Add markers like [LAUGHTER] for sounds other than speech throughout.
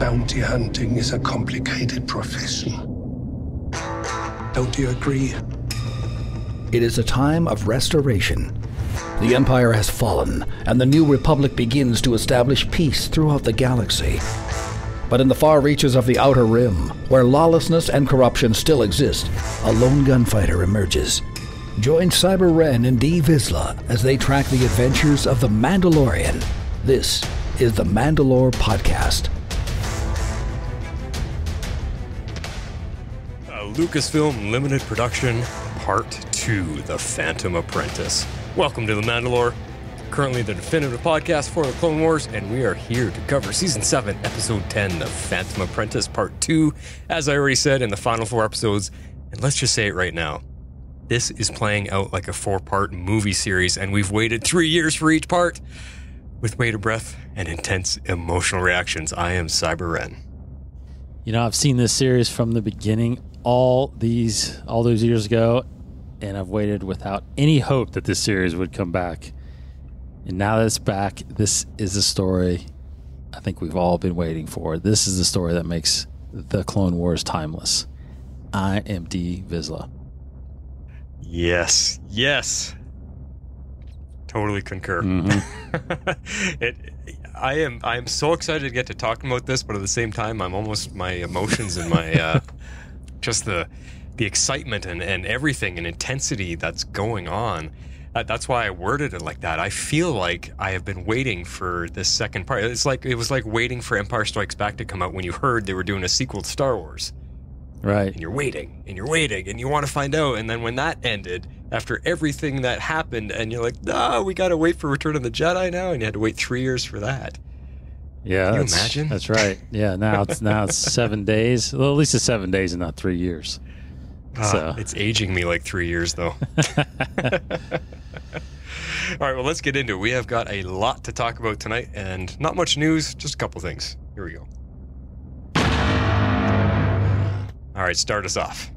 Bounty hunting is a complicated profession. Don't you agree? It is a time of restoration. The Empire has fallen, and the new Republic begins to establish peace throughout the galaxy. But in the far reaches of the Outer Rim, where lawlessness and corruption still exist, a lone gunfighter emerges. Join Siber Wren and Dee Vizsla as they track the adventures of the Mandalorian. This is the Mandalore Podcast. Lucasfilm limited production, part two The Phantom Apprentice. Welcome to The Mandalore, currently the definitive podcast for the Clone Wars, and we are here to cover season 7, episode 10, The Phantom Apprentice, part two. As I already said in the final four episodes, and let's just say it right now this is playing out like a four part movie series, and we've waited three years for each part with bated breath and intense emotional reactions. I am Siber Wren. You know, I've seen this series from the beginning, all these, all those years ago, and I've waited without any hope that this series would come back. And now that it's back, this is the story I think we've all been waiting for. This is the story that makes the Clone Wars timeless. I am D Vizsla. Yes, yes. Totally concur. Mm-hmm. [LAUGHS] it, I am I am so excited to get to talking about this, but at the same time, I'm almost my emotions and my uh, [LAUGHS] just the the excitement and, and everything and intensity that's going on. Uh, that's why I worded it like that. I feel like I have been waiting for this second part. It's like it was like waiting for Empire Strikes Back to come out when you heard they were doing a sequel to Star Wars Right. and you're waiting and you're waiting and you want to find out. And then when that ended, after everything that happened, and you're like, no, we got to wait for Return of the Jedi now, and you had to wait three years for that. Yeah. Can you that's, imagine? That's right. Yeah. Now it's now it's [LAUGHS] seven days. Well, at least it's seven days and not three years. Ah, So- it's aging me like three years, though. [LAUGHS] All right, well, let's get into it. We have got a lot to talk about tonight, and not much news, just a couple things. Here we go. All right, start us off.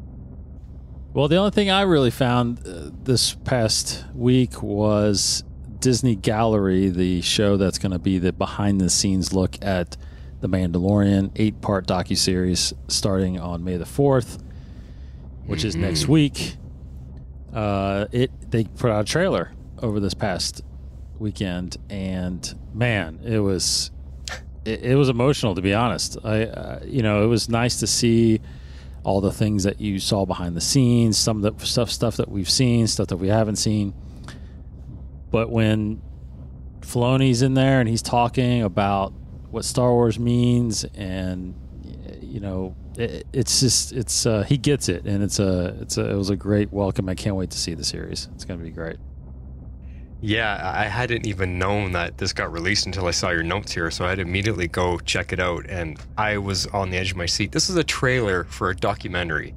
Well, the only thing I really found uh, this past week was Disney Gallery, the show that's going to be the behind the scenes look at the Mandalorian eight part docuseries starting on May the 4th, which is next week. Uh, it they put out a trailer over this past weekend, and man, it was it, it was emotional to be honest. I uh, you know it was nice to see all the things that you saw behind the scenes, some of the stuff stuff that we've seen, stuff that we haven't seen. But when Filoni's in there and he's talking about what Star Wars means, and you know, it, it's just it's uh, he gets it, and it's a it's a it was a great welcome. I can't wait to see the series. It's going to be great. Yeah, I hadn't even known that this got released until I saw your notes here, so I had to immediately go check it out, and I was on the edge of my seat. This is a trailer for a documentary,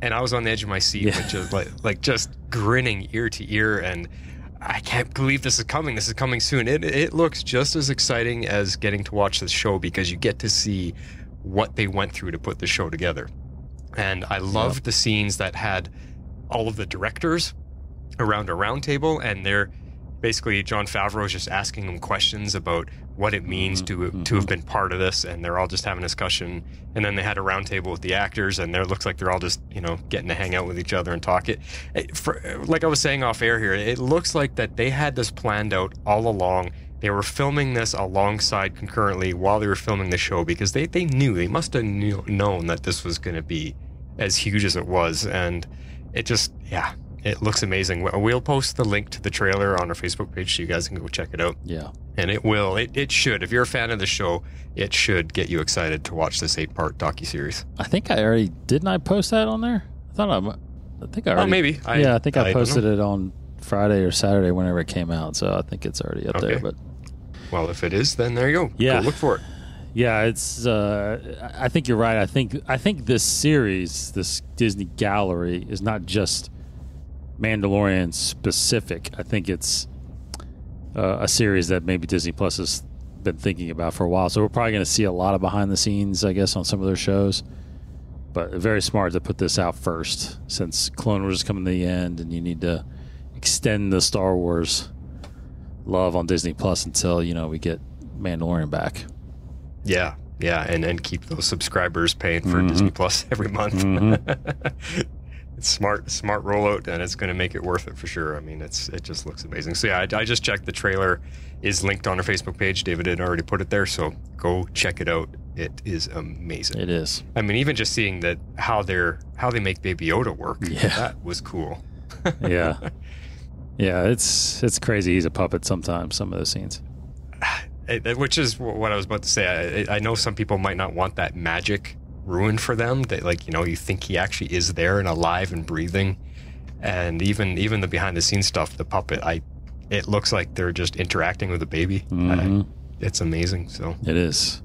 and I was on the edge of my seat, Yeah. just like like just grinning ear to ear, and I can't believe this is coming. This is coming soon. It it looks just as exciting as getting to watch the show because you get to see what they went through to put the show together, and I loved the scenes that had all of the directors around a round table and they're basically Jon Favreau is just asking them questions about what it means to mm-hmm. to have been part of this and they're all just having a discussion. And then they had a round table with the actors and there looks like they're all just you know getting to hang out with each other and talk. It, it for, like I was saying off air here it looks like that they had this planned out all along. They were filming this alongside concurrently while they were filming the show because they, they knew they must have knew, known that this was going to be as huge as it was. And it just yeah it looks amazing. We- We'll post the link to the trailer on our Facebook page so you guys can go check it out. Yeah. And it will, it, it should. If you're a fan of the show, it should get you excited to watch this eight part docuseries. I think I already didn't I post that on there? I thought I, I think I already. Oh, maybe. I- yeah, I think I, I posted it on Friday or Saturday whenever it came out. So I think it's already up there. But Well, if it is, then there you go. Yeah. Go look for it. yeah, it's. Uh, I think you're right. I think I think this series, this Disney Gallery, is not just Mandalorian specific. I think it's uh, a series that maybe Disney Plus has been thinking about for a while. So we're probably going to see a lot of behind the scenes, I guess, on some of their shows. But very smart to put this out first, since Clone Wars is coming to the end, and you need to extend the Star Wars love on Disney Plus until you know we get Mandalorian back. Yeah. Yeah, and and keep those subscribers paying for Disney Plus every month. [LAUGHS] it's smart, smart rollout, and it's going to make it worth it for sure. I mean, it's it just looks amazing. So yeah, I, I just checked the trailer is linked on our Facebook page. David had already put it there, so go check it out. It is amazing. It is. I mean, even just seeing that how they're how they make Baby Yoda work, Yeah. that was cool. [LAUGHS] Yeah. yeah, it's it's crazy. He's a puppet sometimes. Some of those scenes. [SIGHS] Which is what I was about to say. I, I know some people might not want that magic ruined for them. That like you know you think he actually is there and alive and breathing, and even even the behind the scenes stuff, the puppet, I it looks like they're just interacting with a baby. Mhm. I- it's amazing. So It is.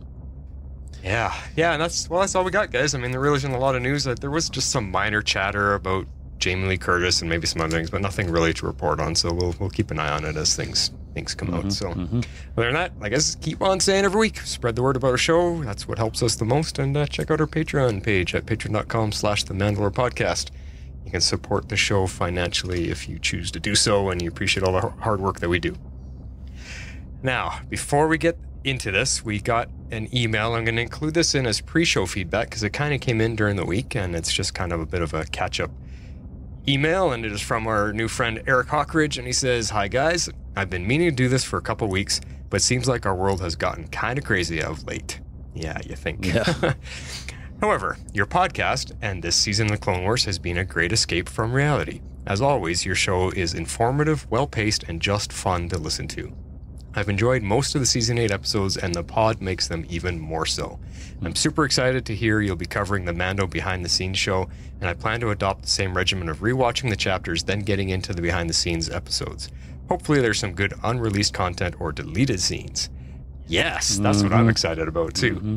yeah, yeah, and that's well, that's all we got, guys. I mean, there really isn't a lot of news. Uh, There was just some minor chatter about Jamie Lee Curtis and maybe some other things, but nothing really to report on. So we'll we'll keep an eye on it as things things come out. So other than that, I guess keep on saying every week, spread the word about our show. That's what helps us the most. And uh, check out our Patreon page at patreon.com slash the Mandalore Podcast. You can support the show financially if you choose to do so, and you appreciate all the hard work that we do. Now, before we get into this, we got an email. I'm going to include this in as pre show feedback because it kind of came in during the week and it's just kind of a bit of a catch up email. And it is from our new friend Eric Hawkridge. And he says, Hi, guys. I've been meaning to do this for a couple weeks, but seems like our world has gotten kind of crazy of late. Yeah, you think. Yeah. [LAUGHS] However, your podcast and this season of the Clone Wars has been a great escape from reality. As always, your show is informative, well paced, and just fun to listen to. I've enjoyed most of the season 8 episodes, and the pod makes them even more so. I'm super excited to hear you'll be covering the Mando behind the scenes show, and I plan to adopt the same regimen of rewatching the chapters, then getting into the behind the scenes episodes. Hopefully, there's some good unreleased content or deleted scenes. Yes, that's what I'm mm-hmm. excited about too. Mm-hmm.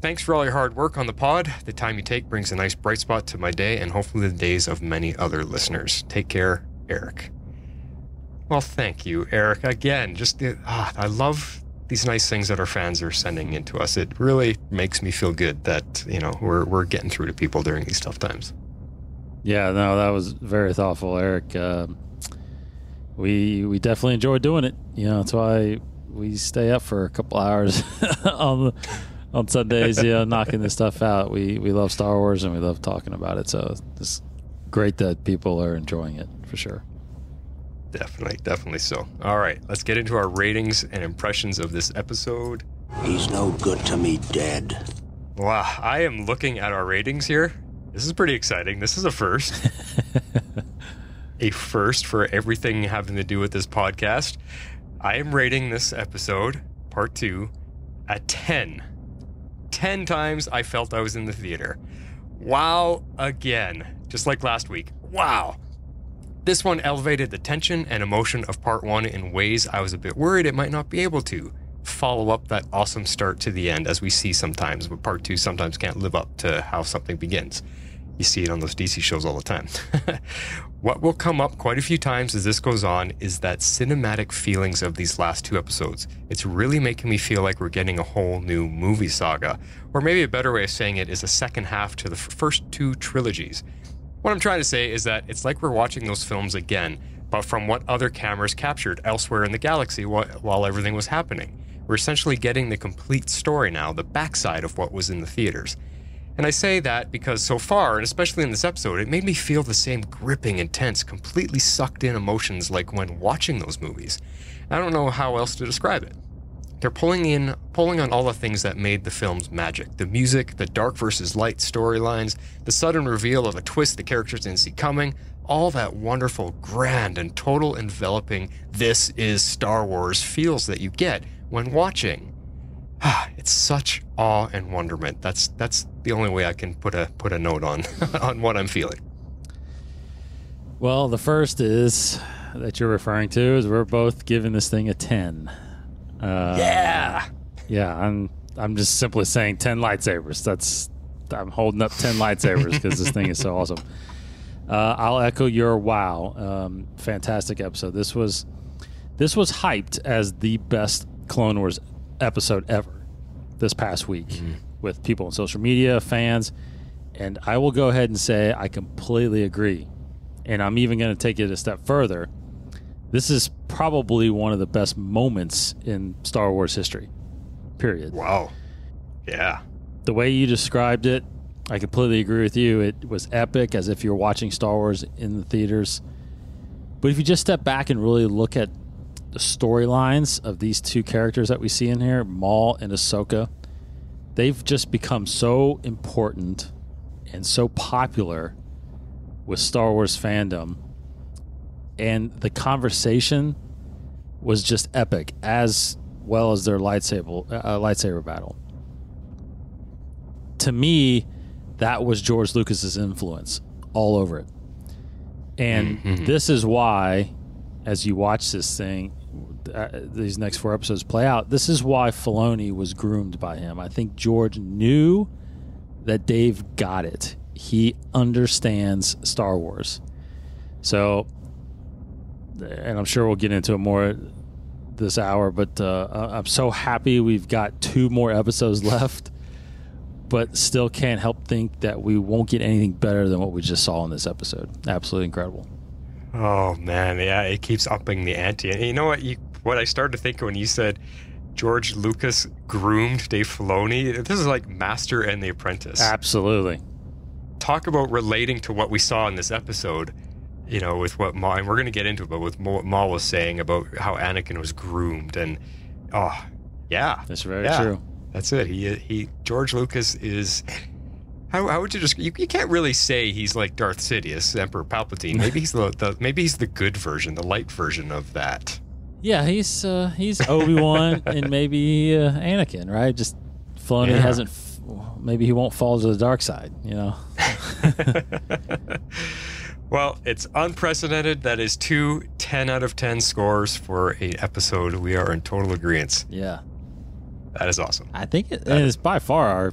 Thanks for all your hard work on the pod. The time you take brings a nice bright spot to my day and hopefully the days of many other listeners. Take care, Eric. Well, thank you, Eric. Again, just ah, I love these nice things that our fans are sending in to us. It really makes me feel good that you know we're we're getting through to people during these tough times. Yeah, no, that was very thoughtful, Eric. Um we we definitely enjoy doing it. You know, that's why we stay up for a couple hours [LAUGHS] on the, on Sundays. You know, knocking this stuff out. We we love Star Wars and we love talking about it. So it's great that people are enjoying it for sure. Definitely, definitely so. All right, let's get into our ratings and impressions of this episode. He's no good to me dead. Wow, I am looking at our ratings here. This is pretty exciting. This is a first. [LAUGHS] a first for everything having to do with this podcast. I am rating this episode, part two, a 10. 10 times I felt I was in the theater. Wow, again. Just like last week. Wow. This one elevated the tension and emotion of part one in ways I was a bit worried it might not be able to. Follow up that awesome start to the end, as we see sometimes, but part two sometimes can't live up to how something begins. You see it on those DC shows all the time. [LAUGHS] what will come up quite a few times as this goes on is that cinematic feelings of these last two episodes. It's really making me feel like we're getting a whole new movie saga. Or maybe a better way of saying it is a second half to the first two trilogies. What I'm trying to say is that it's like we're watching those films again, but from what other cameras captured elsewhere in the galaxy while everything was happening. We're essentially getting the complete story now, the backside of what was in the theaters. And I say that because so far, and especially in this episode, it made me feel the same gripping, intense, completely sucked in emotions like when watching those movies. I don't know how else to describe it. They're pulling in, pulling on all the things that made the films magic: the music, the dark versus light storylines, the sudden reveal of a twist the characters didn't see coming, all that wonderful, grand, and total enveloping "this is Star Wars" feels that you get when watching. [SIGHS] it's such awe and wonderment. That's that's the only way I can put a put a note on [LAUGHS] on what I'm feeling. Well, the first is that you're referring to is we're both giving this thing a ten. Uh, Yeah. Yeah, I'm I'm just simply saying 10 lightsabers. That's I'm holding up 10 lightsabers because this thing is so awesome. Uh, I'll echo your wow. Um, fantastic episode. This was this was hyped as the best Clone Wars episode ever this past week with people on social media, fans, and I will go ahead and say I completely agree. And I'm even going to take it a step further. This is probably one of the best moments in Star Wars history. Period. Wow. Yeah. The way you described it, I completely agree with you. It was epic, as if you're watching Star Wars in the theaters. But if you just step back and really look at the storylines of these two characters that we see in here, Maul and Ahsoka, they've just become so important and so popular with Star Wars fandom. And the conversation was just epic, as well as their lightsaber uh, lightsaber battle. To me, that was George Lucas's influence all over it. And Mhm. this is why, as you watch this thing, uh, these next four episodes play out, this is why Filoni was groomed by him. I think George knew that Dave got it. He understands Star Wars. So, and I'm sure we'll get into it more this hour, but uh, I'm so happy we've got two more episodes [LAUGHS] left, but still can't help think that we won't get anything better than what we just saw in this episode. Absolutely incredible. Oh man, yeah, it keeps upping the ante. And you know what? You what I started to think when you said George Lucas groomed Dave Filoni. This is like Master and the Apprentice. Absolutely. Talk about relating to what we saw in this episode. You know, with what Maul and we're going to get into it, but with what Maul was saying about how Anakin was groomed, and oh, yeah, That's very Yeah. true. That's it. He he George Lucas is how, how would you just you, you can't really say he's like Darth Sidious, Emperor Palpatine. [LAUGHS] Maybe he's the, the maybe he's the good version, the light version of that. Yeah, he's uh, he's Obi Wan [LAUGHS] and maybe uh, Anakin, right? Just Filoni Yeah. hasn't. F- maybe he won't fall to the dark side, you know. [LAUGHS] well, it's unprecedented. That is two 10 out of 10 scores for a episode. We are in total agreement. Yeah, That is awesome. I think it, it's by far our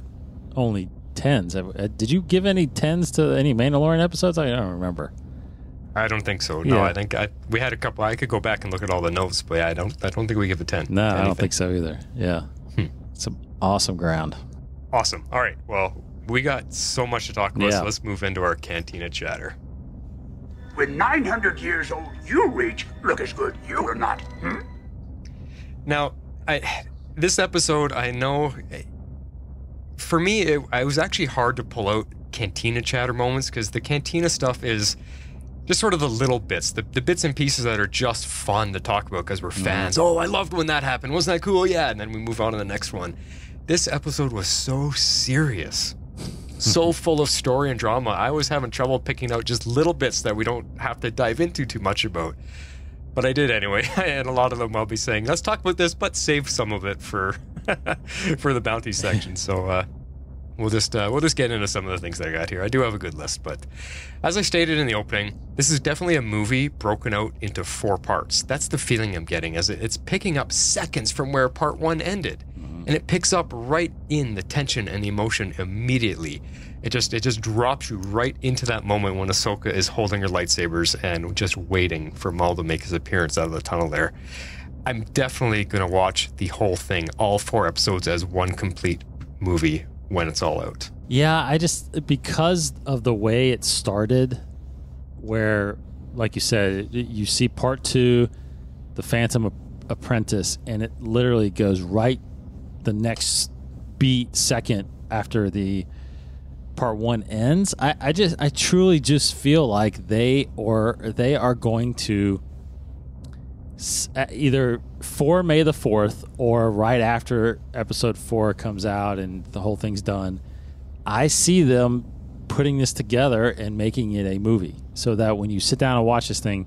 only tens. Uh, Did you give any tens to any Mandalorian episodes? I don't remember. I don't think so. No, Yeah. I think I, we had a couple. I could go back and look at all the notes, but yeah, I don't. I don't think we give a 10. No, I don't think so either. Yeah, Hmm. some awesome ground. Awesome. All right. Well, we got so much to talk about. Yeah. So let's move into our cantina chatter. With 900 years old, you reach look as good you will not. Hmm? Now, I this episode, I know for me, it, it was actually hard to pull out cantina chatter moments because the cantina stuff is just sort of the little bits, the, the bits and pieces that are just fun to talk about because we're fans. Oh, I loved when that happened. Wasn't that cool? Yeah. And then we move on to the next one. This episode was so serious, so full of story and drama. I was having trouble picking out just little bits that we don't have to dive into too much about but I did anyway. [LAUGHS] And a lot of them I'll be saying, let's talk about this, but save some of it for [LAUGHS] for the bounty section. So uh, we'll just uh, we'll just get into some of the things that I got here. I do have a good list, but as I stated in the opening, this is definitely a movie broken out into four parts. That's the feeling I'm getting, as it's picking up seconds from where part one ended, and it picks up right in the tension and the emotion immediately. It just it just drops you right into that moment when Ahsoka is holding her lightsabers and just waiting for Maul to make his appearance out of the tunnel there. I'm definitely gonna watch the whole thing, all four episodes, as one complete movie when it's all out. Yeah, I just because of the way it started, where, like you said, you see part two, the Phantom Apprentice, and it literally goes right the next beat second after the part one ends. I, I just, I truly just feel like they or they are going to Uh, either for May the 4th or right after episode 4 comes out and the whole thing's done, I see them putting this together and making it a movie so that when you sit down and watch this thing,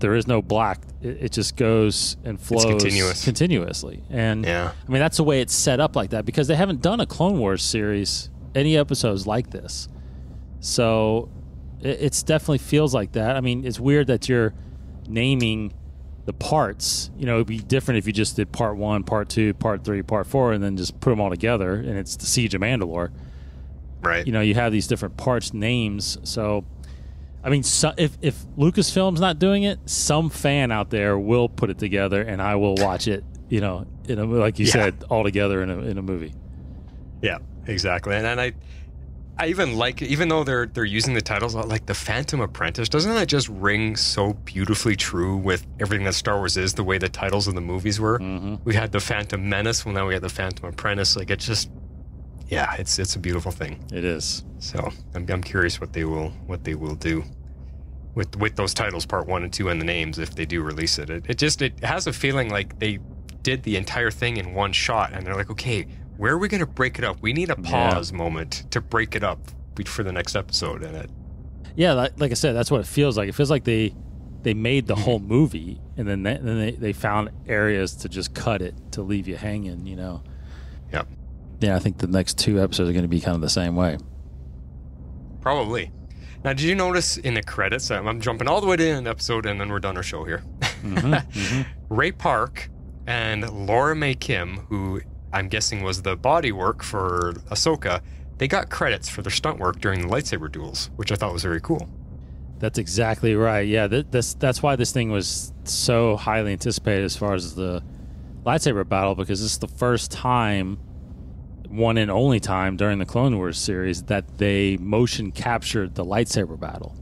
there is no black. It, it just goes and flows continuous. continuously. And Yeah. I mean, that's the way it's set up like that because they haven't done a Clone Wars series, any episodes like this. So it it's definitely feels like that. I mean, it's weird that you're naming the parts. You know, it'd be different if you just did part one, part two, part three, part four, and then just put them all together, and it's the Siege of Mandalore. Right. You know, you have these different parts names. So, I mean, so, if if Lucasfilm's not doing it, some fan out there will put it together, and I will watch it. You know, in a, like you Yeah. said, all together in a in a movie. Yeah, exactly. And, and I I even like even though they're they're using the titles like the Phantom Apprentice, doesn't that just ring so beautifully true with everything that Star Wars is, the way the titles of the movies were? Mm-hmm. We had the Phantom Menace, well now we had the Phantom Apprentice. Like it just yeah, it's it's a beautiful thing. It is. So I'm, I'm curious what they will what they will do with with those titles, part one and two, and the names if they do release it. It, it just it has a feeling like they did the entire thing in one shot, and they're like, okay, where are we going to break it up? We need a Yeah. pause moment to break it up for the next episode, in it Yeah, like, like I said, that's what it feels like. It feels like they they made the whole mm-hmm. movie, and then they, then they, they found areas to just cut it to leave you hanging. You know. yeah Yeah, I think the next two episodes are going to be kind of the same way. probably. Now, did you notice in the credits? I'm, I'm jumping all the way to the end of the episode, and then we're done our show here. Mm-hmm, mm-hmm. [LAUGHS] Ray Park and Laura Mae Kim, who I'm guessing was the body work for Ahsoka, they got credits for their stunt work during the lightsaber duels, which I thought was very cool. That's exactly right. Yeah, th- that's that's why this thing was so highly anticipated as far as the lightsaber battle because this is the first time, one and only time during the Clone Wars series that they motion captured the lightsaber battle.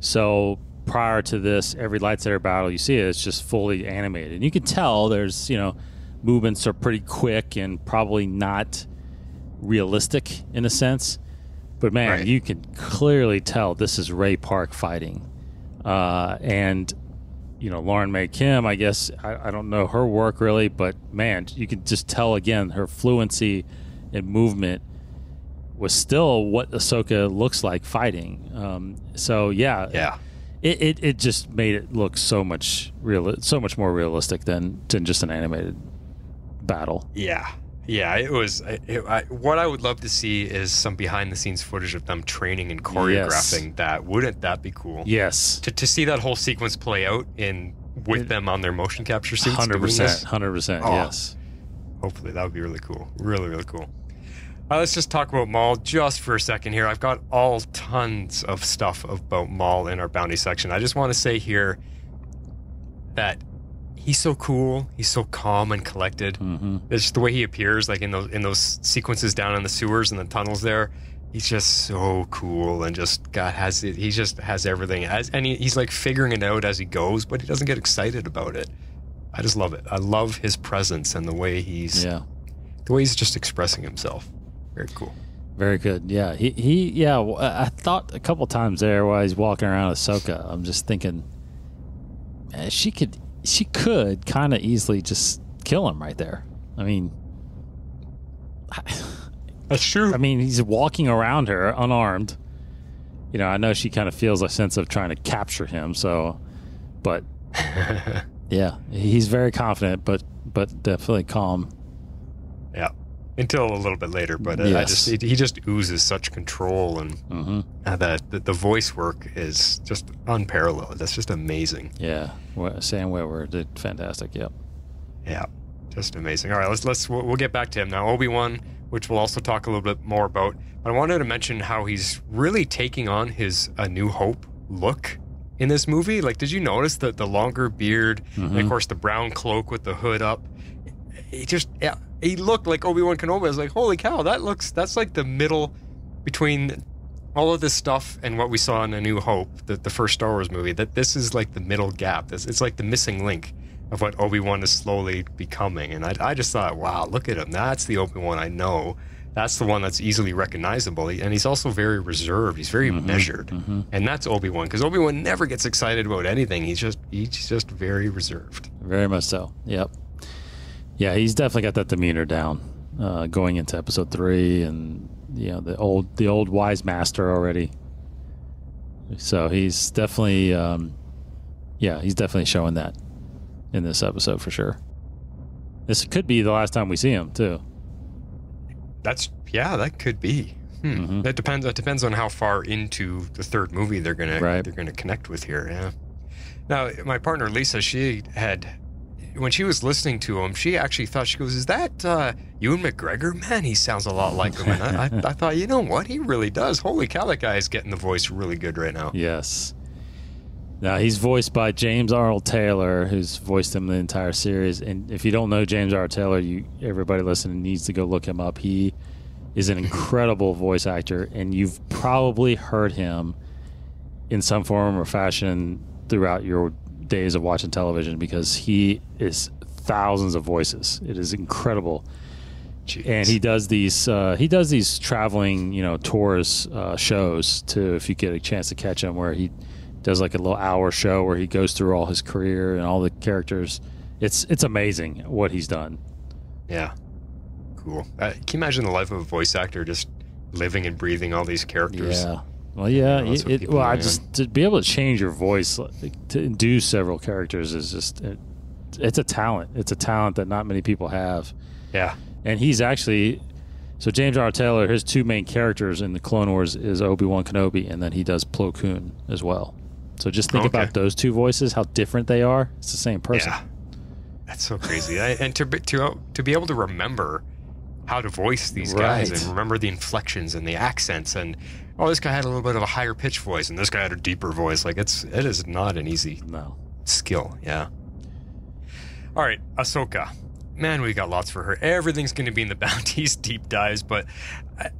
So prior to this, every lightsaber battle you see is just fully animated, and you can tell there's you know movements are pretty quick and probably not realistic in a sense. But man, Right. you can clearly tell this is Ray Park fighting. Uh, and, you know, Lauren May Kim, I guess, I, I don't know her work really, but man, you can just tell again her fluency and movement was still what Ahsoka looks like fighting. Um, so, yeah. Yeah. It, it, it just made it look so much real, so much more realistic than, than just an animated battle. Yeah. Yeah, it was. It, I, what I would love to see is some behind the scenes footage of them training and choreographing that. Wouldn't that be cool? Yes. To, to see that whole sequence play out in with them on their motion capture suits. Hundred percent. hundred percent. Oh. Yes. Hopefully, that would be really cool. Really, really cool. Uh, let's just talk about Maul just for a second here. I've got all tons of stuff about Maul in our bounty section. I just want to say here that he's so cool. He's so calm and collected. hmm It's just the way he appears, like in those in those sequences down in the sewers and the tunnels there. He's just so cool and just God has it. He just has everything, as, and he, he's like figuring it out as he goes, but he doesn't get excited about it. I just love it. I love his presence and the way he's Yeah. the way he's just expressing himself. Very cool. Very good. Yeah. He he. Yeah. I thought a couple times there while he's walking around Ahsoka, I'm just thinking, man, she could she could kind of easily just kill him right there. I mean, [SIGHS] That's true. I mean, he's walking around her unarmed. You know, I know she kind of feels a sense of trying to capture him. So, but [LAUGHS] yeah, he's very confident, but but definitely calm. yeah. Until a little bit later, but uh, I Yes. just he just oozes such control and hmm uh, the, the the voice work is just unparalleled. That's just amazing. Yeah. Wa- Sam Witwer did fantastic. Yep. Yeah, just amazing. All right, let's let's we'll, we'll get back to him now. Obi Wan, which we'll also talk a little bit more about. But I wanted to mention how he's really taking on his A New Hope look in this movie. Like, did you notice that the longer beard and of course the brown cloak with the hood up? He just yeah, he looked like Obi Wan Kenobi. I was like, holy cow, that looks that's like the middle between all of this stuff and what we saw in A New Hope, the, the first Star Wars movie, that this is like the middle gap. This it's like the missing link of what Obi Wan is slowly becoming. And I, I just thought, wow, look at him. That's the Obi Wan I know. That's the one that's easily recognizable. And he's also very reserved. He's very mm-hmm. measured. Mm-hmm. And that's Obi Wan because Obi Wan never gets excited about anything. He's just he's just very reserved. Very much so. Yep. Yeah, he's definitely got that demeanor down uh, going into episode three, and you know the old the old wise master already. So he's definitely, um, yeah, he's definitely showing that in this episode for sure. This could be the last time we see him too. That's yeah, that could be. Hmm. That depends. That depends on how far into the third movie they're gonna Right. they're gonna connect with here. Yeah. Now, my partner Lisa, she had when she was listening to him, she actually thought she goes, "Is that uh, Ewan McGregor? Man, he sounds a lot like him." And I, I, I thought, you know what, he really does. Holy cow, that guy is getting the voice really good right now. Yes. Now he's voiced by James Arnold Taylor, who's voiced him the entire series. And if you don't know James Arnold Taylor, you everybody listening needs to go look him up. He is an [LAUGHS] incredible voice actor, and you've probably heard him in some form or fashion throughout your days of watching television because he is thousands of voices. It is incredible. Jeez. and he does these uh, he does these traveling you know tours uh, shows too if you get a chance to catch him where he does like a little hour show where he goes through all his career and all the characters it's it's amazing what he's done Yeah. Cool. Uh, can you imagine the life of a voice actor just living and breathing all these characters? yeah well yeah Yeah, that's what it, well I just to be able to change your voice like, to do several characters is just it, it's a talent it's a talent that not many people have Yeah. and he's actually so James R. Taylor, his two main characters in the Clone Wars is Obi Wan Kenobi, and then he does Plo Koon as well. So just think Okay. about those two voices, how different they are. It's the same person. Yeah. That's so crazy. I, and to be- to to be able to remember how to voice these guys Right. and remember the inflections and the accents and oh, this guy had a little bit of a higher pitch voice and this guy had a deeper voice. Like it's it is not an easy No. skill. Yeah. All right, Ahsoka. Man, we got lots for her. Everything's going to be in the [LAUGHS] bounties deep dives, but I,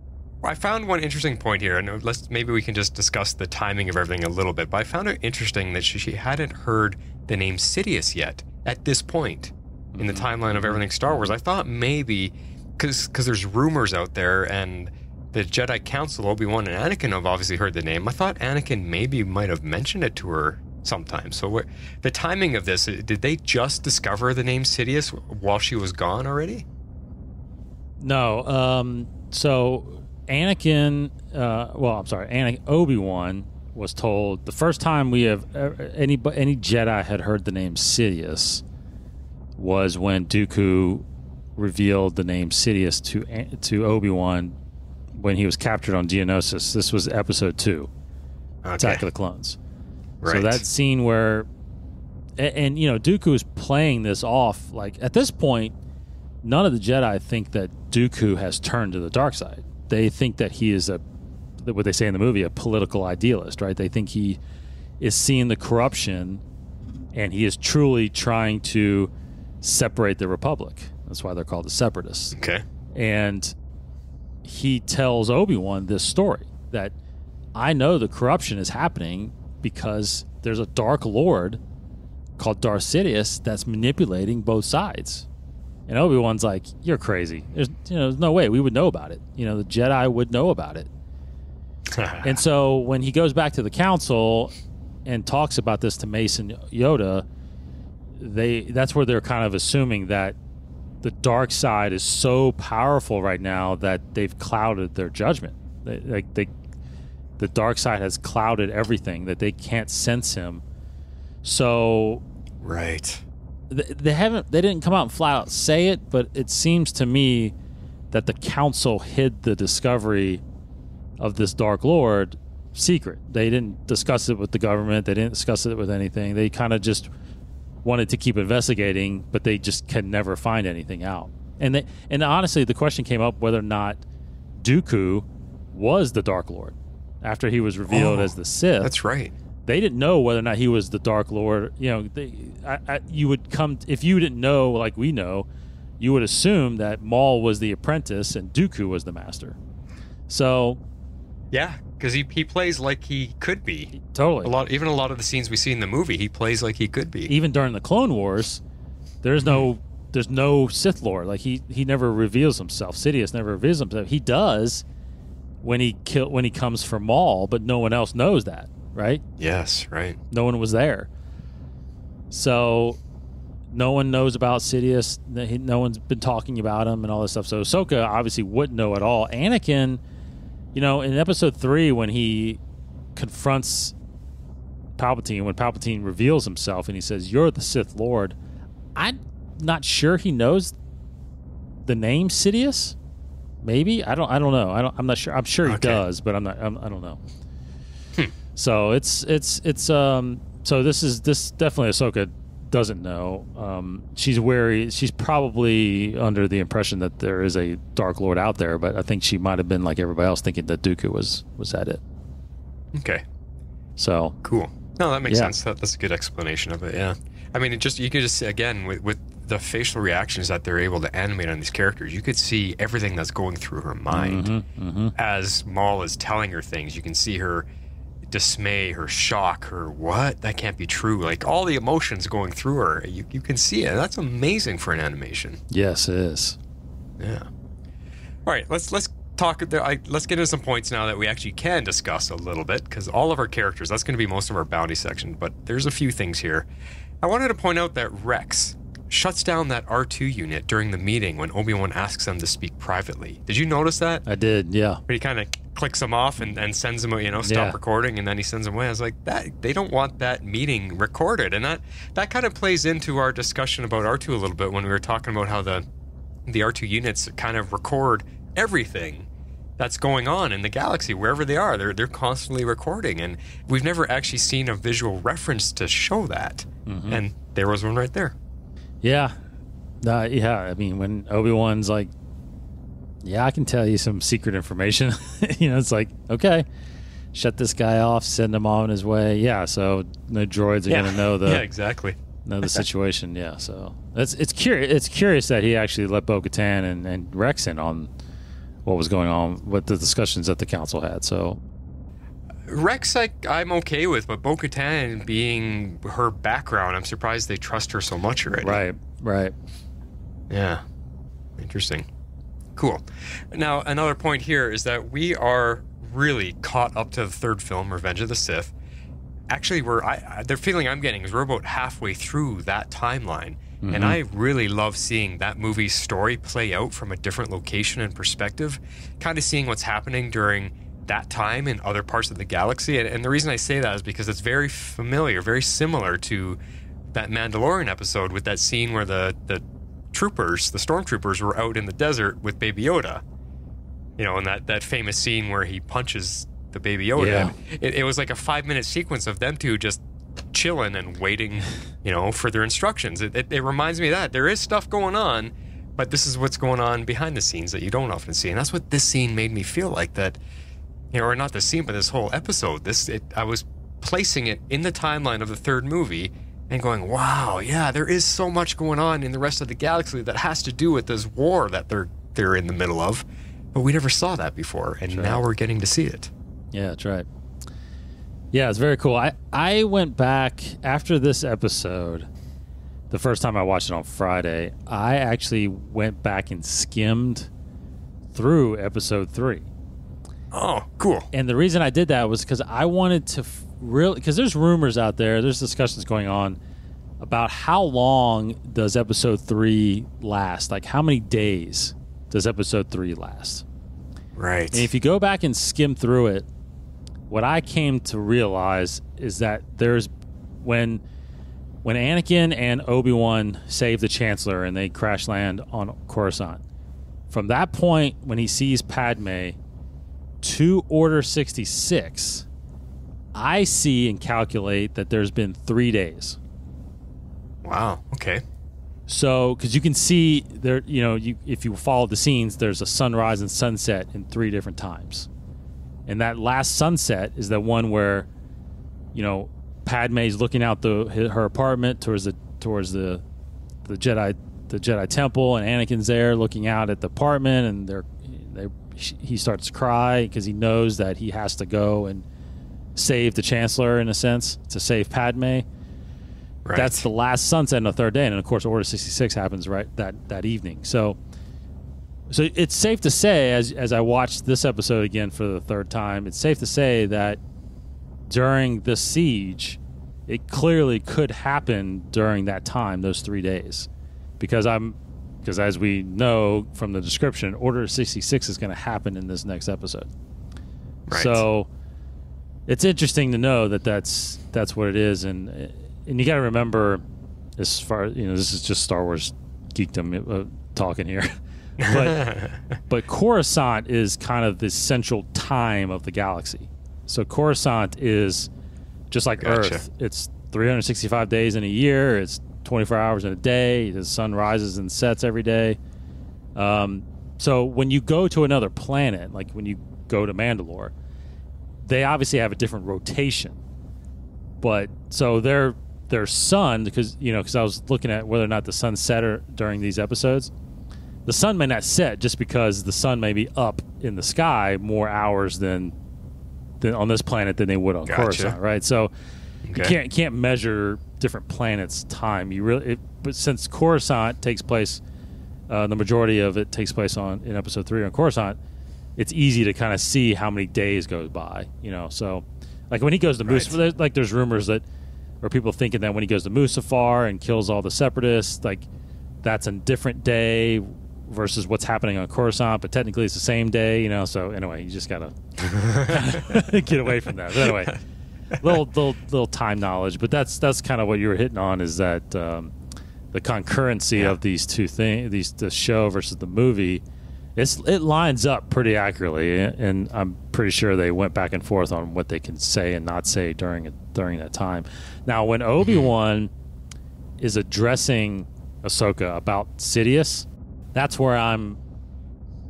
I found one interesting point here, and let's maybe we can just discuss the timing of everything a little bit. But I found it interesting that she, she hadn't heard the name Sidious yet at this point in the mm-hmm. timeline of everything Star Wars. I thought maybe because because there's rumors out there and. The Jedi Council, Obi Wan and Anakin have obviously heard the name. I thought Anakin maybe might have mentioned it to her sometime. So, the timing of this, did they just discover the name Sidious while she was gone already? No. Um, so Anakin, uh, well, I'm sorry, Anakin, Obi Wan was told the first time we have uh, any any Jedi had heard the name Sidious was when Dooku revealed the name Sidious to to Obi Wan when he was captured on Geonosis. This was Episode Two, Attack of the Clones. So that scene where, and, and you know, Dooku is playing this off like at this point, none of the Jedi think that Dooku has turned to the dark side. They think that he is a, what they say in the movie, a political idealist, right? They think he is seeing the corruption, and he is truly trying to separate the Republic. That's why they're called the Separatists Okay. and he tells Obi-Wan this story that I know the corruption is happening because there's a dark lord called Darth Sidious that's manipulating both sides. And Obi-Wan's like, "You're crazy. There's you know, there's no way we would know about it. You know, the Jedi would know about it." [LAUGHS] And so when he goes back to the council and talks about this to Mace and Yoda, they that's where they're kind of assuming that the dark side is so powerful right now that they've clouded their judgment. They, like they, the dark side has clouded everything that they can't sense him. So right. th- they haven't they didn't come out and flat out say it, but it seems to me that the council hid the discovery of this dark lord secret. They didn't discuss it with the government. They didn't discuss it with anything. They kind of just wanted to keep investigating, but they just can never find anything out. And they, and honestly, the question came up whether or not Dooku was the Dark Lord after he was revealed Oh, as the Sith That's right. they didn't know whether or not he was the Dark Lord. You know, they, I, I, you would come if you didn't know, like we know, you would assume that Maul was the apprentice and Dooku was the master. So Yeah, because he, he plays like he could be. totally, A lot, even a lot of the scenes we see in the movie, he plays like he could be. even during the Clone Wars, there's no mm-hmm. there's no Sith Lord. Like he he never reveals himself. Sidious never reveals himself. He does when he kill when he comes for Maul, but no one else knows that, right? Yes, right. No one was there. So no one knows about Sidious. No one's been talking about him and all this stuff. So Ahsoka obviously wouldn't know at all. Anakin, you know, in episode three when he confronts Palpatine, when Palpatine reveals himself and he says, "You're the Sith Lord," I'm not sure he knows the name Sidious. Maybe I don't. I don't know. I don't. I'm not sure. I'm sure he Okay. does, but I'm not. I'm, I don't know. So it's it's it's um. So this is this definitely Ahsoka doesn't know. Um, she's wary. She's probably under the impression that there is a Dark Lord out there, but I think she might have been like everybody else, thinking that Dooku was was at it. Okay, So cool. No, that makes Yeah. sense. That, that's a good explanation of it. Yeah. I mean, it just you could just see, again with with the facial reactions that they're able to animate on these characters, you could see everything that's going through her mind Mm-hmm, as Maul is telling her things. You can see her dismay, her shock, her what? That can't be true. Like all the emotions going through her. You, you can see it. That's amazing for an animation. yes, it is. Yeah. All right, let's let's talk. I, let's get into some points now that we actually can discuss a little bit because all of our characters. That's going to be most of our bounty section, but there's a few things here. I wanted to point out that Rex shuts down that R2 unit during the meeting when Obi Wan asks them to speak privately. Did you notice that? I did, yeah. But he kind of clicks them off and, and sends them, you know, stop Yeah. recording, and then he sends them away. I was like, that they don't want that meeting recorded, and that that kind of plays into our discussion about R2 a little bit when we were talking about how the the R2 units kind of record everything that's going on in the galaxy wherever they are. They're they're constantly recording, and we've never actually seen a visual reference to show that. And there was one right there. Yeah. Uh, yeah. I mean, when Obi Wan's like, yeah, I can tell you some secret information. [LAUGHS] you know, it's like, okay, shut this guy off, send him on his way. Yeah. So no droids are going to know [LAUGHS] the yeah, exactly. know the [LAUGHS] situation. Yeah. So it's it's curious. It's curious that he actually let Bo Katan and, and Rex in on what was going on with the discussions that the council had. So Rex, I, I'm okay with, but Bo Katan being her background, I'm surprised they trust her so much already. right, right. Yeah. Interesting. Cool. Now, another point here is that we are really caught up to the third film, Revenge of the Sith. Actually, we're I, I, the feeling I'm getting is we're about halfway through that timeline, and mm-hmm. I really love seeing that movie's story play out from a different location and perspective, kind of seeing what's happening during that time in other parts of the galaxy. And, and the reason I say that is because it's very familiar, very similar to that Mandalorian episode with that scene where the the troopers, the stormtroopers, were out in the desert with Baby Yoda. You know, and that that famous scene where he punches the Baby Yoda. Yeah. It, it was like a five minute sequence of them two just chilling and waiting, you know, for their instructions. It, it, it reminds me of that there is stuff going on, but this is what's going on behind the scenes that you don't often see, and that's what this scene made me feel like. That, you know, or not the scene, but this whole episode. This it, I was placing it in the timeline of the third movie and going, wow, yeah, there is so much going on in the rest of the galaxy that has to do with this war that they're they're in the middle of. But we never saw that before, and now we're getting to see it. Yeah, that's right. Yeah, it's very cool. I, I went back after this episode, the first time I watched it on Friday, I actually went back and skimmed through episode three. Oh, cool. And the reason I did that was because I wanted to f- really, because there's rumors out there, there's discussions going on about how long does episode three last? Like, how many days does episode three last? Right. And if you go back and skim through it, what I came to realize is that there's when when Anakin and Obi Wan save the Chancellor and they crash land on Coruscant. From that point, when he sees Padme to Order sixty six, I see and calculate that there's been three days. Wow. Okay. So, because you can see there, you know, you if you follow the scenes, there's a sunrise and sunset in three different times, and that last sunset is the one where, you know, Padme's looking out the her apartment towards the towards the the Jedi the Jedi temple, and Anakin's there looking out at the apartment, and they're they he starts to cry because he knows that he has to go and save the Chancellor in a sense to save Padme. Right. That's the last sunset on the third day, and of course, Order sixty six happens right that that evening. So, so it's safe to say, as as I watched this episode again for the third time, it's safe to say that during the siege, it clearly could happen during that time, those three days, because I'm because as we know from the description, Order sixty six is going to happen in this next episode. Right. So it's interesting to know that that's that's what it is, and and you got to remember, as far you know, this is just Star Wars geekdom uh, talking here, [LAUGHS] but [LAUGHS] but Coruscant is kind of the central time of the galaxy. So Coruscant is just like Gotcha. Earth. It's 365 days in a year. It's 24 hours in a day. The sun rises and sets every day. Um, so when you go to another planet, like when you go to Mandalore, they obviously have a different rotation. But so their their sun, because you know, because I was looking at whether or not the sun set or during these episodes, the sun may not set just because the sun may be up in the sky more hours than than on this planet than they would on Gotcha. Coruscant, right? So you can't can't measure different planets' time. You really, it, but since Coruscant takes place uh, the majority of it takes place on in episode three on Coruscant, it's easy to kind of see how many days goes by. You know, so like when he goes to Moose, Right. there's- like there's rumors that or people thinking that when he goes to Mustafar and kills all the separatists, like that's a different day versus what's happening on Coruscant, but technically it's the same day, you know. So anyway, you just gotta [LAUGHS] get away from that. But anyway, little little little time knowledge, but that's that's kind of what you were hitting on is that um, the concurrency Yeah. of these two things, these the show versus the movie. It's, it lines up pretty accurately, and I'm pretty sure they went back and forth on what they can say and not say during during that time. Now, when mm-hmm. Obi Wan is addressing Ahsoka about Sidious, that's where I'm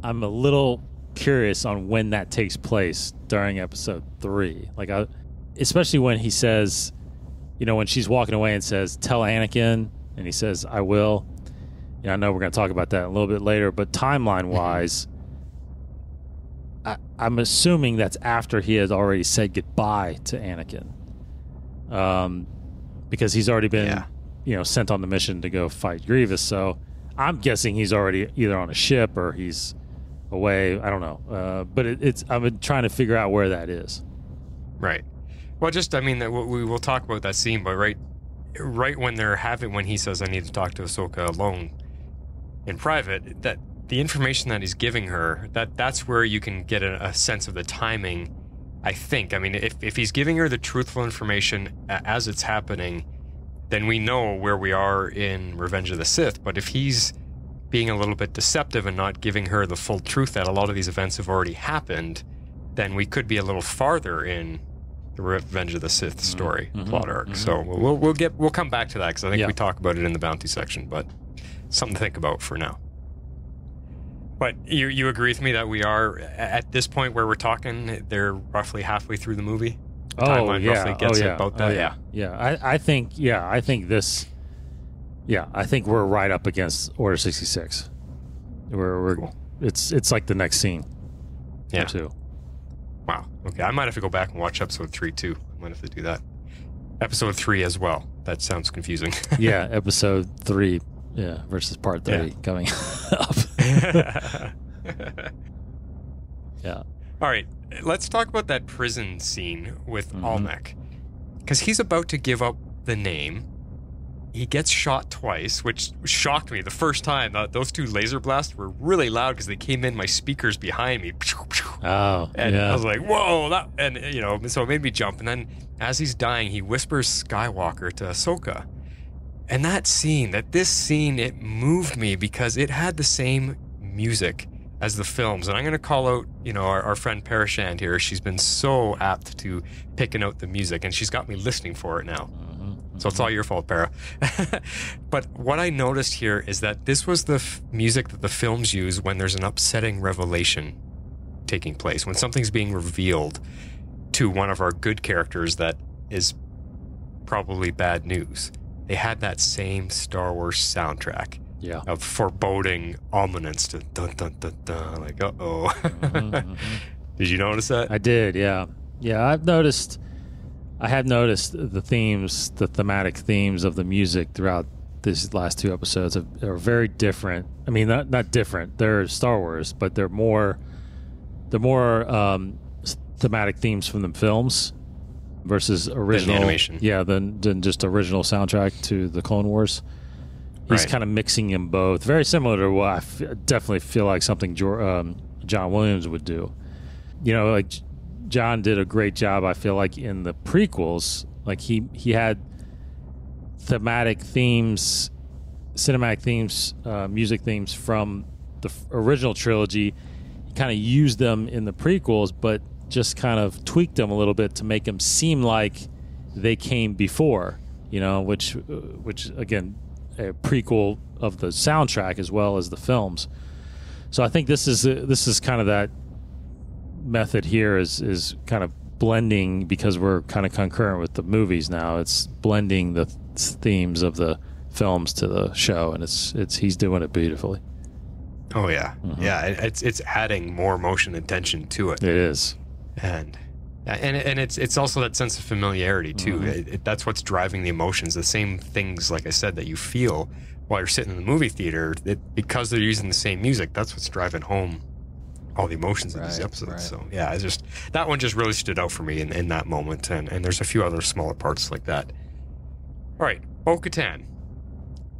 I'm a little curious on when that takes place during episode three. Like, I, especially when he says, you know, when she's walking away and says, "Tell Anakin," and he says, "I will." Yeah, I know we're going to talk about that a little bit later, but timeline wise, I, I'm assuming that's after he has already said goodbye to Anakin, um, because he's already been, Yeah. you know, sent on the mission to go fight Grievous. So I'm guessing he's already either on a ship or he's away. I don't know, uh, but it, it's I've been trying to figure out where that is. Right. Well, just I mean we will talk about that scene, but right, right when they're having when he says I need to talk to Ahsoka alone in private, that the information that he's giving her, that that's where you can get a, a sense of the timing. I think. I mean, if if he's giving her the truthful information as it's happening, then we know where we are in Revenge of the Sith. But if he's being a little bit deceptive and not giving her the full truth that a lot of these events have already happened, then we could be a little farther in the Revenge of the Sith mm-hmm. story mm-hmm. plot arc. Mm-hmm. So we'll we'll get we'll come back to that because I think Yeah. we talk about it in the bounty section, but something to think about for now. But you you agree with me that we are at this point where we're talking, they're roughly halfway through the movie. The Oh timeline yeah, roughly oh, gets oh, yeah. about Oh, yeah, yeah. I, I think yeah, I think this. Yeah, I think we're right up against Order sixty six. We're we're Cool. it's it's like the next scene. Yeah. two. Wow. Okay, I might have to go back and watch episode three too. I might have to do that. Episode three as well. That sounds confusing. [LAUGHS] yeah, episode three, yeah, versus part three Yeah. coming [LAUGHS] up. [LAUGHS] yeah. All right, let's talk about that prison scene with Mhm. Almec. Because he's about to give up the name. He gets shot twice, which shocked me the first time. Those two laser blasts were really loud because they came in my speakers behind me. Oh, And yeah. I was like, whoa, that, and you know, so it made me jump. And then as he's dying, he whispers Skywalker to Ahsoka. And that scene, that this scene, it moved me because it had the same music as the films. And I'm going to call out, you know, our, our friend Parashand here. She's been so apt to picking out the music, and she's got me listening for it now. Mm-hmm. So it's all mm-hmm. your fault, Para. [LAUGHS] but what I noticed here is that this was the f- music that the films use when there's an upsetting revelation taking place, when something's being revealed to one of our good characters that is probably bad news. They had that same Star Wars soundtrack yeah. of foreboding ominous to dun dun dun dun, like uh oh. [LAUGHS] Did you notice that? I did, yeah. Yeah, I've noticed I have noticed the themes, the thematic themes of the music throughout these last two episodes have, are very different. I mean, not not different. They're Star Wars, but they're more they're more um, thematic themes from the films versus original animation. Yeah, than than just original soundtrack to the Clone Wars. He's Right. kind of mixing them both. Very similar to what I f- definitely feel like something um, John Williams would do you know, like John did a great job. I feel like in the prequels, like he he had thematic themes, cinematic themes, uh, music themes from the original trilogy. He kind of used them in the prequels, but just kind of tweaked them a little bit to make them seem like they came before. You know, which uh, which again, a prequel of the soundtrack as well as the films. So I think this is uh, this is kind of that method here is is kind of blending because we're kind of concurrent with the movies now. It's blending the th- themes of the films to the show, and it's it's he's doing it beautifully. Oh yeah, yeah. It's it's adding more emotion and tension to it. It is. And and and it's it's also that sense of familiarity too. Mm-hmm. It, it- that's what's driving the emotions. The same things, like I said, that you feel while you're sitting in the movie theater, it, because they're using the same music, that's what's driving home all the emotions of these episodes. right. So yeah, I just that one just really stood out for me in, in that moment, and and there's a few other smaller parts like that. All right, Bo Katan.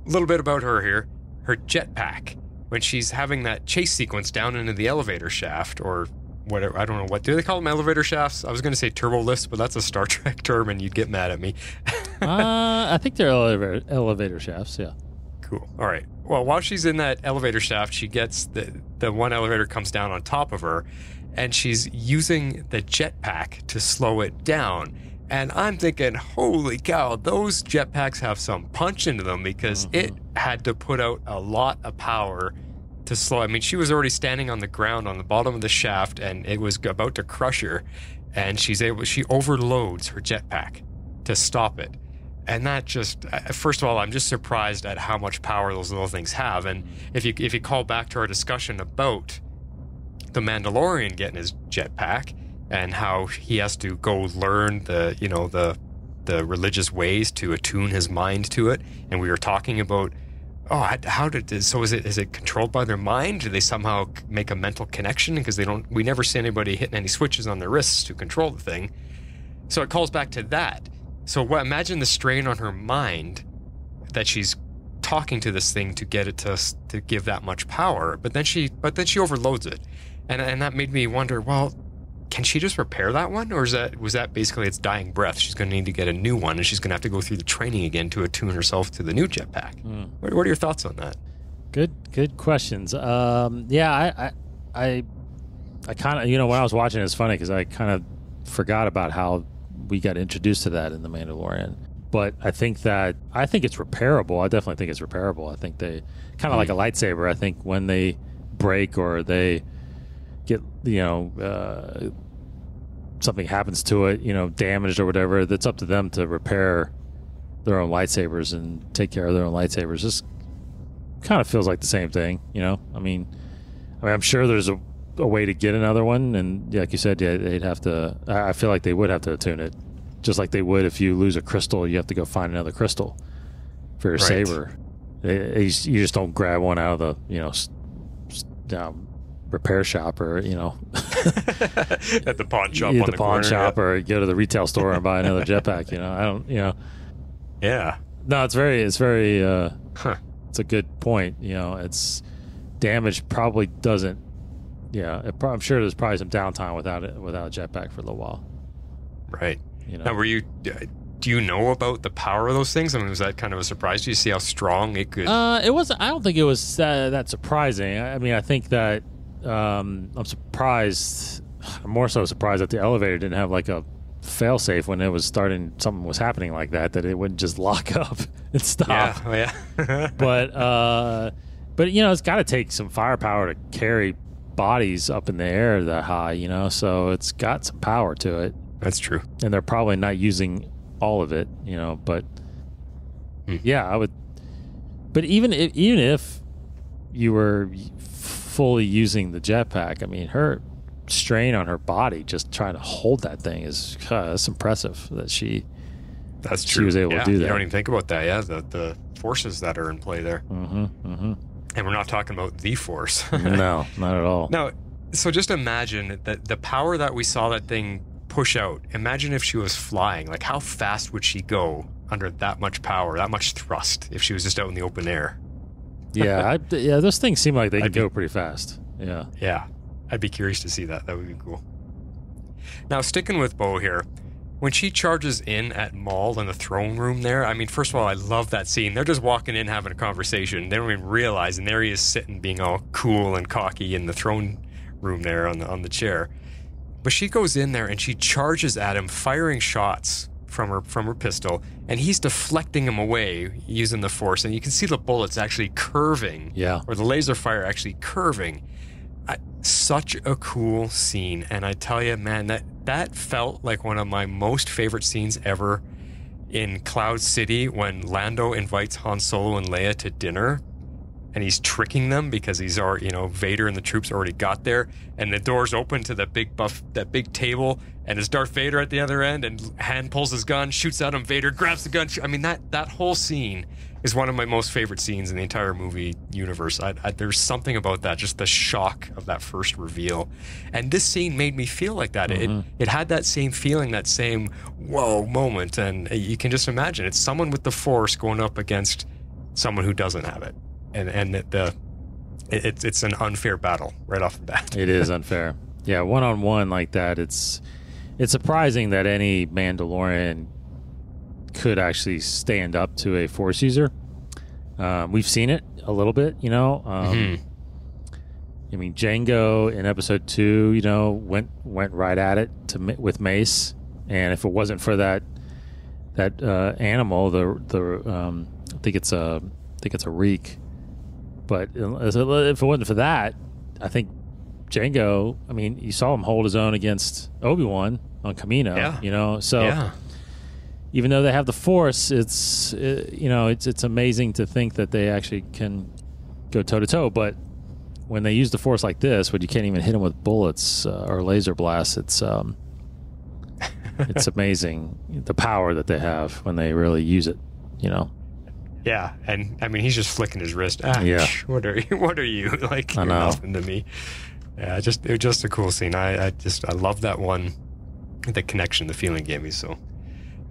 A little bit about her here. Her jetpack when she's having that chase sequence down into the elevator shaft or whatever. I don't know what do they call them elevator shafts. I was going to say turbo lifts, but that's a Star [LAUGHS] Trek term, and you'd get mad at me. uh, I think they're elevator, elevator shafts. Yeah. Cool. All right. Well, while she's in that elevator shaft, she gets the the one elevator comes down on top of her, and she's using the jetpack to slow it down. And I'm thinking, holy cow, those jetpacks have some punch into them because it had to put out a lot of power to slow. I mean, she was already standing on the ground on the bottom of the shaft, and it was about to crush her. And she's able, she overloads her jetpack to stop it. And that just, uh, first of all, I'm just surprised at how much power those little things have. And if you if you call back to our discussion about the Mandalorian getting his jetpack and how he has to go learn the you know the the religious ways to attune his mind to it, and we were talking about. Oh, how- did so? Is it is it controlled by their mind? Do they somehow make a mental connection? Because they don't. We never see anybody hitting any switches on their wrists to control the thing. So it calls back to that. So what, imagine the strain on her mind that she's talking to this thing to get it to to give that much power, but then she but then she overloads it, and and that made me wonder. Well, can she just repair that one, or is that was that basically its dying breath? She's going to need to get a new one, and she's going to have to go through the training again to attune herself to the new jetpack. What, what are your thoughts on that? Good, good questions. Um, yeah, I, I, I, I kind of, you know, when I was watching, it's funny because I kind of forgot about how we got introduced to that in the Mandalorian. But I think that I think it's repairable. I definitely think it's repairable. I think they kind of like a lightsaber. I think when they break or they get, you know, uh, something happens to it, you know, damaged or whatever, that's up to them to repair their own lightsabers and take care of their own lightsabers. Just kind of feels like the same thing, you know. I mean, I mean, I'm sure there's a, a way to get another one, and yeah, like you said, yeah, they'd have to. I feel like they would have to attune it, just like they would if you lose a crystal, you have to go find another crystal for your Right. saber. You just don't grab one out of the you know um, repair shop or you know [LAUGHS] At the pawn shop, at the, the pawn corner, shop yeah. or go to the retail store and buy another jetpack. You know, I don't. You know, yeah. no, it's very, it's very. Uh, Huh. it's a good point. You know, it's damage probably doesn't. Yeah, it, prob- I'm sure there's probably some downtime without it, without a jetpack for a little while. Right. You know, Now, were you? Do you know about the power of those things? I mean, was that kind of a surprise? Do you see how strong it could? uh, it was. I don't think it was that, that surprising. I, I mean, I think that um, I'm surprised. I'm more so surprised that the elevator didn't have like a failsafe when it was starting. Something was happening like that that it wouldn't just [LAUGHS] lock up and stop. yeah. Oh, yeah. [LAUGHS] but uh, but you know, it's got to take some firepower to carry bodies up in the air that high. You know, so it's got some power to it, That's true. and they're probably not using all of it. You know, but Hmm. yeah, I would. But even if, even if you were fully using the jetpack, I mean, her strain on her body just trying to hold that thing is uh, that's impressive that she That's true. She was able to Yeah, do You that. don't even think about that. Yeah, the the forces that are in play there, mm-hmm, mm-hmm. and we're not talking about the force. [LAUGHS] no not at all No, so just imagine that the power that we saw that thing push out. Imagine if she was flying. Like, how fast would she go under that much power, that much thrust, if she was just out in the open air? Yeah I, [LAUGHS] yeah those things seem like they can be- go pretty fast yeah Yeah, I'd be curious to see that. That would be cool. Now, sticking with Bo here, when she charges in at Maul in the throne room there, I mean, first of all, I love that scene. They're just walking in having a conversation. They don't even realize, and there he is sitting, being all cool and cocky in the throne room there on the on the chair. But she goes in there and she charges at him, firing shots from her from her pistol, and he's deflecting them away using the force. And you can see the bullets actually curving, Yeah. or the laser fire actually curving. I, such a cool scene, and I tell you, man, that that felt like one of my most favorite scenes ever in Cloud City when Lando invites Han Solo and Leia to dinner, and he's tricking them because he's already, you know, Vader and the troops already got there, and the doors open to that big buff, that big table, and it's Darth Vader at the other end, and Han pulls his gun, shoots at him. Vader grabs the gun. I mean, that that whole scene is one of my most favorite scenes in the entire movie universe. I, I, there's something about that, just the shock of that first reveal, and this scene made me feel like that. It mm-hmm. it had that same feeling, that same whoa moment, and you can just imagine it's someone with the Force going up against someone who doesn't have it, and and the it's it's an unfair battle right off the bat. It is [LAUGHS] unfair. Yeah, one on one like that, it's it's surprising that any Mandalorian could actually stand up to a Force user. Um, we've seen it a little bit, you know. Um, Mhm. I mean, Jango in Episode Two, you know, went went right at it to with Mace, and if it wasn't for that that uh, animal, the the um, I think it's a I think it's a reek, but if it wasn't for that, I think Jango. I mean, you saw him hold his own against Obi Wan on Kamino. Yeah. You know, so yeah, even though they have the Force, it's uh, you know it's it's amazing to think that they actually can go toe to toe. But when they use the Force like this, when you can't even hit them with bullets uh, or laser blasts, it's um, [LAUGHS] it's amazing the power that they have when they really use it. You know, yeah, and I mean he's just flicking his wrist. Ah, Yeah. what are you? [LAUGHS] What are you [LAUGHS] like? I You're know. nothing to me. Yeah, just it was just a cool scene. I, I just I love that one, the connection, the feeling gave me. So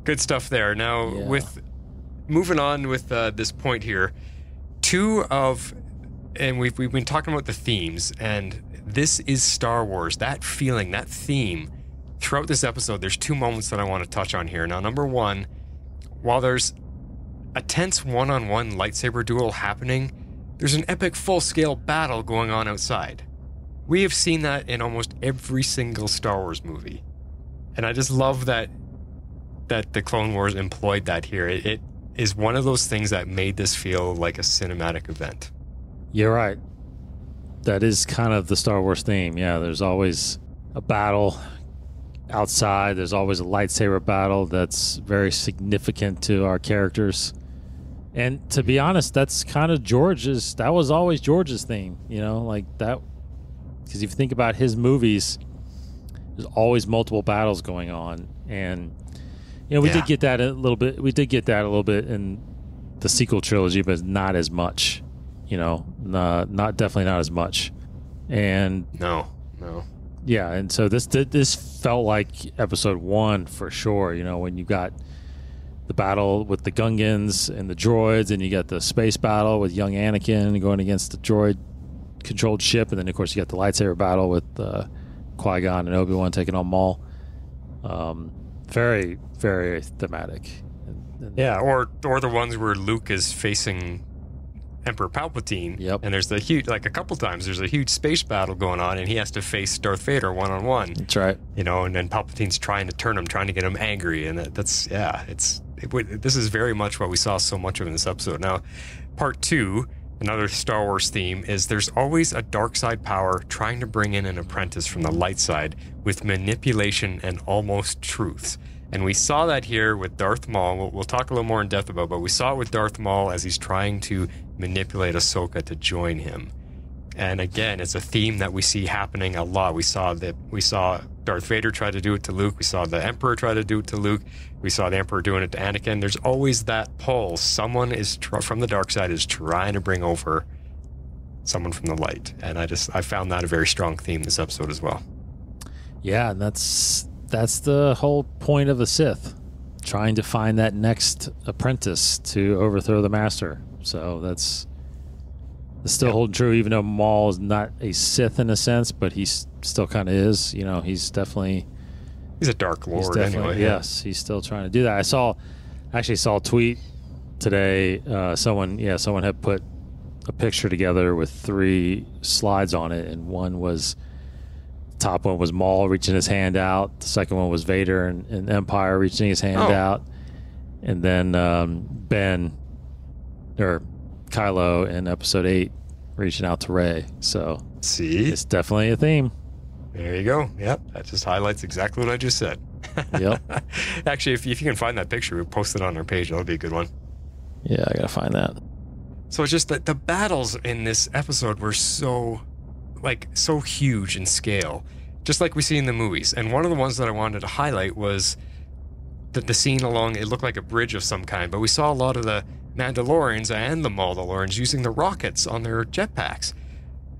good stuff there. Now Yeah. with moving on with uh, this point here, two of and we've we've been talking about the themes, and this is Star Wars. That feeling, that theme, throughout this episode, there's two moments that I want to touch on here. Now, number one, while there's a tense one-on-one lightsaber duel happening, there's an epic full-scale battle going on outside. We have seen that in almost every single Star Wars movie, and I just love that that the Clone Wars employed that here. It, it is one of those things that made this feel like a cinematic event. you're right. That is kind of the Star Wars theme. Yeah, there's always a battle outside. There's always a lightsaber battle that's very significant to our characters. And to be honest, that's kind of George's. That was always George's theme, you know, like that. Because if you think about his movies, there's always multiple battles going on, and you know we Yeah. did get that a little bit. We did get that a little bit in the sequel trilogy, but not as much. You know, not, not definitely not as much. And No, no. yeah, and so this this felt like episode one for sure. You know, when you got the battle with the Gungans and the droids, and you got the space battle with young Anakin going against the droid controlled ship, and then of course you got the lightsaber battle with uh, Qui Gon and Obi Wan taking on Maul. Um, very, very thematic. And- and- Yeah, or or the ones where Luke is facing Emperor Palpatine. Yep. And there's the huge, like a couple times, there's a huge space battle going on, and he has to face Darth Vader one on one. That's right. You know, and then Palpatine's trying to turn him, trying to get him angry, and that, that's yeah, it's this is very much what we saw so much of in this episode. Now, part two, another Star Wars theme is there's always a dark side power trying to bring in an apprentice from the light side with manipulation and almost truths. And we saw that here with Darth Maul. We'll, we'll talk a little more in depth about, but we saw it with Darth Maul as he's trying to manipulate Ahsoka to join him. And again, it's a theme that we see happening a lot. We saw that we saw Darth Vader try to do it to Luke. We saw the Emperor try to do it to Luke. We saw the Emperor doing it to Anakin. There's always that pull. Someone is tr- from the dark side is trying to bring over someone from the light, and I just I found that a very strong theme this episode as well. Yeah, and that's that's the whole point of the Sith, trying to find that next apprentice to overthrow the master. So that's, that's still holding true, even though Maul is not a Sith in a sense, but he still kind of is. You know, he's definitely He's a Dark Lord definitely anyway. yes, he's still trying to do that. I saw, actually saw a tweet today. Uh, someone yeah, someone had put a picture together with three slides on it, and one was top one was Maul reaching his hand out. The second one was Vader and, and Empire reaching his hand Oh. out, and then um, Ben or Kylo in Episode Eight reaching out to Rey. So See, it's definitely a theme. there you go. Yep, that just highlights exactly what I just said. [LAUGHS] Yep. Actually, if, if you can find that picture, we'll post it on our page. That'll be a good one. Yeah, I gotta find that. So it's just that the battles in this episode were so, like, so huge in scale, just like we see in the movies. And one of the ones that I wanted to highlight was the, the scene along, it looked like a bridge of some kind, but we saw a lot of the Mandalorians and the Mandalorians using the rockets on their jetpacks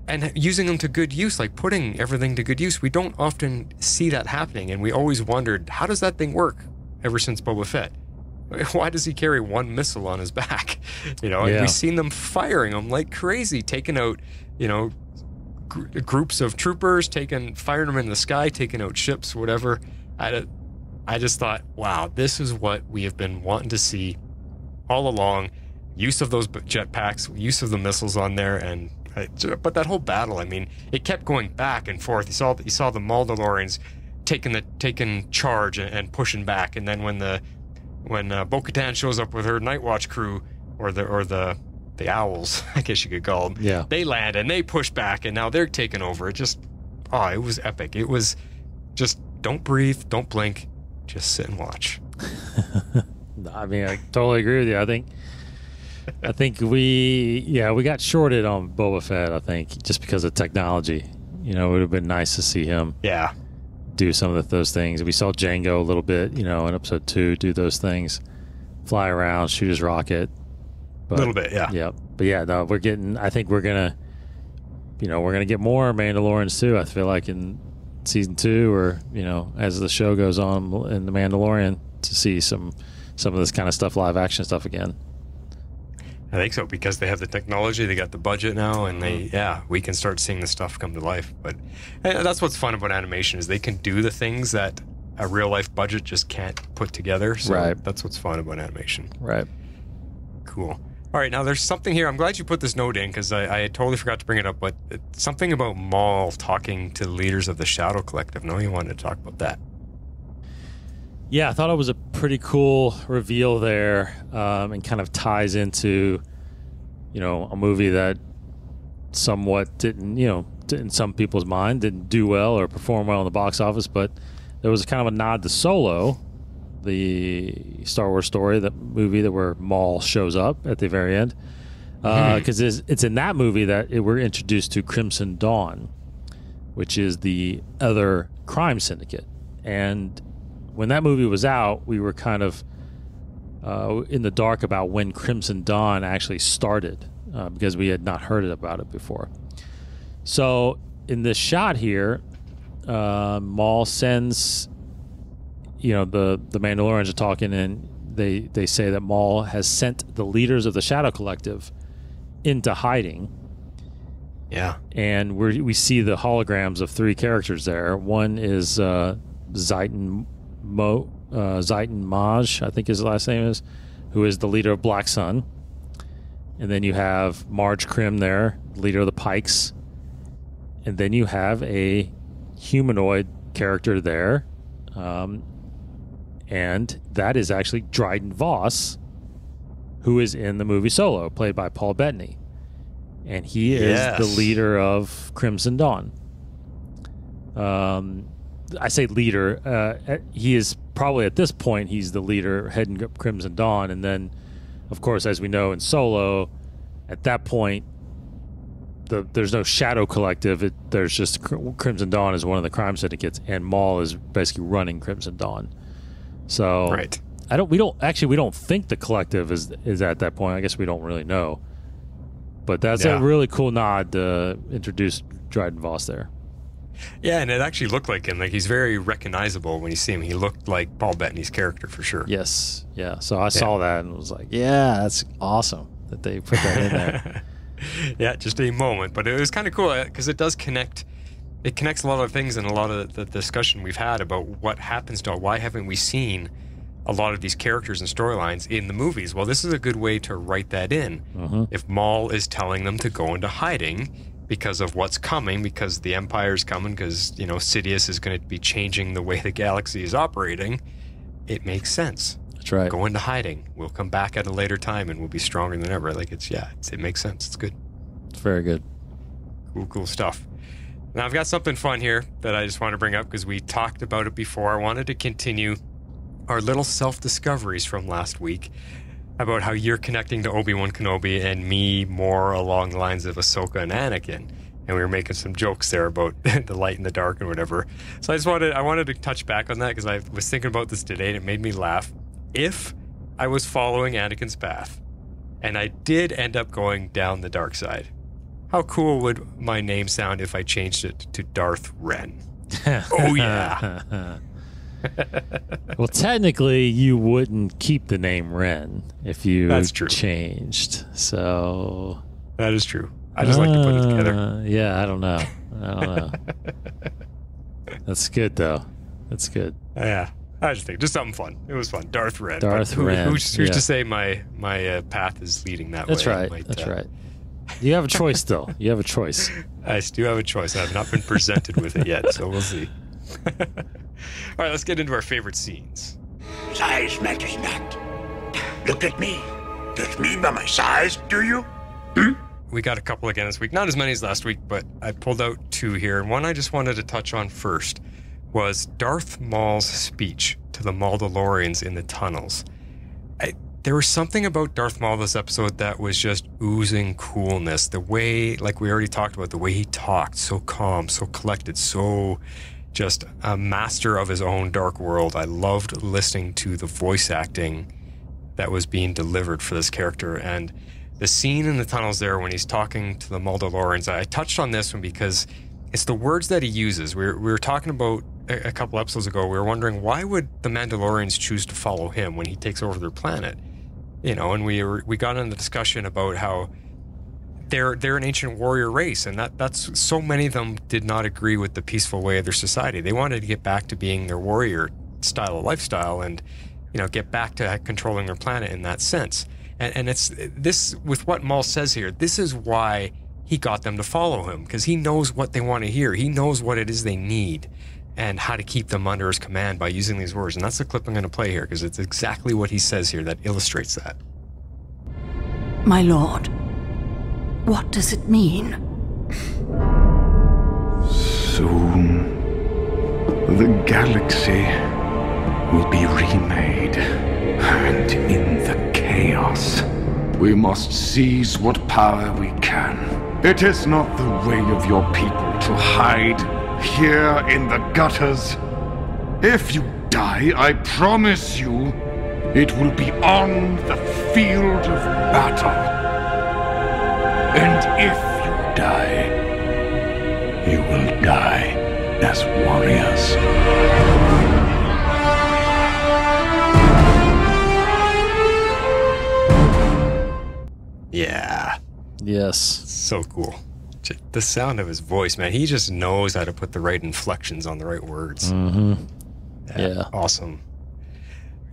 and using them to good use, like putting everything to good use. We don't often see that happening, and we always wondered, how does that thing work ever since Boba Fett? [LAUGHS] Why does he carry one missile on his back? [LAUGHS] You know, Yeah. we've seen them firing them like crazy, taking out, you know, gr- groups of troopers, taking, firing them in the sky, taking out ships, whatever. I, I just thought, wow, this is what we have been wanting to see all along. Use of those jetpacks, use of the missiles on there, and but that whole battle, I mean, it kept going back and forth. You saw you saw the Mandalorians taking the taking charge and, and pushing back, and then when the when uh, Bo-Katan shows up with her Night Watch crew, or the or the the owls, [LAUGHS] I guess you could call them. Yeah. They land and they push back, and now they're taking over. It just, oh, it was epic. It was just don't breathe, don't blink, just sit and watch. [LAUGHS] I mean, I totally agree with you. I think, I think we, yeah, we got shorted on Boba Fett. I think just because of technology. You know, it would have been nice to see him Yeah, do some of those things. We saw Jango a little bit, you know, in episode two, do those things, fly around, shoot his rocket. a little bit. Yeah. Yeah, but yeah, no, we're getting. I think we're gonna, you know, we're gonna get more Mandalorians too. I feel like in season two, or you know, as the show goes on in the Mandalorian, to see some some of this kind of stuff, live action stuff again. I think so because they have the technology, they got the budget now, and they yeah, we can start seeing the stuff come to life. But eh, that's what's fun about animation is they can do the things that a real life budget just can't put together. So Right. that's what's fun about animation. Right. Cool. All right, now there's something here. I'm glad you put this note in because I, I totally forgot to bring it up. But it's something about Maul talking to the leaders of the Shadow Collective. No, you wanted to talk about that. Yeah, I thought it was a pretty cool reveal there, um, and kind of ties into, you know, a movie that somewhat didn't, you know, in some people's mind didn't do well or perform well in the box office, but there was kind of a nod to Solo, the Star Wars story, that movie that where Maul shows up at the very end, because it's, it's in that movie that it, we're introduced to Crimson Dawn, which is the other crime syndicate, and when that movie was out, we were kind of uh, in the dark about when Crimson Dawn actually started uh, because we had not heard about it before. So in this shot here, uh, Maul sends, you know, the the Mandalorians are talking, and they they say that Maul has sent the leaders of the Shadow Collective into hiding Yeah. and we we see the holograms of three characters there. One is uh, Ziton Mo uh, Ziton Moj, I think his last name is, who is the leader of Black Sun. And then you have Marg Krim there, leader of the Pikes. And then you have a humanoid character there, um, and that is actually Dryden Voss, who is in the movie Solo, played by Paul Bettany and he is Yes. the leader of Crimson Dawn. Um, I say leader. Uh, he is probably at this point he's the leader heading up Crimson Dawn, and then, of course, as we know in Solo, at that point, the there's no Shadow Collective. It, there's just Crimson Dawn is one of the crime syndicates, and Maul is basically running Crimson Dawn. So Right. I don't. We don't actually. We don't think the collective is is at that point. I guess we don't really know. But that's Yeah. a really cool nod to introduce Dryden Voss there. Yeah, and it actually looked like him. Like he's very recognizable when you see him. He looked like Paul Bettany's character for sure. Yes. Yeah. So I saw that and was like, yeah, that's awesome that they put that in there. [LAUGHS] yeah, just a moment, but it was kind of cool uh, because it does connect. It connects a lot of things and a lot of the discussion we've had about what happens to why haven't we seen a lot of these characters and storylines in the movies. Well, this is a good way to write that in. Mm-hmm. If Maul is telling them to go into hiding because of what's coming, because the Empire's coming, because you know Sidious is going to be changing the way the galaxy is operating, it makes sense. That's right. Go into hiding. We'll come back at a later time and we'll be stronger than ever. Like it's yeah, it's, it makes sense. It's good. It's very good. Cool, cool stuff. Now, I've got something fun here that I just want to bring up because we talked about it before. I wanted to continue our little self discoveries from last week. About how you're connecting to Obi Wan Kenobi and me more along the lines of Ahsoka and Anakin. And we were making some jokes there about [LAUGHS] the light and the dark and whatever. So I just wanted I wanted to touch back on that because I was thinking about this today and it made me laugh. If I was following Anakin's path and I did end up going down the dark side, how cool would my name sound if I changed it to Darth Ren? [LAUGHS] oh yeah. [LAUGHS] well, technically, you wouldn't keep the name Ren if you That's true. changed. So That is true. I just like to put it together. Uh, Yeah, I don't know. I don't know. [LAUGHS] That's good though. That's good. Yeah. I just think just something fun. It was fun. Darth Ren. Darth who- Ren, Who's, who's yeah. to say my my uh, path is leading that That's way? right. Might, That's uh, right. You have a choice though. You have a choice. [LAUGHS] I do have a choice. I've not been presented with it yet, so we'll see. [LAUGHS] All right, let's get into our favorite scenes. Size matters not. Look at me. Judge me by my size, do you? Hmm? We got a couple again this week. Not as many as last week, but I pulled out two here. And one I just wanted to touch on first was Darth Maul's speech to the Maldalorians in the tunnels. I, there was something about Darth Maul this episode that was just oozing coolness. The way, like we already talked about, the way he talked, so calm, so collected, so just a master of his own dark world. I loved listening to the voice acting that was being delivered for this character. And the scene in the tunnels there when he's talking to the Maldalorians, I touched on this one because it's the words that he uses. We were, we were talking about a, a couple episodes ago, we were wondering why would the Mandalorians choose to follow him when he takes over their planet? You know, and we were, we got into the discussion about how they're they're an ancient warrior race, and that that's so many of them did not agree with the peaceful way of their society. They wanted to get back to being their warrior style of lifestyle, and you know, get back to controlling their planet in that sense. And and it's this with what Maul says here. This is why he got them to follow him because he knows what they want to hear. He knows what it is they need. And how to keep them under his command by using these words. And that's the clip I'm going to play here because it's exactly what he says here that illustrates that. My lord, what does it mean? Soon, the galaxy will be remade. And in the chaos, we must seize what power we can. It is not the way of your people to hide here in the gutters. If you die, I promise you, it will be on the field of battle. And if you die, you will die as warriors. Yeah. Yes. So cool. The sound of his voice, man. He just knows how to put the right inflections on the right words. Mm-hmm. Yeah. Awesome.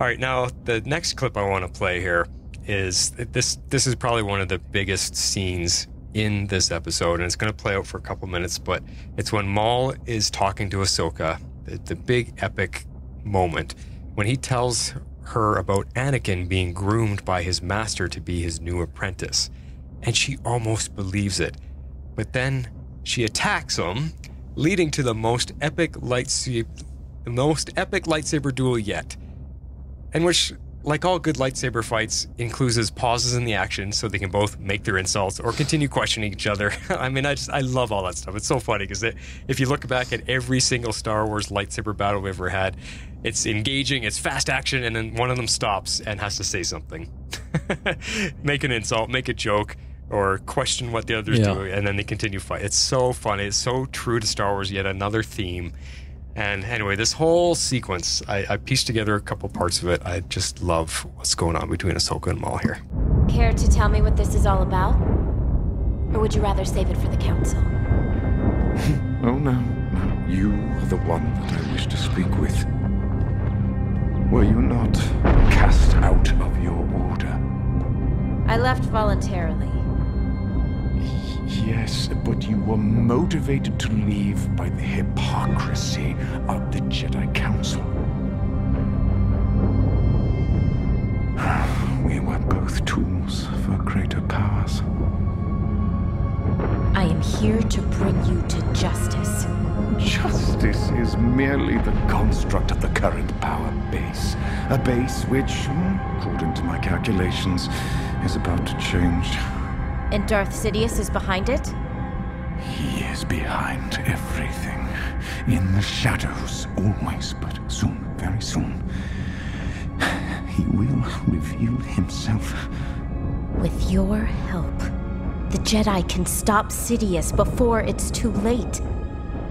All right, now the next clip I want to play here is this. This is probably one of the biggest scenes in this episode, and it's going to play out for a couple minutes. But it's when Maul is talking to Ahsoka, the, the big epic moment when he tells her about Anakin being groomed by his master to be his new apprentice, and she almost believes it. But then she attacks him, leading to the most epic lightsaber, the most epic lightsaber duel yet. And which, like all good lightsaber fights, includes pauses in the action so they can both make their insults or continue questioning each other. [LAUGHS] I mean, I just I love all that stuff. It's so funny because if you look back at every single Star Wars lightsaber battle we've ever had, it's engaging, it's fast action, and then one of them stops and has to say something, [LAUGHS] make an insult, make a joke, or question what the others Yeah. do, and then they continue fight. It's so funny. It's so true to Star Wars. Yet another theme. And anyway, this whole sequence, I, I pieced together a couple parts of it. I just love what's going on between Ahsoka and Maul here. Care to tell me what this is all about? Or would you rather save it for the council? [LAUGHS] Oh, no, no. You are the one that I wish to speak with. Were you not cast out of your order? I left voluntarily. Yes, but you were motivated to leave by the hypocrisy of the Jedi Council. [SIGHS] We were both tools for greater powers. I am here to bring you to justice. Justice. is merely the construct of the current power base. A base which, according to my calculations, is about to change. And Darth Sidious is behind it? He is behind everything. In the shadows, always, but soon, very soon, he will reveal himself. With your help, the Jedi can stop Sidious before it's too late.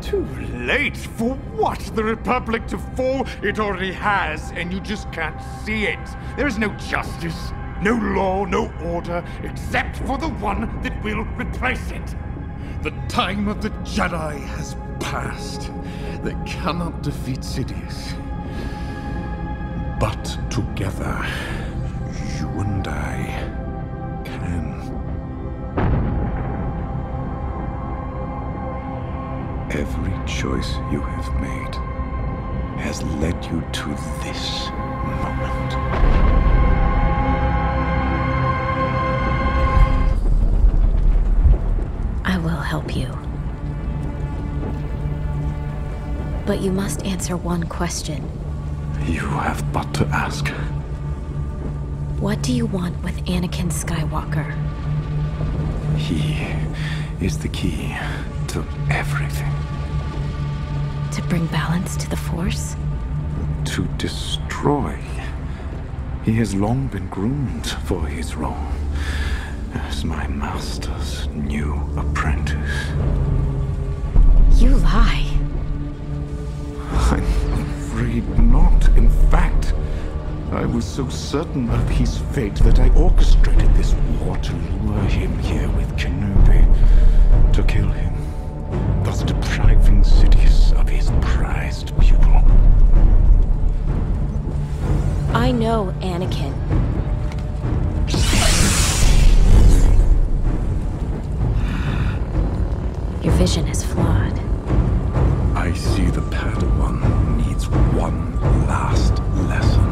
Too late? For what? The Republic to fall? It already has, and you just can't see it. There is no justice, no law, no order, except for the one that will replace it. The time of the Jedi has passed. They cannot defeat Sidious. But together, you and I can. Every choice you have made has led you to this moment. Help you. But you must answer one question. You have but to ask. What do you want with Anakin Skywalker? He is the key to everything. To bring balance to the Force? To destroy. He has long been groomed for his role as my master's new apprentice. You lie. I'm afraid not. In fact, I was so certain of his fate that I orchestrated this war to lure him here with Kenobi. To kill him, thus depriving Sidious of his prized pupil. I know Anakin. Vision is flawed. I see the Padawan needs one last lesson.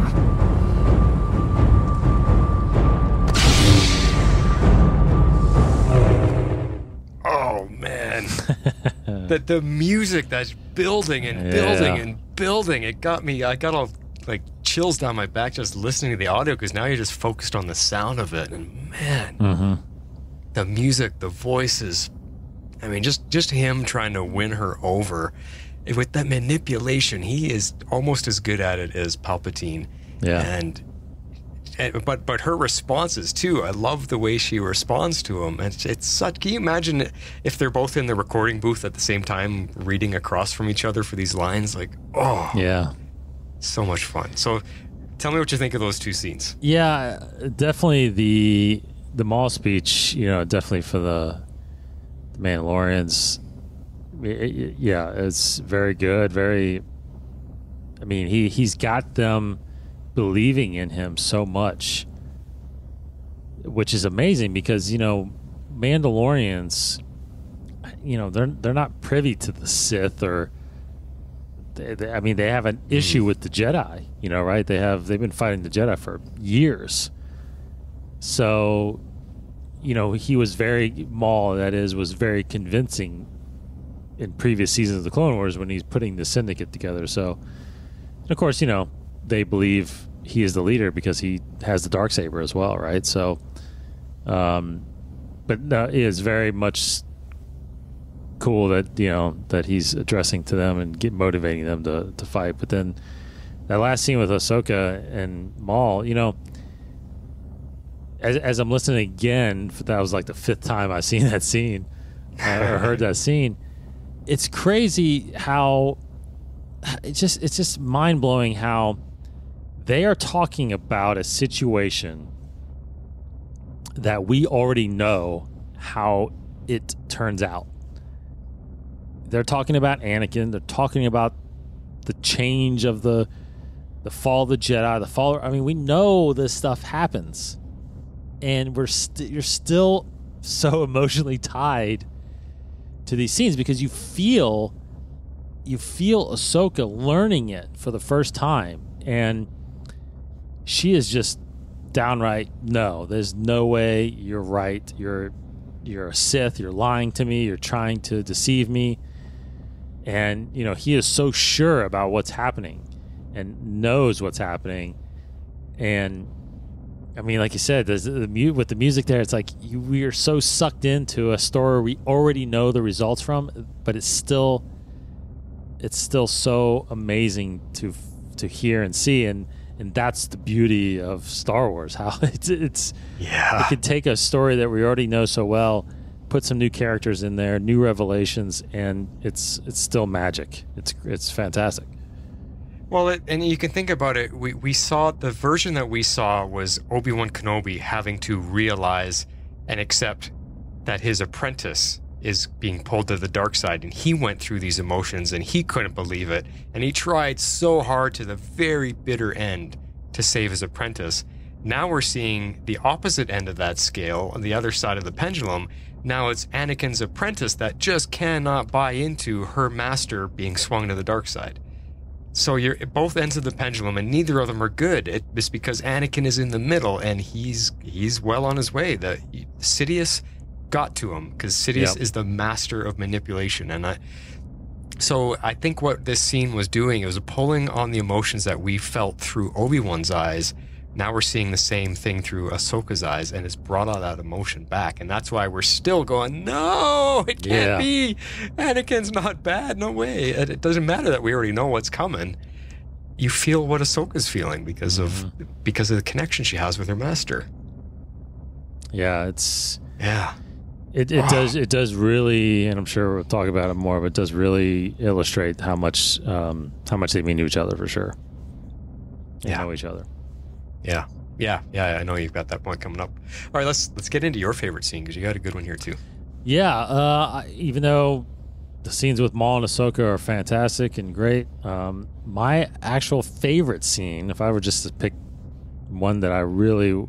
Oh man, [LAUGHS] the the music that's building and building Yeah. and building. It got me. I got all like chills down my back just listening to the audio because now you're just focused on the sound of it. And man, Mm-hmm. the music, the voices. I mean, just just him trying to win her over eh, with that manipulation. He is almost as good at it as Palpatine. Yeah. and. and- but but her responses too. I love the way she responds to him. It's, it's such. Can you imagine if they're both in the recording booth at the same time, reading across from each other for these lines? Like, oh, Yeah. so much fun. So, tell me what you think of those two scenes. Yeah, definitely the the Maul speech. You know, definitely for the, the Mandalorians. Yeah, it's very good. Very. I mean, he he's got them believing in him so much, which is amazing because you know, Mandalorians. You know, they're they're not privy to the Sith or. They, they, I mean, they have an mm-hmm. issue with the Jedi. You know, right? They have they've been fighting the Jedi for years. So, you know, he was very Maul. That is, was very convincing in previous seasons of the Clone Wars when he's putting the syndicate together. So, and of course, you know, they believe he is the leader because he has the dark saber as well, right? So, um, but no, it is very much cool that you know that he's addressing to them and get motivating them to to fight. But then that last scene with Ahsoka and Maul, you know, as as I'm listening again, that was like the fifth time I've seen [LAUGHS] that scene or heard that scene. It's crazy how it's just it's just mind blowing how they are talking about a situation that we already know how it turns out. They're talking about Anakin. They're talking about the change of the the fall of the Jedi. The fall. I mean, we know this stuff happens, and we're st- you're still so [LAUGHS] emotionally tied to these scenes because you feel you feel Ahsoka learning it for the first time, and she is just downright no. There's no way you're right. You're you're a Sith. You're lying to me. You're trying to deceive me. and you know he is so sure about what's happening and knows what's happening and I mean, like you said, the mu- with the music there, it's like you, we are so sucked into a story we already know the results from, but it's still, it's still so amazing to to hear and see, and and that's the beauty of Star Wars. [LAUGHS] How it's it's Yeah. it could take a story that we already know so well, put some new characters in there, new revelations, and it's it's still magic. It's it's fantastic. Well, it, and you can think about it. We we saw the version that we saw was Obi Wan Kenobi having to realize and accept that his apprentice is being pulled to the dark side, and he went through these emotions and he couldn't believe it, and he tried so hard to the very bitter end to save his apprentice. Now we're seeing the opposite end of that scale, on the other side of the pendulum. Now it's Anakin's apprentice that just cannot buy into her master being swung to the dark side. So you're at both ends of the pendulum, and neither of them are good. It- It's because Anakin is in the middle, and he's he's well on his way. The Sidious got to him because Sidious Yep. is the master of manipulation, and I. So I think what this scene was doing it was pulling on the emotions that we felt through Obi Wan's eyes. Now we're seeing the same thing through Ahsoka's eyes, and it's brought all that emotion back, and that's why we're still going. No, it can't Yeah. be. Anakin's not bad. No way. And it doesn't matter that we already know what's coming. You feel what Ahsoka's feeling because of because of the connection she has with her master. Yeah, it's Yeah. It, it does it does really, and I'm sure we'll talk about it more, but it does really illustrate how much um, how much they mean to each other for sure. They Yeah. know each other. Yeah. Yeah. Yeah. I know you've got that point coming up. All right, let's let's get into your favorite scene because you got a good one here too. Yeah, uh, even though the scenes with Maul and Ahsoka are fantastic and great, um, my actual favorite scene, if I were just to pick one that I really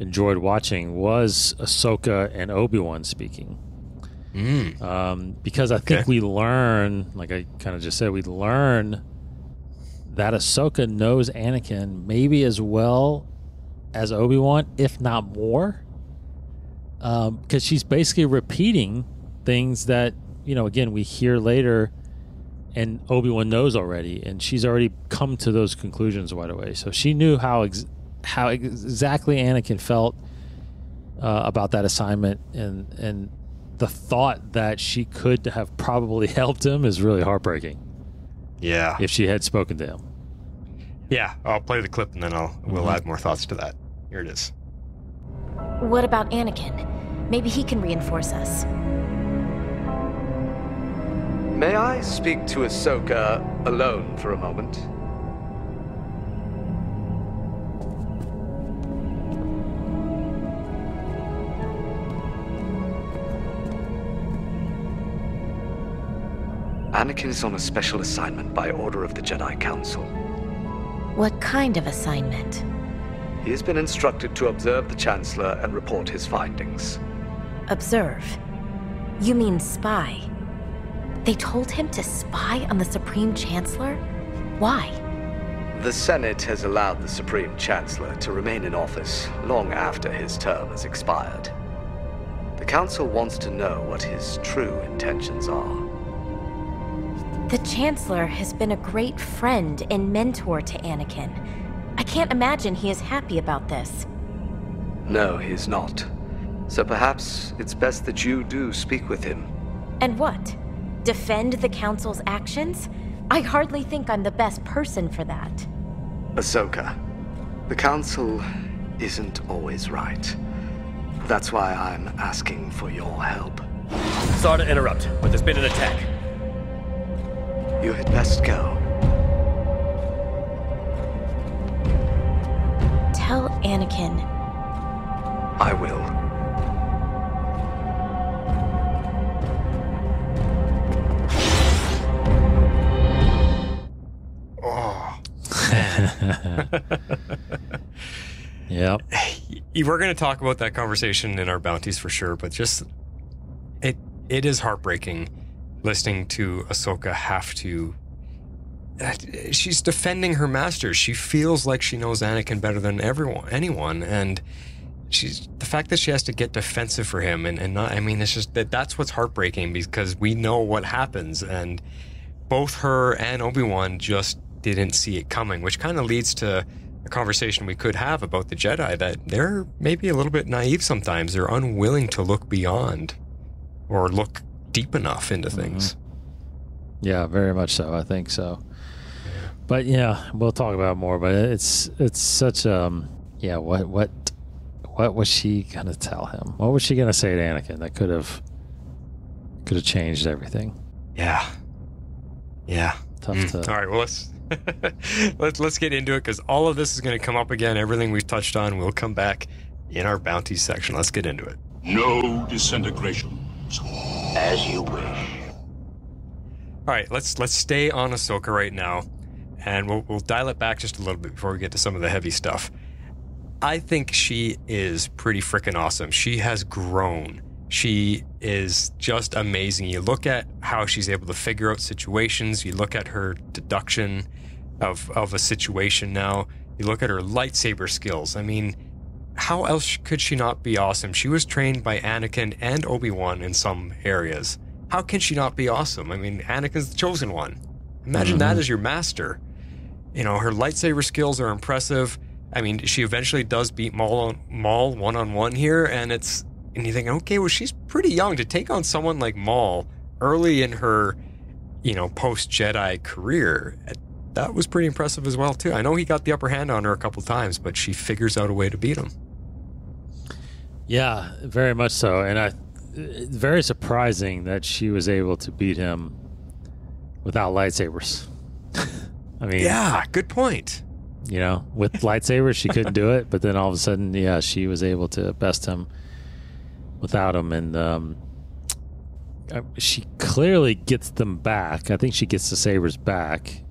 enjoyed watching, was Ahsoka and Obi Wan speaking. Mm. um, because I think Okay. we learn, like I kind of just said, we learn that Ahsoka knows Anakin maybe as well as Obi Wan, if not more, because she's basically repeating things that you know. Again, we hear later, and Obi Wan knows already, and she's already come to those conclusions right away. So she knew how ex- how ex- exactly Anakin felt uh, about that assignment, and and the thought that she could have probably [LAUGHS] helped him is really heartbreaking Yeah. if she had spoken to him. Yeah. I'll play the clip and then I'll we'll add more thoughts to that. Here it is. What about Anakin? Maybe he can reinforce us. May I speak to Ahsoka alone for a moment? Anakin is on a special assignment by order of the Jedi Council. What kind of assignment? He has been instructed to observe the Chancellor and report his findings. Observe. You mean spy? They told him to spy on the Supreme Chancellor? Why? The Senate has allowed the Supreme Chancellor to remain in office long after his term has expired. The Council wants to know what his true intentions are. The Chancellor has been a great friend and mentor to Anakin. I can't imagine he is happy about this. No, he is not. So perhaps it's best that you do speak with him. And what? Defend the Council's actions? I hardly think I'm the best person for that. Ahsoka, the Council isn't always right. That's why I'm asking for your help. Sorry to interrupt, but there's been an attack. You had best go. Tell Anakin I will. Oh. [LAUGHS] Yep. We're going to talk about that conversation in our bounties for sure, but just it it is heartbreaking listening to Ahsoka have to. She's defending her master. She feels like she knows Anakin better than everyone, anyone, and she's the fact that she has to get defensive for him and, and not, I mean, it's just that that's what's heartbreaking because we know what happens. And both her and Obi Wan just didn't see it coming, which kind of leads to a conversation we could have about the Jedi that they're maybe a little bit naive sometimes. They're unwilling to look beyond or look deep enough into things. Yeah, very much so. I think so. But yeah, we'll talk about it more. But it's it's such um yeah. What what what was she gonna tell him? What was she gonna say to Anakin that could have could have changed everything? Yeah, yeah. Tough Mm. to. All right, well let's [LAUGHS] let's let's get into it because all of this is going to come up again. Everything we've touched on will come back in our bounty section. Let's get into it. No disintegration. As you wish. All right, let's let's stay on Ahsoka right now, and we'll we'll dial it back just a little bit before we get to some of the heavy stuff. I think she is pretty freaking awesome. She has grown. She is just amazing. You look at how she's able to figure out situations. You look at her deduction of of a situation now. You look at her lightsaber skills. I mean, how else could she not be awesome? She was trained by Anakin and Obi-Wan in some areas. How can she not be awesome? I mean, Anakin's the chosen one. Imagine that mm-hmm. as your master. You know, her lightsaber skills are impressive. I mean, she eventually does beat Maul on, Maul one on one here, and it's and you think, okay, well, she's pretty young to take on someone like Maul early in her, you know, post Jedi career. That was pretty impressive as well too. I know he got the upper hand on her a couple times, but she figures out a way to beat him. Yeah, very much so. And I, very surprising that she was able to beat him without lightsabers. [LAUGHS] I mean, Yeah, good point. you know, with [LAUGHS] lightsabers she couldn't do it, but then all of a sudden, yeah, she was able to best him without him, and um, uh, she clearly gets them back. I think she gets the sabers back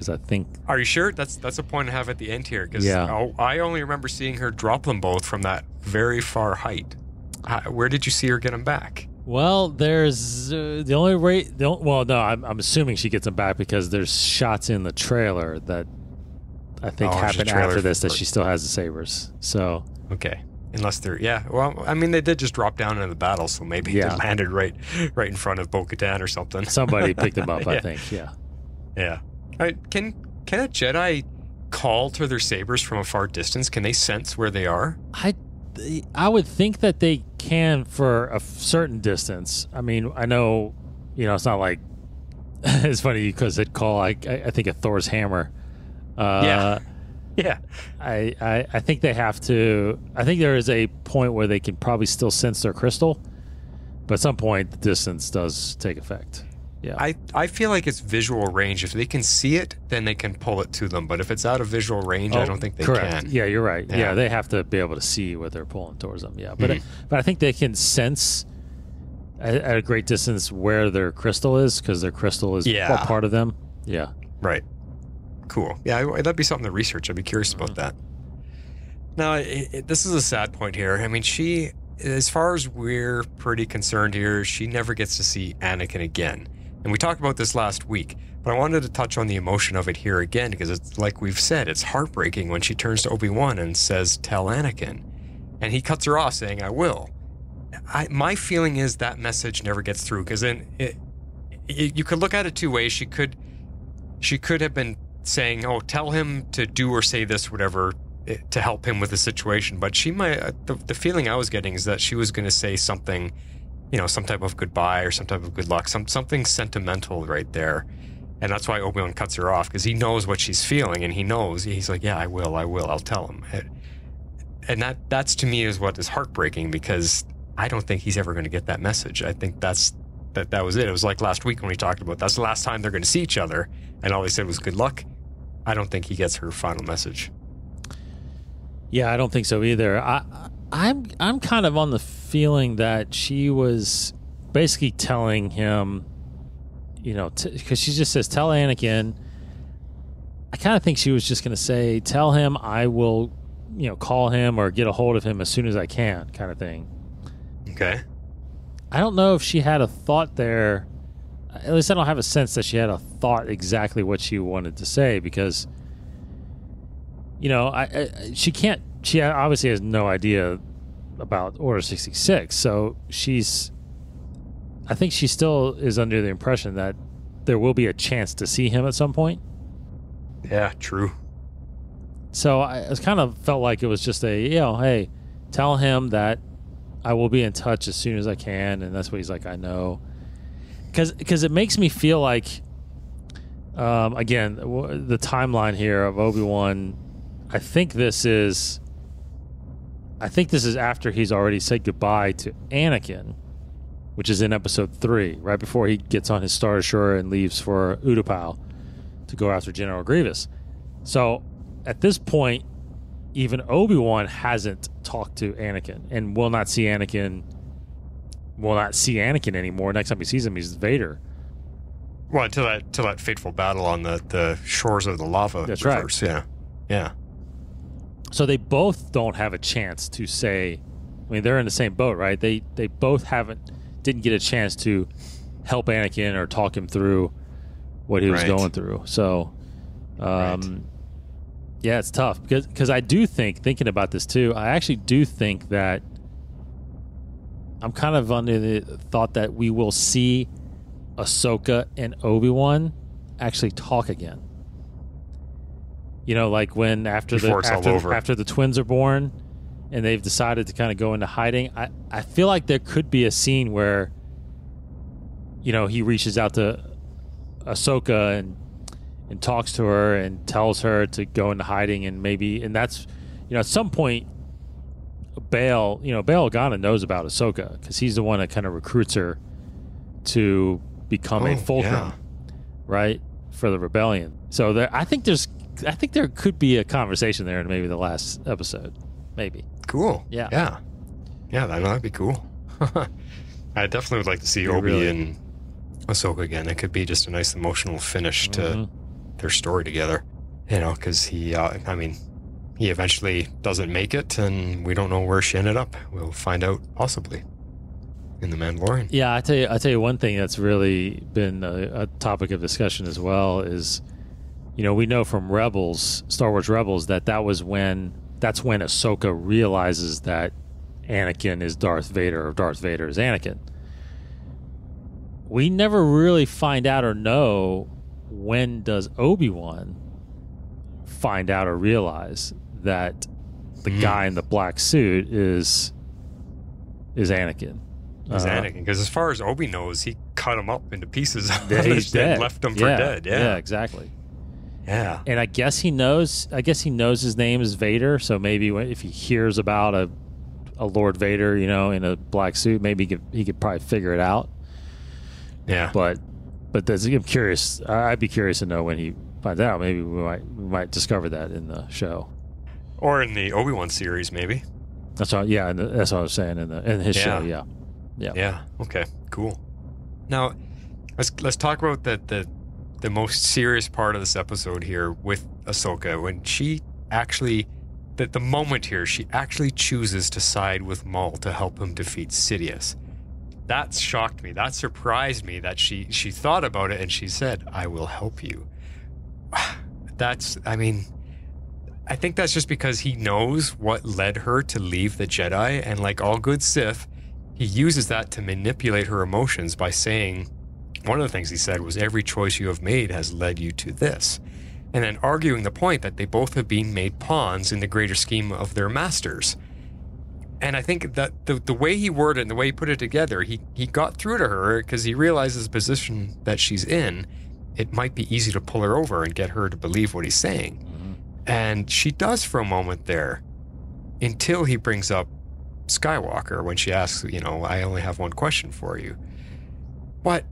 because I think Are you sure? That's that's a point I have at the end here because Yeah. I only remember seeing her drop them both from that very far height. Where did you see her get them back? Well, there's uh, the only way. The, on- well, no, I'm, I'm assuming she gets them back because there's shots in the trailer that I think Oh, happen after this that she still has the sabers. So Okay, unless they're yeah. Well, I mean they did just drop down into the battle, so maybe Yeah. they landed right right in front of Bo-Katan or something. somebody picked them up, [LAUGHS] I think. Yeah. Yeah. Right, can can a Jedi call to their sabers from a far distance? Can they sense where they are? I I would think that they can for a certain distance. I mean, I know, you know, it's not like [LAUGHS] it's funny because it call. I I I think of Thor's hammer. Uh, Yeah. [LAUGHS] Yeah. I, I I think they have to. I think there is a point where they can probably still sense their crystal, but at some point the distance does take effect. Yeah. I, I feel like it's visual range. If they can see it, then they can pull it to them. But if it's out of visual range, I Oh, don't think they correct. can. Yeah, you're right. Yeah. Yeah. they have to be able to see what they're pulling towards them. Yeah, but Mhm. but I think they can sense at, at a great distance where their crystal is because their crystal is Yeah. a part of them. Yeah. Right. Cool. Yeah, that'd be something to research. I'd be curious about that. Now, it, it, this is a sad point here. I mean, she, as far as we're pretty concerned here, she never gets to see Anakin again. And we talked about this last week, but I wanted to touch on the emotion of it here again because it's like we've said, it's heartbreaking when she turns to Obi Wan and says, "Tell Anakin," and he cuts her off, saying, "I will." I, my feeling is that message never gets through because then it, it, you could look at it two ways. She could she could have been saying, "Oh, tell him to do or say this, whatever, eh, to help him with the situation." But she might. uh, The, the feeling I was getting is that she was going to say something, you know, some type of goodbye or some type of good luck, some something sentimental right there, and that's why Obi Wan cuts her off because he knows what she's feeling, and he knows he's like, "Yeah, I will, I will, I'll tell him." And that that's to me is what is heartbreaking because I don't think he's ever going to get that message. I think that's that that was it. It was like last week when we talked about that's the last time they're going to see each other, and all they said was good luck. I don't think he gets her final message. Yeah, I don't think so either. I, I'm I'm kind of on the feeling that she was basically telling him, you know, because she just says, "Tell Anakin." I kind of think she was just going to say, "Tell him I will, you know, call him or get a hold of him as soon as I can," kind of thing. Okay. I don't know if she had a thought there. At least I don't have a sense that she had a thought exactly what she wanted to say because, you know, I, I she can't. She obviously has no idea about Order 66. So she's I think she still is under the impression that there will be a chance to see him at some point. Yeah, true. So I it kind of felt like it was just a, you know, hey, tell him that I will be in touch as soon as I can, and that's what he's like. I know, because because it makes me feel like, um, again, w- the timeline here of Obi Wan. I think this is. I think this is after he's already said goodbye to Anakin, which is in Episode three, right before he gets on his Star Destroyer and leaves for Utapau to go after General Grievous. So at this point, even Obi Wan hasn't talked to Anakin and will not see Anakin. Will not see Anakin anymore. Next time he sees him, he's Vader. Well, until that until that fateful battle on the, the shores of the lava. That's right. Yeah, yeah. So they both don't have a chance to say. I mean, they're in the same boat, right? They they both haven't didn't get a chance to help Anakin or talk him through what he was Right. going through. So, um, yeah, it's tough because because I do think thinking about this too. I actually do think that I'm kind of under the thought that we will see Ahsoka and Obi Wan actually talk again. You know, like when after the Before after, over. after the twins are born, and they've decided to kind of go into hiding. I I feel like there could be a scene where, you know, he reaches out to Ahsoka and and talks to her and tells her to go into hiding and maybe and that's you know at some point Bail you know Bail Organa knows about Ahsoka because he's the one that kind of recruits her to become a Oh, fulcrum yeah. right for the rebellion so there I think there's I think there could be a conversation there in maybe the last episode maybe Cool. Yeah. Yeah. Yeah, that would be cool. [LAUGHS] I definitely would like to see Yeah, Obi really. and Ahsoka again. It could be just a nice emotional finish to Mhm. their story together. You know, because he, uh, I mean, he eventually doesn't make it, and we don't know where she ended up. We'll find out possibly in the Mandalorian. Yeah, I tell you, I tell you one thing that's really been a, a topic of discussion as well is, you know, we know from Rebels, Star Wars Rebels, that that was when that's when Ahsoka realizes that Anakin is Darth Vader or Darth Vader is Anakin. We never really find out or know when does Obi Wan find out or realize that the Hmm. guy in the black suit is is Anakin. He's Uh, Anakin, because as far as Obi knows, he cut him up into pieces Yeah, [LAUGHS] he's dead. left him for Yeah, dead. Yeah. yeah, exactly. Yeah. And I guess he knows. I guess he knows his name is Vader. So maybe if he hears about a a Lord Vader, you know, in a black suit, maybe he could he could probably figure it out. Yeah. But but that's, I'm curious. I'd be curious to know when he finds out. Maybe we might we might discover that in the show. Or in the Obi Wan series, maybe. That's what. Yeah, and that's what I was saying in the in his show. Yeah. Yeah, yeah. Yeah. Okay. Cool. Now, let's let's talk about the the the most serious part of this episode here with Ahsoka when she actually the the moment here she actually chooses to side with Maul to help him defeat Sidious. That shocked me. That surprised me that she she thought about it and she said, "I will help you." [SIGHS] That's I mean, I think that's just because he knows what led her to leave the Jedi and like all good Sith, he uses that to manipulate her emotions by saying one of the things he said was every choice you have made has led you to this. And then arguing the point that they both have been made pawns in the greater scheme of their masters. And I think that the, the way he worded and the way he put it together, he, he got through to her because he realizes the position that she's in. It might be easy to pull her over and get her to believe what he's saying. Mm-hmm. And she does for a moment there until he brings up Skywalker when she asks, you know, I only have one question for you. But,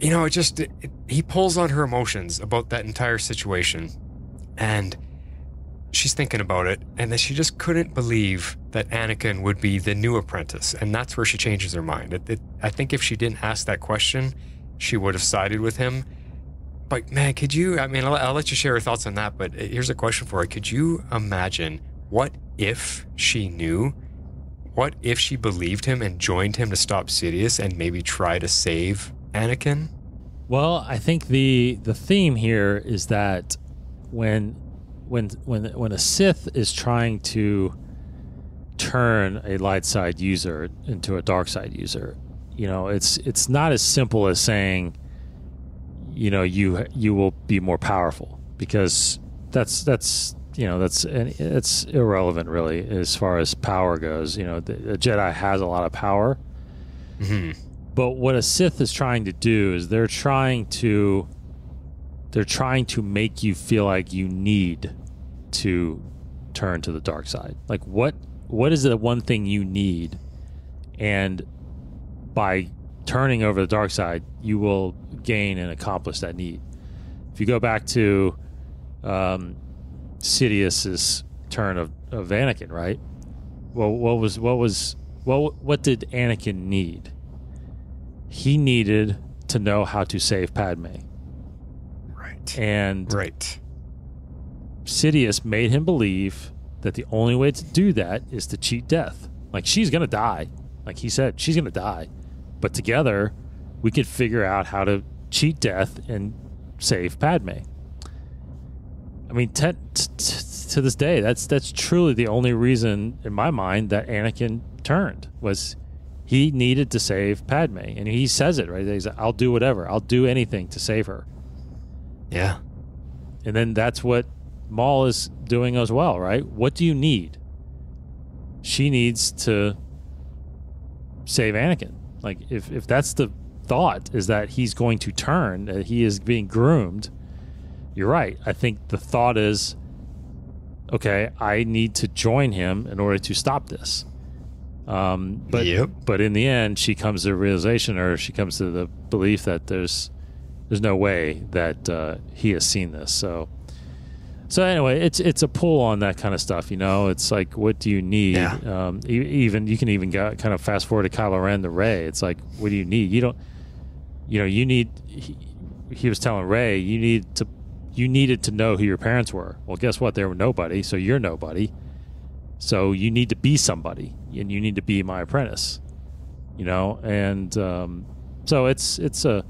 you know, it just, it, it- he pulls on her emotions about that entire situation. And she's thinking about it. And then she just couldn't believe that Anakin would be the new apprentice. And that's where she changes her mind. It, I think if she didn't ask that question, she would have sided with him. But man, could you? I mean, I'll, I'll let you share your thoughts on that. But here's a question for you: Could you imagine what if she knew? What if she believed him and joined him to stop Sidious and maybe try to save Anakin? Well, I think the the theme here is that when when when when a Sith is trying to turn a light side user into a dark side user. You know, it's it's not as simple as saying, you know, you you will be more powerful because that's that's you know that's it's irrelevant really as far as power goes. You know, the, a Jedi has a lot of power, hmm but what a Sith is trying to do is they're trying to they're trying to make you feel like you need to turn to the dark side. Like what what is the one thing you need and by turning over the dark side, you will gain and accomplish that need. If you go back to um, Sidious's turn of, of Anakin, right? Well, what was what was what what did Anakin need? He needed to know how to save Padme, Right. and Right. Sidious made him believe that the only way to do that is to cheat death. Like she's gonna die. Like he said, she's gonna die. But together, we could figure out how to cheat death and save Padme. I mean, te- t- t- to this day, that's that's truly the only reason in my mind that Anakin turned was he needed to save Padme, and he says it right. He's like, "I'll do whatever. I'll do anything to save her." Yeah. And then that's what Maul is doing as well, right? What do you need? She needs to save Anakin. Like if if that's the thought is that he's going to turn, that he is being groomed, you're right. I think the thought is okay, I need to join him in order to stop this. Um, but Yep. but in the end, she comes to the realization, or she comes to the belief that there's there's no way that uh, he has seen this. So so anyway, it's it's a pull on that kind of stuff. You know, it's like what do you need? Yeah. Um, e- even you can even go, kind of fast forward to Kylo Ren to Rey. It's like what do you need? You don't. You know, you need. He, he was telling Rey, you need to. You needed to know who your parents were. Well, guess what? They were nobody, so you're nobody. So you need to be somebody, and you need to be my apprentice. You know, and um, so it's it's a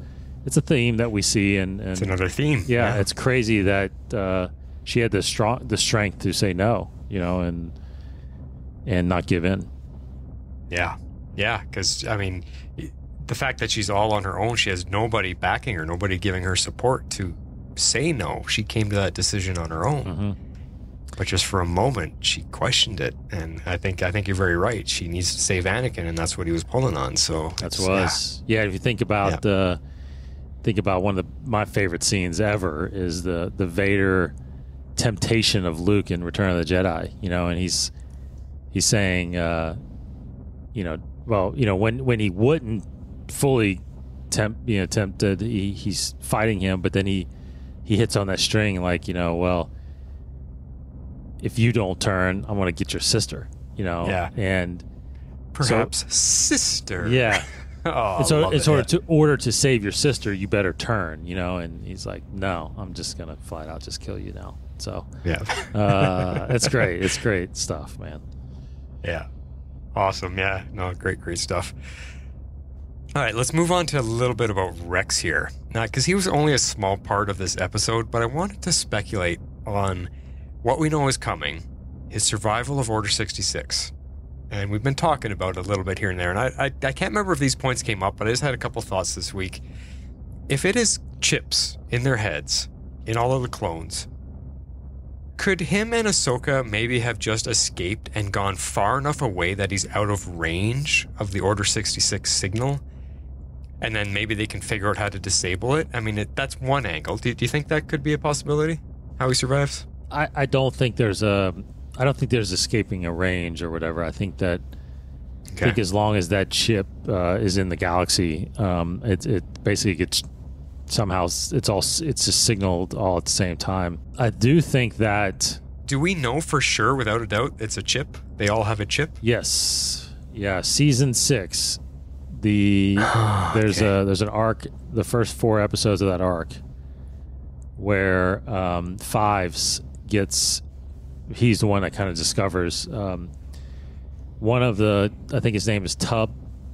it's a theme that we see, and, and It's another theme. yeah, it's crazy that uh, she had the strong the strength to say no, you know, and and not give in. Yeah. Yeah. Because, I mean, the fact that she's all on her own, she has nobody backing her, nobody giving her support to say no. She came to that decision on her own. Mm-hmm. But just for a moment, she questioned it, and I think I think you're very right. She needs to save Anakin, and that's what he was pulling on. So That's was yeah. If you think about the think about one of the, my favorite scenes ever is the the Vader temptation of Luke in Return of the Jedi. You know, and he's he's saying, uh, you know, well, you know, when when he wouldn't fully tempt, you know, tempted, he, he's fighting him, but then he he hits on that string like, you know, well, if you don't turn, I'm going to get your sister. You know, Yeah. and perhaps sister. yeah. [LAUGHS] Oh, and so, in it. order to order to save your sister, you better turn, you know. And he's like, "No, I'm just gonna flat out just kill you now." So, Yeah. uh, it's great. It's great stuff, man. Yeah. Awesome. Yeah. No, great, great stuff. All right, let's move on to a little bit about Rex here. Now, because he was only a small part of this episode, but I wanted to speculate on what we know is coming his survival of Order 66. And we've been talking about it a little bit here and there. And I, I, I can't remember if these points came up, but I just had a couple thoughts this week. If it is chips in their heads, in all of the clones, could him and Ahsoka maybe have just escaped and gone far enough away that he's out of range of the Order 66 signal? And then maybe they can figure out how to disable it? I mean, it, that's one angle. Do, do you think that could be a possibility? How he survives? I, I don't think there's a I don't think there's escaping a range or whatever. I think that I think as long as that chip uh, is in the galaxy, um, it it basically gets somehow it's all it's just signaled all at the same time. I do think that Do we know for sure, without a doubt, it's a chip? They all have a chip? Yes. Yeah, season 6 the [SIGHS] there's a there's an arc the first 4 episodes of that arc where um Fives gets he's the one that kind of discovers um one of the I think his name is Tup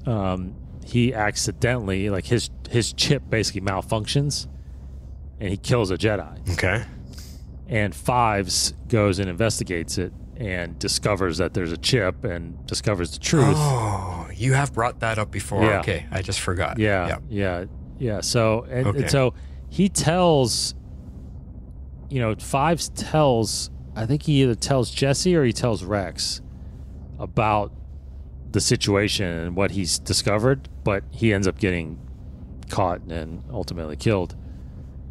um he accidentally like his his chip basically malfunctions and he kills a Jedi Okay. and Fives goes and investigates it and discovers that there's a chip and discovers the truth. Oh, you have brought that up before. Yeah. Okay, I just forgot. Yeah, yeah, yeah. So and, and so he tells, you know, Fives tells. I think he either tells Jesse or he tells Rex about the situation and what he's discovered, but he ends up getting caught and ultimately killed.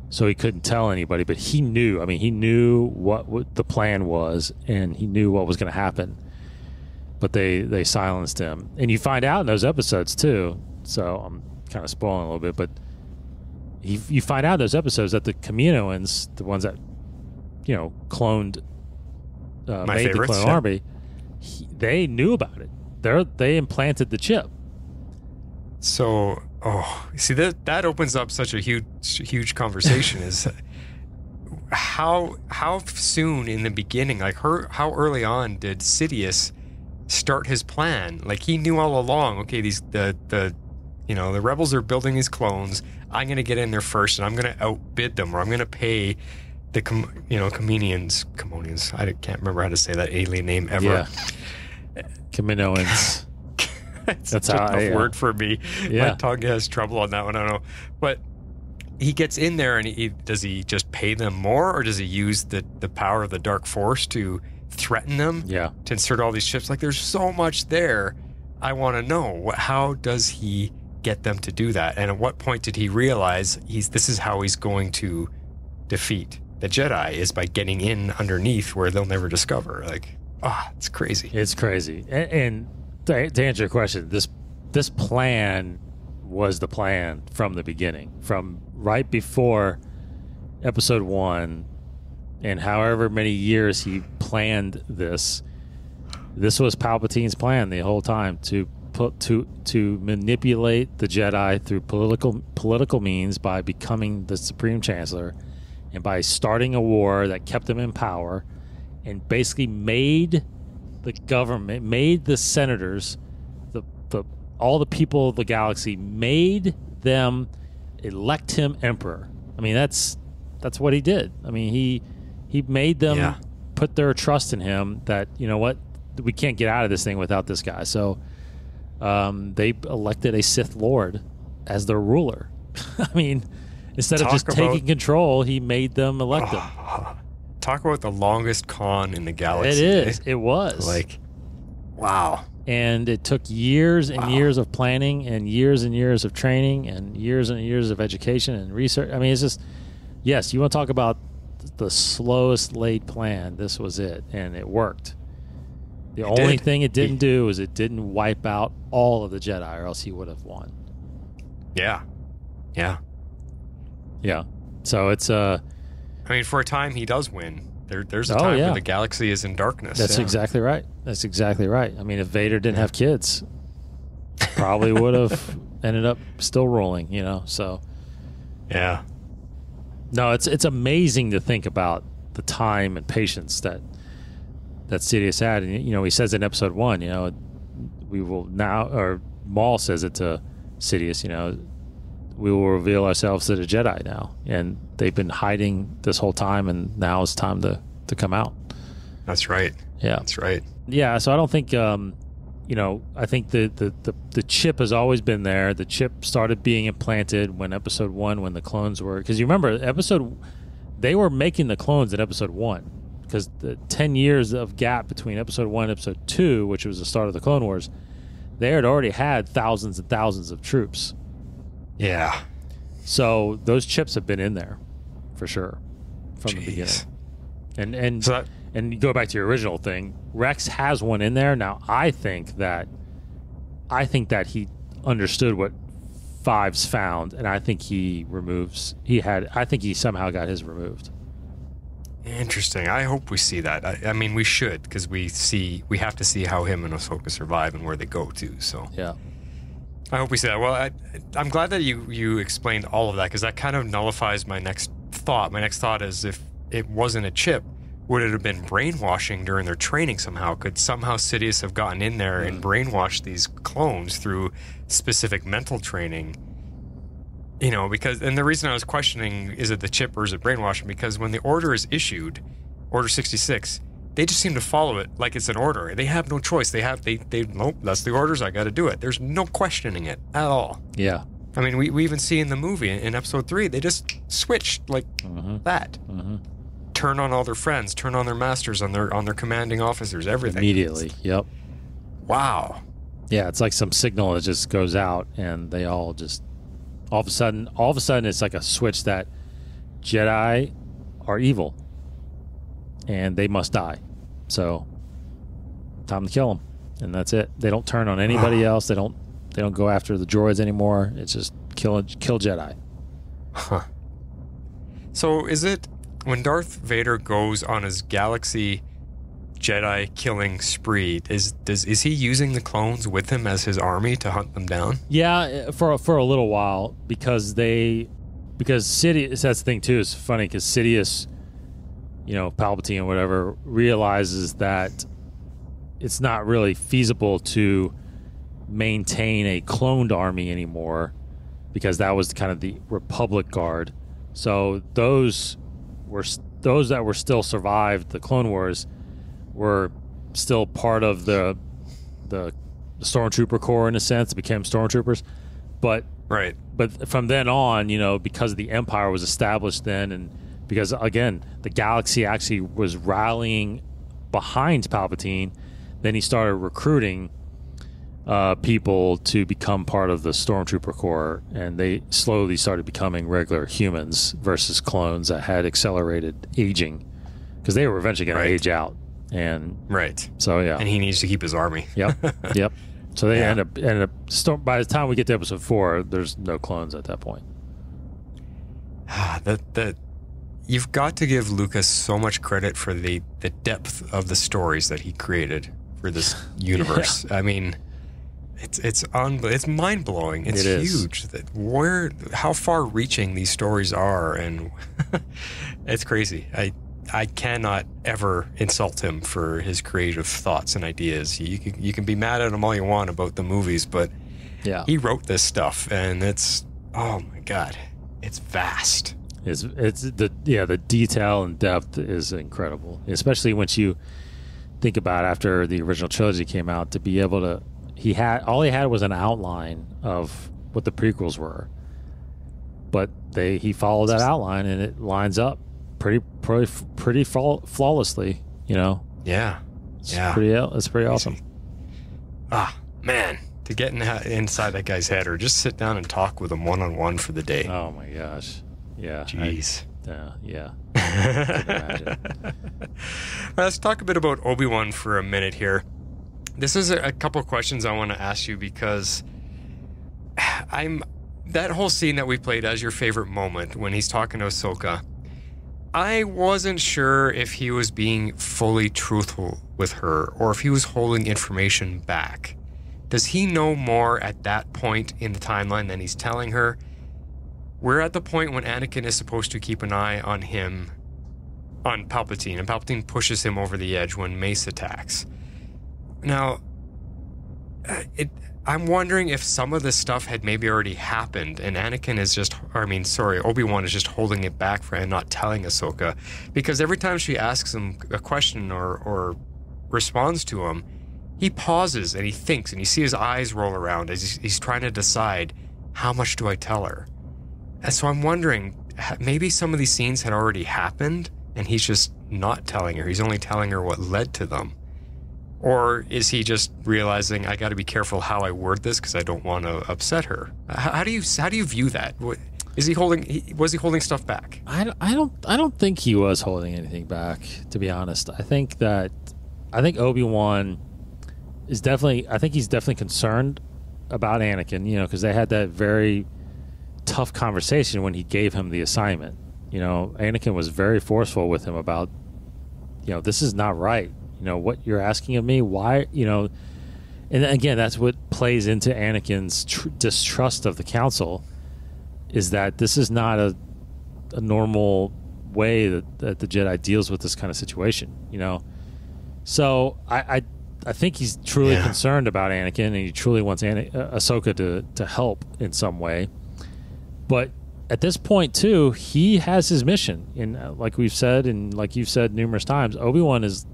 So he couldn't tell anybody, but he knew. I mean, he knew what, what the plan was, and he knew what was going to happen. But they they silenced him, and you find out in those episodes too. So I'm kind of spoiling a little bit, but you, you find out in those episodes that the Kaminoans, the ones that you know cloned, uh, My made favorites, the clone yeah. army, he, they knew about it. They they implanted the chip. So, oh, see that that opens up such a huge huge conversation. is [LAUGHS] how how soon in the beginning, like her, how early on did Sidious start his plan? Like he knew all along. Okay, these the the you know the rebels are building these clones. I'm gonna get in there first, and I'm gonna outbid them, or I'm gonna pay the com- you know comedians, Comonians. I can't remember how to say that alien name ever. Yeah. Kaminoans. [LAUGHS] That's such a tough I, uh, word for me. Yeah. My tongue has trouble on that one. I don't know. But he gets in there and he does he just pay them more or does he use the, the power of the dark force to threaten them? Yeah. To insert all these chips? Like there's so much there. I want to know what, how does he get them to do that? And at what point did he realize he's this is how he's going to defeat the Jedi is by getting in underneath where they'll never discover. Like, ah, it's crazy. It's crazy. And, and to, to answer your question, this this plan was the plan from the beginning, from right before episode one, and however many years he planned this. This was Palpatine's plan the whole time to put to to manipulate the Jedi through political political means by becoming the Supreme Chancellor, and by starting a war that kept him in power, and basically made the government made the senators the the all the people of the galaxy made them elect him emperor. I mean that's that's what he did. I mean he he made them Yeah. put their trust in him that you know what we can't get out of this thing without this guy. So um, they elected a sith lord as their ruler. [LAUGHS] I mean instead of just about- taking control he made them elect him [SIGHS] Talk about the longest con in the galaxy. It is. eh? it was Like, wow. and it took years and years of planning and years and years of training and years and years of education and research. I mean, it's just yes, you want to talk about the slowest laid plan. This was it, and it worked. The It only did. thing it didn't do is it didn't wipe out all of the Jedi, or else he would have won. Yeah. Yeah. Yeah. So it's uh I mean, for a time, he does win. There, there's a Oh, time yeah. where the galaxy is in darkness. that's yeah. exactly right. That's exactly right. I mean, if Vader didn't have kids, probably would have [LAUGHS] ended up still rolling. You know, so. Yeah. No, it's it's amazing to think about the time and patience that that Sidious had. And you know, he says in episode one, you know, we will now, or Maul says it to Sidious, you know, we will reveal ourselves to the Jedi now, and they've been hiding this whole time, and now it's time to to come out. That's right. Yeah, That's right. yeah, so I don't think, um, you know, I think the, the, the, the chip has always been there. The chip started being implanted when episode one, when the clones were, because you remember episode, they were making the clones in episode one, because the 10 years of gap between episode one and episode two, which was the start of the Clone Wars, they had already had thousands and thousands of troops. Yeah. So those chips have been in there for sure from the beginning. And and So that- and you go back to your original thing. Rex has one in there now. I think that I think that he understood what Fives found, and I think he removes. He had. I think he somehow got his removed. Interesting. I hope we see that. I, I mean, we should because we see we have to see how him and Ahsoka survive and where they go to. So Yeah. I hope we see that. Well, I, I'm glad that you you explained all of that because that kind of nullifies my next thought. My next thought is if it wasn't a chip, would it have been brainwashing during their training somehow? Could somehow Sidious have gotten in there and hmm. brainwashed these clones through specific mental training? You know, because and the reason I was questioning is it the chip or is it brainwashing? Because when the order is issued, Order 66, they just seem to follow it like it's an order. They have no choice. They have they they nope, that's the orders. I got to do it. There's no questioning it at all. Yeah. I mean, we, we even see in the movie in episode three, they just switched like mm-hmm. that. Mm-hmm. Turn on all their friends, turn on their masters, on their on their commanding officers, everything. Immediately. Yep. Wow. Yeah, it's like some signal that just goes out, and they all just all of a sudden, all of a sudden, it's like a switch that Jedi are evil, and they must die. So, time to kill them, and that's it. They don't turn on anybody [SIGHS] else. They don't. They don't go after the droids anymore. It's just kill kill Jedi. Huh. So is it when Darth Vader goes on his galaxy Jedi killing spree? Is does is he using the clones with him as his army to hunt them down? Yeah, uh, for for a little while because they because Sidious. That's the thing too. It's funny because Sidious, you know, Palpatine or whatever, realizes that it's not really feasible to maintain a cloned army anymore because that was kind of the Republic Guard. So those were those that were still survived the Clone Wars were still part of the the stormtrooper corps in a sense became stormtroopers but right but from then on you know because the empire was established then and because again the galaxy actually was rallying behind palpatine then he started recruiting uh, people to become part of the stormtrooper corps and they slowly started becoming regular humans versus clones that had accelerated aging because they were eventually going Right. to age out and Right. so yeah And he needs to keep his army. Yep. [LAUGHS] yep. So they Yeah. end up ended up storm, by the time we get to episode four, there's no clones at that point. [SIGHS] that that you've got to give Lucas so much credit for the the depth of the stories that he created for this [LAUGHS] universe. I mean, it's it's un, it's mind blowing. It's It is. huge that where how far reaching these stories are, and [LAUGHS] it's crazy. I. I cannot ever insult him for his creative thoughts and ideas. You can, you can be mad at him all you want about the movies, but Yeah. he wrote this stuff, and it's oh my god, it's vast. It's it's the yeah the detail and depth is incredible, especially once you think about after the original trilogy came out to be able to he had all he had was an outline of what the prequels were, but they he followed that outline and it lines up pretty pretty pretty flawlessly. You know, Yeah, it's yeah. pretty it's pretty awesome. Ah, man, to get in, inside that guy's head or just sit down and talk with him one on one for the day. Oh my gosh, yeah, I- Jeez. yeah, yeah. [LAUGHS] Imagine. Let's talk a bit about Obi Wan for a minute here. This is a, a couple questions I want to ask you because I'm that whole scene that we played as your favorite moment when he's talking to Ahsoka. I wasn't sure if he was being fully truthful with her or if he was holding information back. Does he know more at that point in the timeline than he's telling her? We're at the point when Anakin is supposed to keep an eye on him on Palpatine, and Palpatine pushes him over the edge when Mace attacks. Now, uh, it, I'm wondering if some of this stuff had maybe already happened, and Anakin is just, I mean, sorry, Obi Wan is just holding it back for and not telling Ahsoka, because every time she asks him a question or or responds to him, he pauses and he thinks, and you see his eyes roll around as he's, he's trying to decide how much do I tell her. So I'm wondering, maybe some of these scenes had already happened and he's just not telling her. He's only telling her what led to them. Or is he just realizing I got to be careful how I word this because I don't want to upset her? How, do you how do you view that? Is he holding? Was he holding stuff back? I, don't- I don't I don't think he was holding anything back. To be honest, I think that I think Obi Wan is definitely I think he's definitely concerned about Anakin. You know, because they had that very tough conversation when he gave him the assignment. You know, Anakin was very forceful with him about, you know, this is not right. You know what you're asking of me. Why? You know, and again, that's what plays into Anakin's tr- distrust of the council. Is that this is not a a normal way that, that the Jedi deals with this kind of situation, you know. So I I, I think he's truly Yeah. concerned about Anakin, and he truly wants Ana- uh, Ahsoka to to help in some way. But at this point, too, he has his mission, and uh, like we've said, and like you've said numerous times, Obi Wan is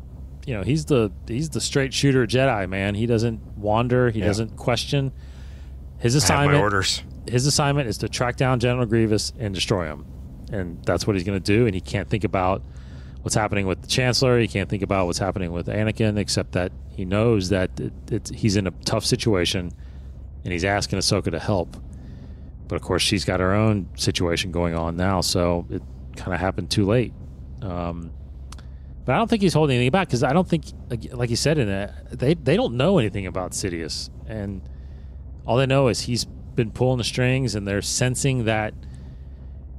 you know, he's the he's the straight shooter Jedi man. He doesn't wander. He Yeah. doesn't question. His assignment. orders. His assignment is to track down General Grievous and destroy him, and that's what he's going to do. And he can't think about what's happening with the Chancellor. He can't think about what's happening with Anakin, except that he knows that it, it's, he's in a tough situation, and he's asking Ahsoka to help. But of course, she's got her own situation going on now, so it kind of happened too late. Um, but I don't think he's holding anything back because I don't think, like, you said in it, they they don't know anything about Sidious, and all they know is he's been pulling the strings, and they're sensing that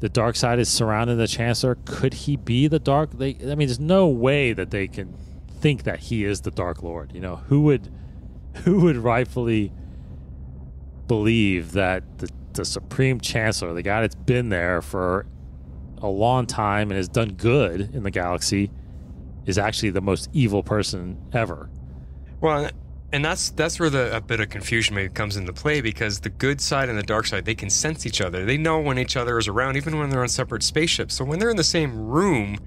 the dark side is surrounding the Chancellor. Could he be the dark? They, I mean, there's no way that they can think that he is the Dark Lord. You know, who would, who would rightfully believe that the the Supreme Chancellor, the guy that's been there for a long time and has done good in the galaxy, is actually the most evil person ever. Well, and that's that's where the a bit of confusion maybe comes into play because the good side and the dark side they can sense each other. They know when each other is around, even when they're on separate spaceships. So when they're in the same room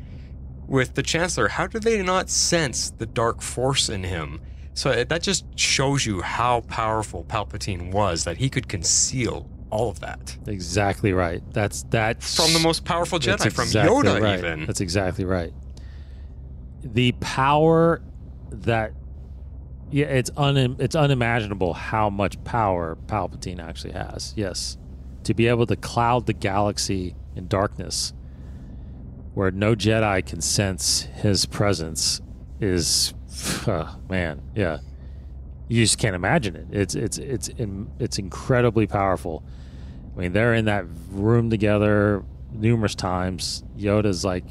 with the Chancellor, how do they not sense the dark force in him? So uh, that just shows you how powerful Palpatine was that he could conceal all of that Exactly right. That's that from the most powerful Jedi, That's from exactly Yoda right. even. That's exactly right. The power that yeah, it's un it's unimaginable how much power Palpatine actually has. Yes. To be able to cloud the galaxy in darkness where no Jedi can sense his presence is uh, man, yeah. You just can't imagine it. It's it's it's in, it's incredibly powerful. I mean, they're in that room together numerous times. Yoda's like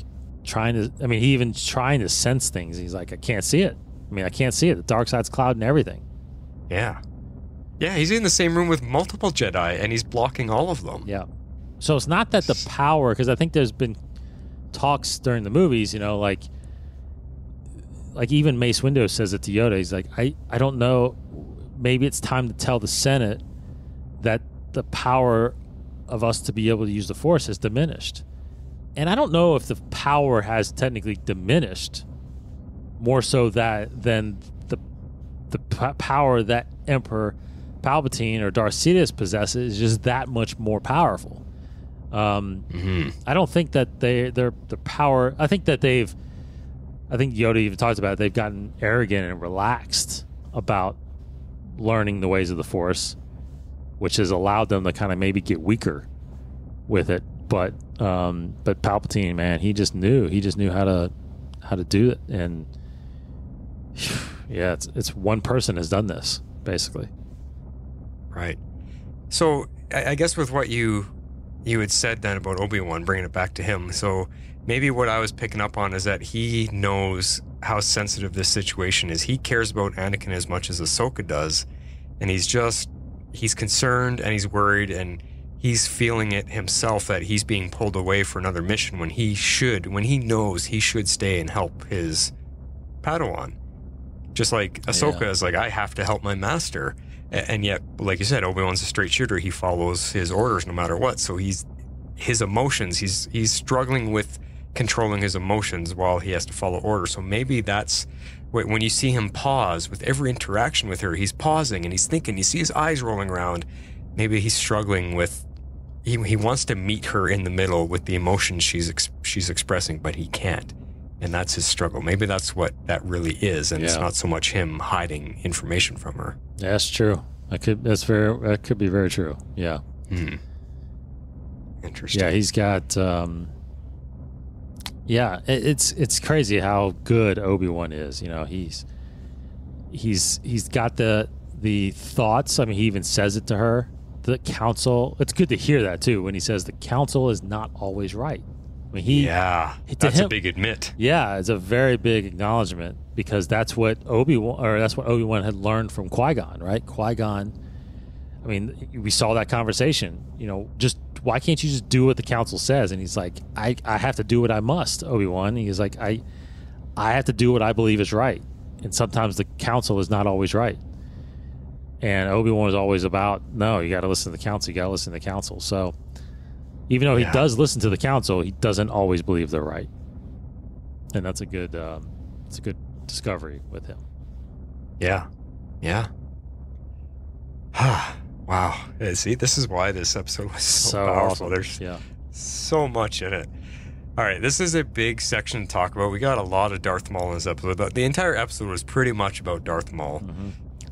trying to. I mean, he even trying to sense things. He's like, I can't see it. I mean, I can't see it. The dark side's clouding everything. yeah. Yeah, he's in the same room with multiple Jedi and he's blocking all of them. Yeah. So it's not that the power, because I think there's been talks during the movies, you know, like like even Mace Windu says it to Yoda. He's like, I, I don't know. Maybe it's time to tell the Senate that the power of us to be able to use the Force has diminished. And I don't know if the power has technically diminished more so that than the the p- power that Emperor Palpatine or Darth Sidious possesses is just that much more powerful. Um, I don't think that they their the power. I think that they've. I think Yoda even talks about it, they've gotten arrogant and relaxed about learning the ways of the Force, which has allowed them to kind of maybe get weaker with it. But um, but Palpatine, man, he just knew. He just knew how to how to do it, and [SIGHS] yeah, it's it's one person has done this basically. Right. So I, guess with what you you had said then about Obi Wan, bringing it back to him. So maybe what I was picking up on is that he knows how sensitive this situation is. He cares about Anakin as much as Ahsoka does, and he's just he's concerned and he's worried and he's feeling it himself that he's being pulled away for another mission when he should, when he knows he should stay and help his Padawan. Just like Ahsoka Yeah. is like, I have to help my master. And yet, like you said, Obi Wan's a straight shooter. He follows his orders no matter what. So he's his emotions. He's he's struggling with controlling his emotions while he has to follow orders. So maybe that's when you see him pause with every interaction with her. He's pausing and he's thinking. You see his eyes rolling around. Maybe he's struggling with. He, he wants to meet her in the middle with the emotions she's ex- she's expressing, but he can't, and that's his struggle. Maybe that's what that really is, and it's not so much him hiding information from her. Yeah, that's true. That could that's very that could be very true. Yeah. Hmm. Interesting. Yeah, he's got. Um, yeah, it's it's crazy how good Obi Wan is. You know, he's he's he's got the the thoughts. I mean, he even says it to her. The council. It's good to hear that too when he says the council is not always right. I mean, he yeah, that's a big admit. yeah, it's a very big acknowledgement because that's what Obi Wan or that's what Obi Wan had learned from Qui Gon, right? Qui Gon. I mean, we saw that conversation. You know, just why can't you just do what the council says? And he's like, I, I have to do what I must, Obi Wan. He's like, I, I have to do what I believe is right, and sometimes the council is not always right. And Obi Wan is always about, no, you got to listen to the council. You got to listen to the council. So, even though he does listen to the council, he doesn't always believe they're right and that's a good um, it's a good Discovery with him. Yeah. Yeah. [SIGHS] wow. Yeah, See, this is why this episode was so, So powerful. awesome. There's Yeah. so much in it. All right, this is a big section to talk about. We got a lot of Darth Maul in this episode. but The entire episode was pretty much about Darth Maul. Mm-hmm.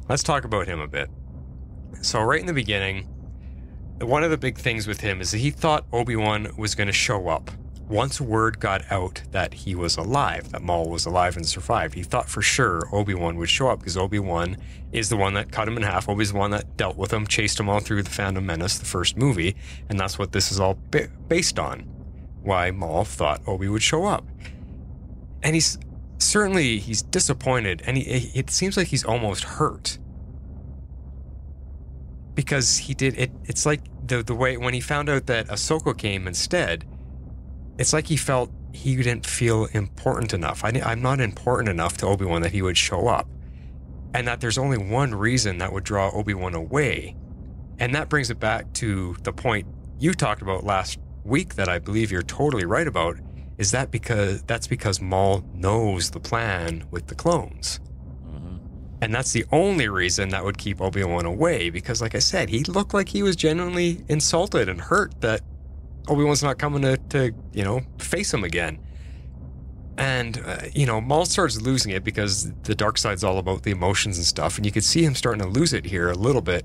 Let's talk about him a bit. So, right in the beginning, one of the big things with him is that he thought Obi Wan was going to show up. Once word got out that he was alive, that Maul was alive and survived, he thought for sure Obi Wan would show up because Obi Wan is the one that cut him in half. Obi's the one that dealt with him, chased him all through the Phantom Menace, the first movie, and that's what this is all ba- based on. Why Maul thought Obi would show up, and he's certainly he's disappointed, and he, it seems like he's almost hurt because he did it. It's like the the way when he found out that Ahsoka came instead. It's like he felt he didn't feel important enough. I, I'm not important enough to Obi Wan that he would show up, and that there's only one reason that would draw Obi Wan away, and that brings it back to the point you talked about last week that I believe you're totally right about. Is that because that's because Maul knows the plan with the clones? Mm-hmm. And that's the only reason that would keep Obi Wan away. Because, like I said, he looked like he was genuinely insulted and hurt that Obi Wan's not coming to, to, you know, face him again. And, uh, you know, Maul starts losing it because the dark side's all about the emotions and stuff. And you could see him starting to lose it here a little bit,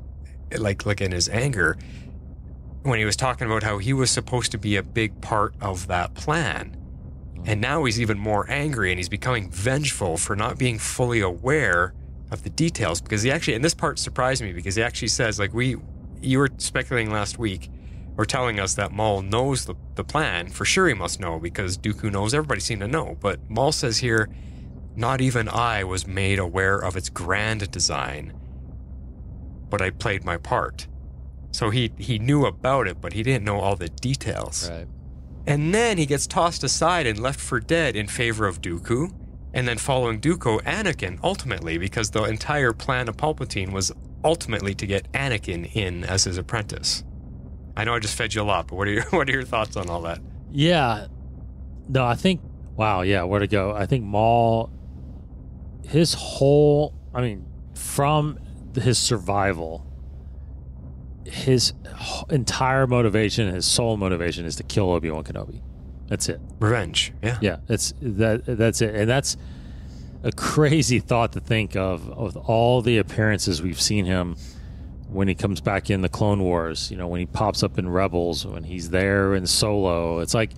like, like in his anger, when he was talking about how he was supposed to be a big part of that plan. And now he's even more angry and he's becoming vengeful for not being fully aware of the details because he actually, and this part surprised me because he actually says, like, we, you were speculating last week or telling us that Maul knows the, the plan. For sure he must know because Dooku knows, everybody seemed to know. But Maul says here, not even I was made aware of its grand design, but I played my part. So he, he knew about it, but he didn't know all the details. Right. And then he gets tossed aside and left for dead in favor of Dooku. And then following Dooku, Anakin, ultimately, because the entire plan of Palpatine was ultimately to get Anakin in as his apprentice. I know I just fed you a lot, but what are your [LAUGHS] what are your thoughts on all that? Yeah. No, I think wow, yeah, where to go. I think Maul his whole I mean, from his survival, his entire motivation, his sole motivation is to kill Obi-Wan Kenobi. That's it. Revenge. Yeah. Yeah, it's that that's it. And that's a crazy thought to think of of all the appearances we've seen him when he comes back in the Clone Wars, you know, when he pops up in Rebels, when he's there in Solo. It's like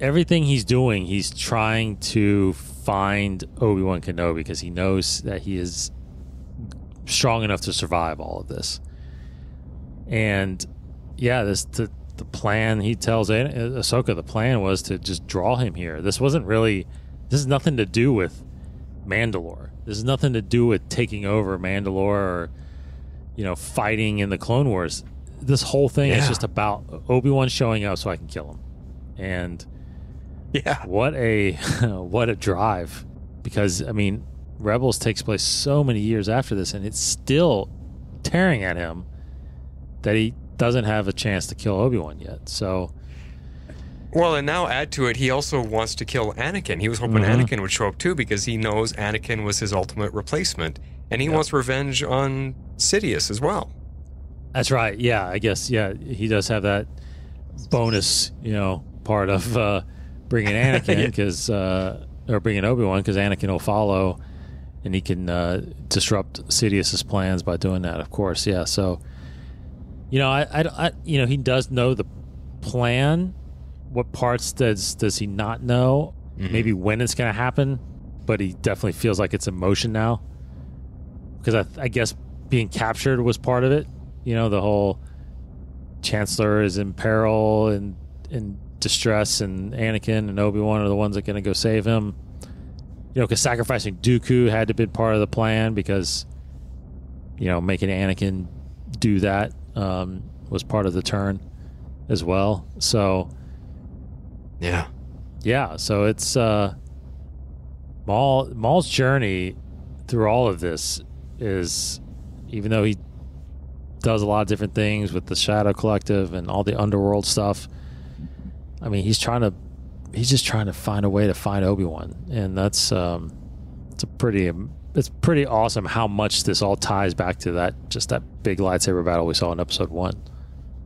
everything he's doing, he's trying to find Obi-Wan Kenobi because he knows that he is strong enough to survive all of this. And yeah, this the the plan he tells Ah- Ahsoka the plan was to just draw him here. This wasn't really this is nothing to do with Mandalore. This is nothing to do with taking over Mandalore or you know fighting in the Clone Wars. This whole thing is just about Obi Wan showing up so I can kill him. And yeah, what a [LAUGHS] what a drive! Because I mean, Rebels takes place so many years after this, and it's still tearing at him that he doesn't have a chance to kill Obi Wan yet. So Well, and now add to it, he also wants to kill Anakin. He was hoping Mhm. Anakin would show up too because he knows Anakin was his ultimate replacement, and he wants revenge on Sidious as well. That's right. Yeah, I guess. Yeah, he does have that bonus, you know, part of uh, bringing [LAUGHS] Anakin Yeah. because, uh, or bringing Obi Wan because Anakin will follow, and he can uh, disrupt Sidious's plans by doing that. Of course, yeah. So, you know, I, I, I, you know, he does know the plan. What parts does does he not know? Maybe when it's going to happen, but he definitely feels like it's in motion now. Because I, I guess being captured was part of it. You know, the whole Chancellor is in peril and in distress, and Anakin and Obi Wan are the ones that are going to go save him. You know, because sacrificing Dooku had to be part of the plan because, you know, making Anakin do that um, was part of the turn as well. So, yeah, yeah. So it's uh, Maul. Maul's journey through all of this is, even though he does a lot of different things with the Shadow Collective and all the underworld stuff. I mean, he's trying to he's just trying to find a way to find Obi Wan, and that's um, it's a pretty it's pretty awesome how much this all ties back to that just that big lightsaber battle we saw in Episode One.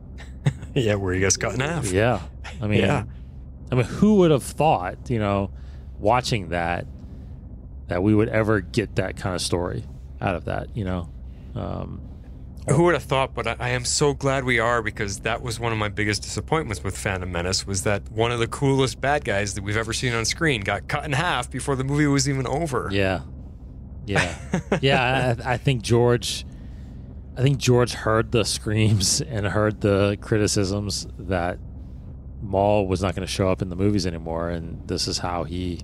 [LAUGHS] yeah, where he gets cut in half. Yeah, I mean, Yeah. I mean, who would have thought, you know, watching that, that we would ever get that kind of story out of that, you know? Um, Who would have thought? But I, I am so glad we are because that was one of my biggest disappointments with Phantom Menace was that one of the coolest bad guys that we've ever seen on screen got cut in half before the movie was even over. Yeah, yeah, [LAUGHS] yeah. I, I think George, I think George heard the screams and heard the criticisms that Maul was not going to show up in the movies anymore, and this is how he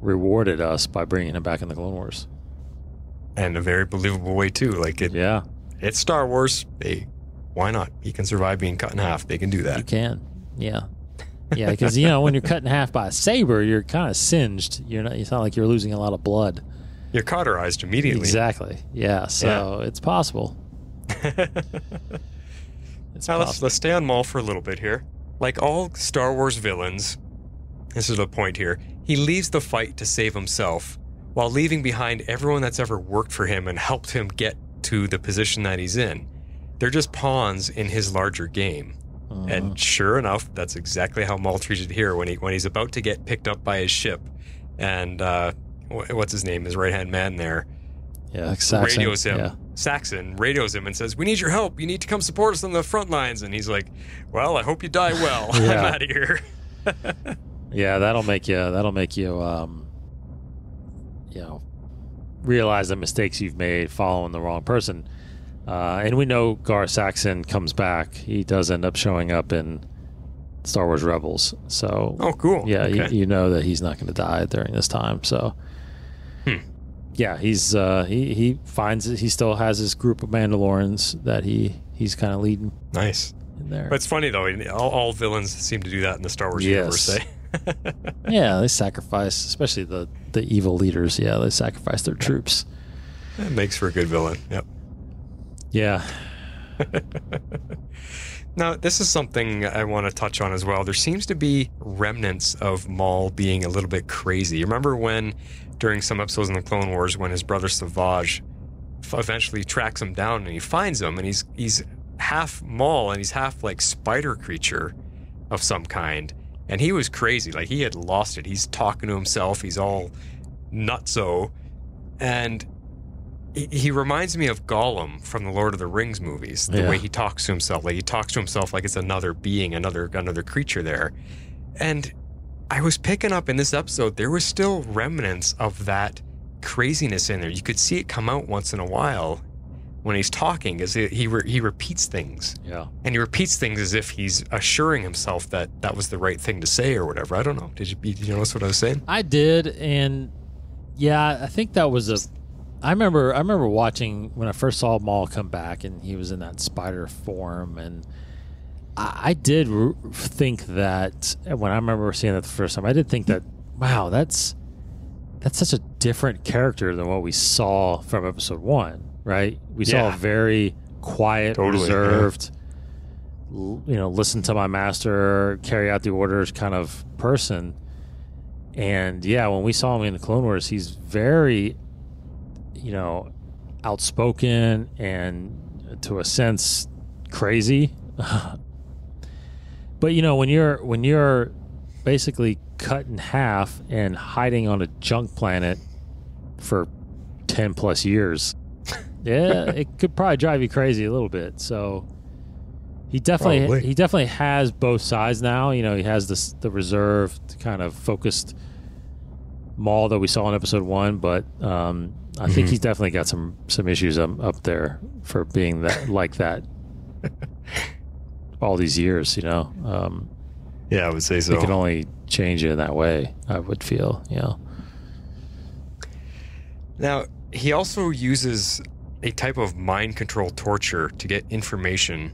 rewarded us by bringing him back in the Clone Wars. And a very believable way too. Like it, Yeah, it's Star Wars. They, why not? He can survive being cut in half. They can do that. you can. Yeah. Yeah, because you know when you're cut in half by a saber, you're kind of singed. You're not. It's not like you're losing a lot of blood. You're cauterized immediately. Exactly. Yeah. So it's possible. [LAUGHS] It's Now let's possible. let's stay on Maul for a little bit here. Like all Star Wars villains, this is the point here. He leaves the fight to save himself, while leaving behind everyone that's ever worked for him and helped him get to the position that he's in. They're just pawns in his larger game. Uh-huh. And sure enough, that's exactly how Maul treated here when he when he's about to get picked up by his ship, and uh, what's his name, his right hand man there, yeah, Saxon, radios him. Yeah. Saxon radios him and says, "We need your help. You need to come support us on the front lines." And he's like, "Well, I hope you die well. [LAUGHS] I'm Yeah. out of here." [LAUGHS] Yeah, that'll make you. That'll make you. Um, you know, realize the mistakes you've made following the wrong person. Uh, and we know Gar Saxon comes back. He does end up showing up in Star Wars Rebels. So, Oh, cool. yeah, you, Okay. you know that he's not going to die during this time. So, Hmm. yeah, he's uh, he he finds it. He still has his group of Mandalorians that he he's kind of leading Nice. in there. But it's funny though. All, all villains seem to do that in the Star Wars Yes. universe. Eh? [LAUGHS] yeah, they sacrifice, especially the the evil leaders. Yeah, they sacrifice their troops. That makes for a good villain. Yep. Yeah, [LAUGHS] Now, this is something I want to touch on as well. There seems to be remnants of Maul being a little bit crazy. Remember when, during some episodes in the Clone Wars, when his brother Savage eventually tracks him down and he finds him, and he's he's half Maul and he's half like spider creature of some kind, and he was crazy. Like he had lost it. He's talking to himself. He's all nutso, and he, he reminds me of Gollum from the Lord of the Rings movies. The Yeah. way he talks to himself, like he talks to himself like it's another being, another another creature there. And I was picking up in this episode, there was still remnants of that craziness in there. You could see it come out once in a while when he's talking, as he he, re, he repeats things, yeah. and he repeats things as if he's assuring himself that that was the right thing to say or whatever. I don't know. Did you did you notice what I was saying? I did, and yeah, I think that was a. I remember. I remember watching when I first saw Maul come back, and he was in that spider form, and I, I did think that when I remember seeing that the first time, I did think that wow, that's that's such a different character than what we saw from Episode One. Right? We saw a very quiet, Totally, reserved. l- You know, listen to my master, carry out the orders kind of person. And yeah, when we saw him in the Clone Wars, he's very, you know, outspoken and to a sense crazy. [LAUGHS] but you know, when you're when you're basically cut in half and hiding on a junk planet for 10 plus years, yeah, [LAUGHS] it could probably drive you crazy a little bit. So he definitely Probably. he definitely has both sides now. You know, he has this the reserved kind of focused Maul that we saw in episode one, but um, I think Mhm. he's definitely got some some issues um, up there for being that [LAUGHS] like that all these years. You know, um, Yeah, I would say so. he can only change it in that way. I would feel, you know. Now, he also uses a type of mind control torture to get information,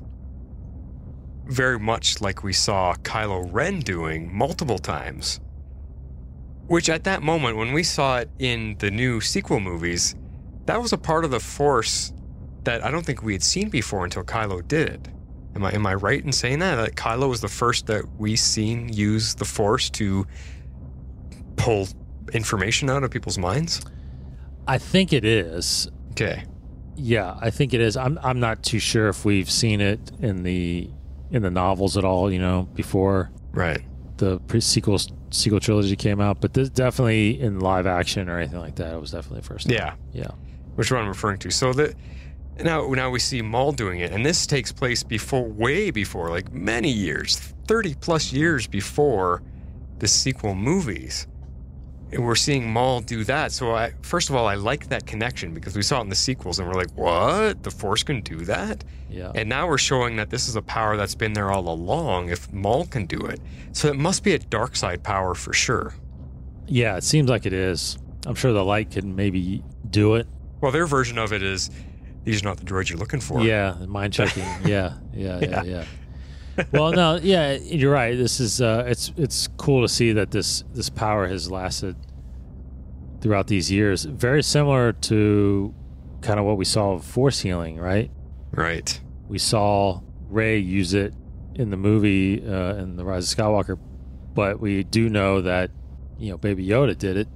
very much like we saw Kylo Ren doing multiple times. Which, at that moment, when we saw it in the new sequel movies, that was a part of the Force that I don't think we had seen before until Kylo did it. Am I am I right in saying that? That Kylo was the first that we seen use the Force to pull information out of people's minds? I think it is. Okay. Yeah, I think it is. I'm I'm not too sure if we've seen it in the in the novels at all. You know, before Right. the pre- sequel sequel trilogy came out, but this definitely in live action or anything like that. It was definitely the first. Time. Yeah. yeah. Which one I'm referring to. So that now now we see Maul doing it, and this takes place before way before, like many years, 30 plus years before the sequel movies. And we're seeing Maul do that. So I first of all I like that connection because we saw it in the sequels and we're like, what? The Force can do that? Yeah. And now we're showing that this is a power that's been there all along if Maul can do it. So it must be a dark side power for sure. Yeah, it seems like it is. I'm sure the light can maybe do it. Well, their version of it is these are not the droids you're looking for. Yeah, mind checking. [LAUGHS] yeah, yeah, yeah, Yeah. yeah. Well, no, yeah, you're right. This is uh, it's it's cool to see that this this power has lasted throughout these years. Very similar to kind of what we saw of force healing, right? Right. We saw Rey use it in the movie uh, in the Rise of Skywalker, but we do know that you know Baby Yoda did it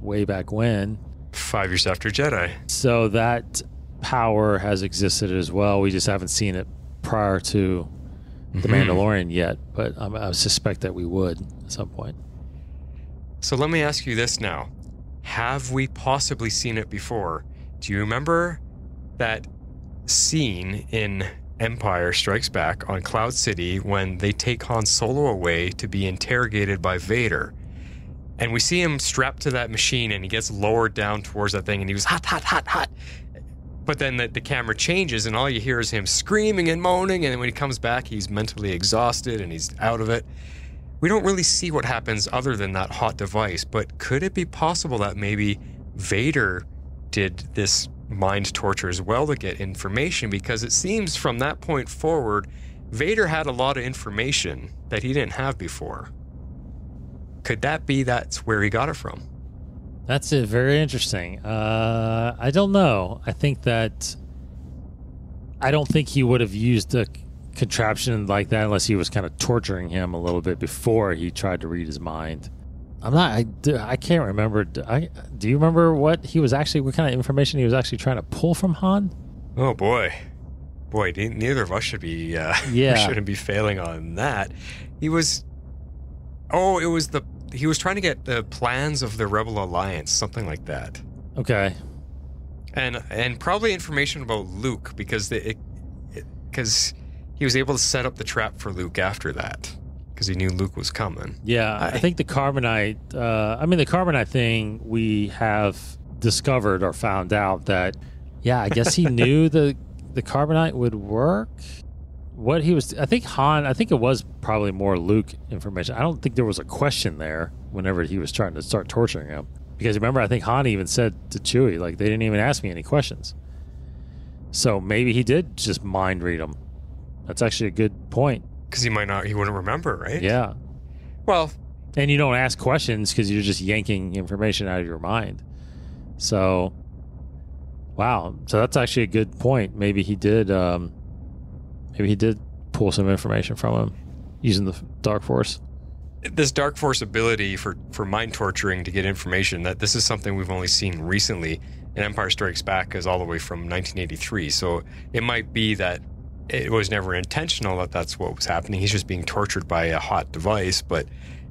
way back when. Five years after Jedi. So that power has existed as well. We just haven't seen it prior to the Mhm. Mandalorian yet, but um, I suspect that we would at some point. So let me ask you this now. Have we possibly seen it before? Do you remember that scene in Empire Strikes Back on Cloud City when they take Han Solo away to be interrogated by Vader? And we see him strapped to that machine and he gets lowered down towards that thing and he was hot, hot, hot, hot. But then the, the camera changes and all you hear is him screaming and moaning. And then when he comes back, he's mentally exhausted and he's out of it. We don't really see what happens other than that hot device, but could it be possible that maybe Vader did this mind torture as well to get information? Because it seems from that point forward, Vader had a lot of information that he didn't have before. Could that be that's where he got it from? That's it. Very interesting. Uh, I don't know. I think that I don't think he would have used a contraption like that unless he was kind of torturing him a little bit before he tried to read his mind. I'm not. I, I can't remember. Do I do you remember what he was actually? What kind of information he was actually trying to pull from Han? Oh boy, boy, neither of us should be. Uh, [LAUGHS] Yeah. we shouldn't be failing on that. He was. Oh, it was the. He was trying to get the plans of the Rebel Alliance, something like that, Okay. and and probably information about Luke because the because he was able to set up the trap for Luke after that because he knew Luke was coming. Yeah, I, I- think the carbonite. Uh, I mean, the carbonite thing we have discovered or found out that, yeah, I guess he [LAUGHS] knew the the carbonite would work. What he was, I think Han. I think it was probably more Luke information. I don't think there was a question there whenever he was trying to start torturing him. Because remember, I think Han even said to Chewie, like, they didn't even ask me any questions. So maybe he did just mind read him. That's actually a good point. Because he might not, he wouldn't remember, right? Yeah. Well, And you don't ask questions because you're just yanking information out of your mind. So, wow. So that's actually a good point. Maybe he did. Um, maybe he did pull some information from him using the Dark Force. this dark force ability for for mind torturing to get information that this is something we've only seen recently and empire strikes back is all the way from 1983 so it might be that it was never intentional that that's what was happening he's just being tortured by a hot device but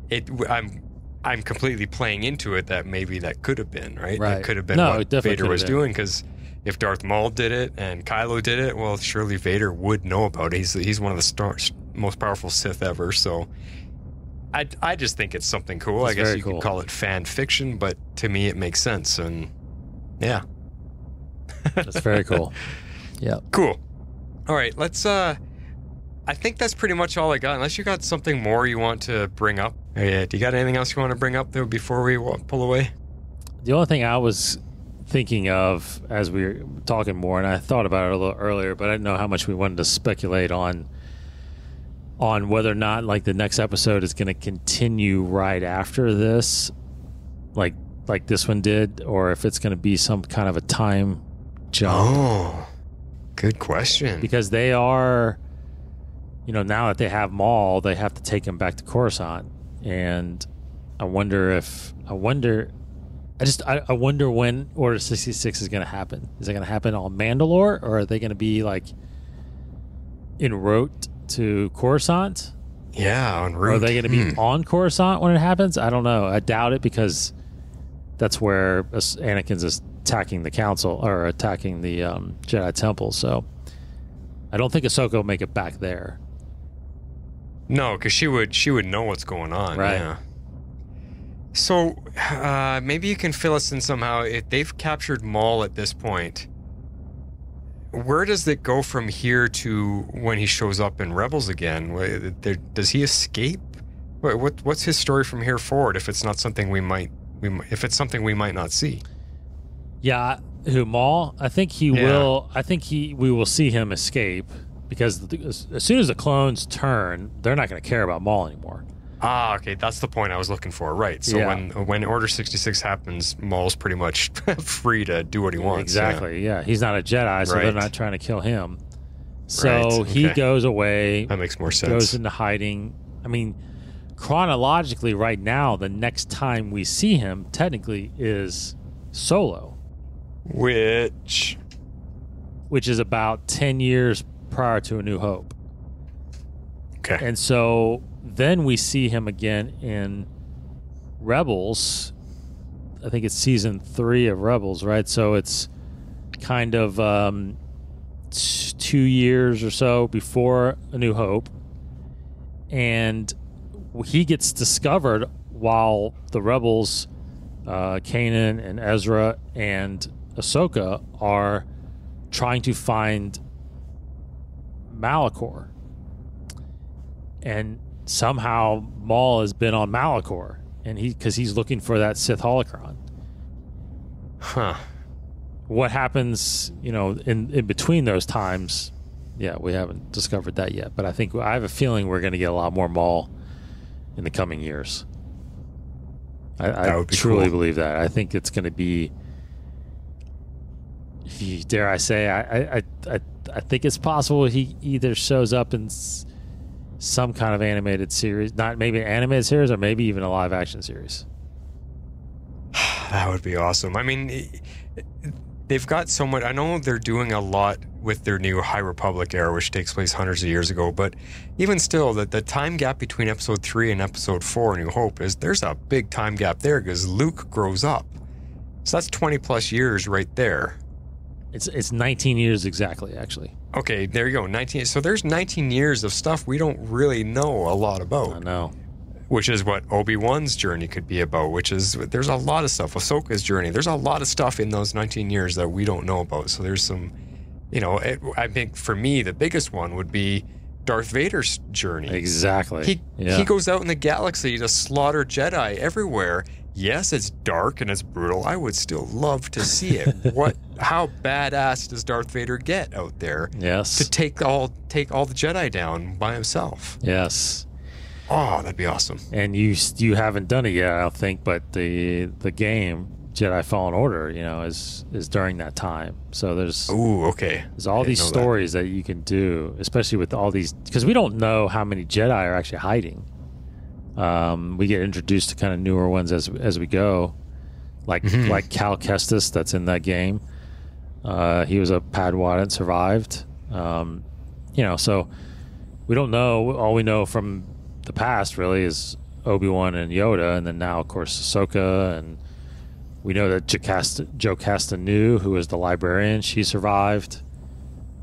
it i'm i'm completely playing into it that maybe that could have been right, Right. that could have been No, what vader was been. doing because if Darth Maul did it and Kylo did it, well, surely Vader would know about it. He's he's one of the star, most powerful Sith ever. So, I I just think it's something cool. I guess you cool. could call it fan fiction, but to me, it makes sense. And yeah, That's very cool. [LAUGHS] Yeah. cool. All right, let's. uh I think that's pretty much all I got. Unless you got something more you want to bring up. Oh, yeah, do you got anything else you want to bring up though before we pull away? The only thing I was thinking of as we were talking more, and I thought about it a little earlier, but I didn't know how much we wanted to speculate on on whether or not like the next episode is going to continue right after this, like like this one did, or if it's going to be some kind of a time jump. Oh, good question. Because they are you know, now that they have Maul, they have to take him back to Coruscant, and I wonder if I wonder. I just I, I wonder when Order sixty six is going to happen. Is it going to happen on Mandalore, or are they going to be like en route to Coruscant? Yeah, on Or route. are they going to be Hmm. on Coruscant when it happens? I don't know. I doubt it because that's where Anakin's is attacking the Council or attacking the um, Jedi Temple. So I don't think Ahsoka will make it back there. No, because she would she would know what's going on. Right. Yeah. So uh, maybe you can fill us in somehow. If they've captured Maul at this point, where does it go from here to when he shows up in Rebels again? Does he escape? What, what what's his story from here forward? If it's not something we might we if it's something we might not see. Yeah, who Maul? I think he Yeah. will. I think he we will see him escape because the, as, as soon as the clones turn, they're not going to care about Maul anymore. Ah, okay, that's the point I was looking for. Right. So Yeah. when when Order sixty six happens, Maul's pretty much [LAUGHS] free to do what he wants. Exactly. Yeah. he's not a Jedi, so they're not trying to kill him. So Right, he okay. goes away. That makes more sense. Goes into hiding. I mean, chronologically, right now, the next time we see him, technically, is Solo, Which which is about ten years prior to A New Hope. Okay. And so then we see him again in Rebels. I think it's season three of Rebels, right? So it's kind of um, t- two years or so before A New Hope. And he gets discovered while the Rebels, uh, Kanan and Ezra and Ahsoka, are trying to find Malachor and somehow Maul has been on Malachor, and he because he's looking for that Sith holocron. Huh. What happens, you know, in in between those times? Yeah, we haven't discovered that yet, but I think I have a feeling we're going to get a lot more Maul in the coming years. I, I be truly cool. believe that. I think it's going to be. if you- Dare I say? I, I I I think it's possible he either shows up in s- some kind of animated series, not maybe an animated series, or maybe even a live action series. [SIGHS] That would be awesome. I mean, they've got so much. I know they're doing a lot with their new High Republic era, which takes place hundreds of years ago. But even still, the, the time gap between Episode three and Episode four, New Hope, is there's a big time gap there because Luke grows up. So that's twenty plus years right there. It's it's 19 years exactly, actually. Okay, there you go. Nineteen. So there's nineteen years of stuff we don't really know a lot about. I know. which is what Obi Wan's journey could be about. Which is there's a lot of stuff. Ahsoka's journey. There's a lot of stuff in those 19 years that we don't know about. So there's some, you know, it, I think for me the biggest one would be Darth Vader's journey. Exactly. He Yeah. he goes out in the galaxy to slaughter Jedi everywhere. Yes, it's dark and it's brutal. I would still love to see it. [LAUGHS] what? How badass does Darth Vader get out there Yes. to take all take all the Jedi down by himself? Yes. Oh, that'd be awesome. And you you haven't done it yet, I think, but the the game Jedi Fallen Order, you know, is is during that time. So there's Ooh, okay. there's all these know that. stories that. you can do, especially with all these because we don't know how many Jedi are actually hiding. Um, we get introduced to kind of newer ones as as we go, like Mhm. like Cal Kestis that's in that game. Uh, he was a Padawan and survived. Um, you know, so we don't know. All we know from the past really is Obi Wan and Yoda, and then now of course Ahsoka, and we know that Jocasta, Jocasta Nu who was the librarian. She survived.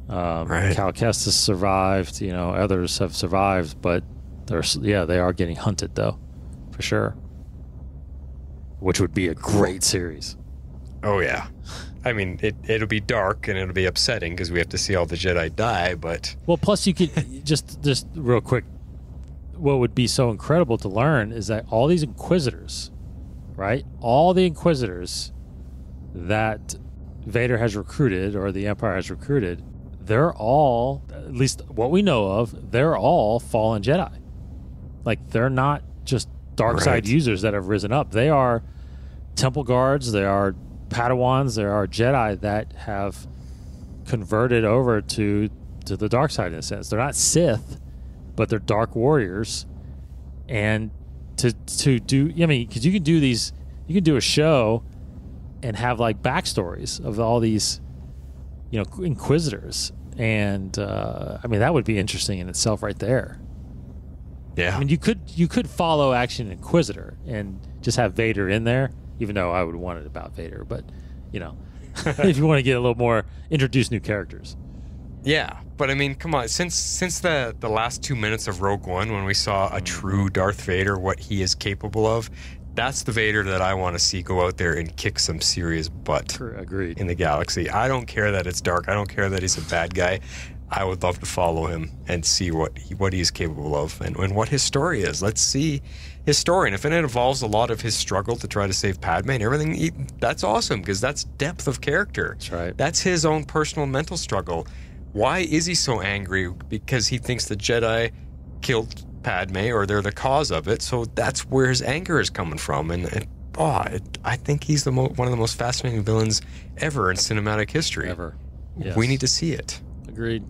Um, Right. Cal Kestis survived. You know, others have survived, but they're yeah they are getting hunted though, for sure. Which would be a great series. Oh yeah. I mean, it it'll be dark and it'll be upsetting because we have to see all the Jedi die. But Well, plus you could [LAUGHS] just just real quick. What would be so incredible to learn is that all these Inquisitors, right? All the Inquisitors that Vader has recruited or the Empire has recruited, they're all, at least what we know of, they're all fallen Jedi. Like they're not just dark side Right. users that have risen up. They are temple guards. They are Padawans. There are Jedi that have converted over to to the dark side in a sense. They're not Sith, but they're dark warriors, and to to do. I mean, because you can do these, you can do a show, and have like backstories of all these, you know, inquisitors, and uh, I mean that would be interesting in itself, right there. Yeah. I mean, you could you could follow Action Inquisitor and just have Vader in there, even though I would want it about Vader. But you know, [LAUGHS] [LAUGHS] if you want to get a little more, introduce new characters. Yeah, but I mean, come on. Since since the the last two minutes of Rogue One, when we saw a true Darth Vader, what he is capable of, that's the Vader that I want to see go out there and kick some serious butt. Agreed. In the galaxy, I don't care that it's dark. I don't care that he's a bad guy. I would love to follow him and see what he, what he's capable of and, and what his story is. Let's see his story. And if it involves a lot of his struggle to try to save Padme and everything, he, that's awesome because that's depth of character. That's right. That's his own personal mental struggle. Why is he so angry? Because he thinks the Jedi killed Padme or they're the cause of it. So that's where his anger is coming from. And, and oh, it, I think he's the mo- one of the most fascinating villains ever in cinematic history. Ever. Yes. We need to see it. Agreed.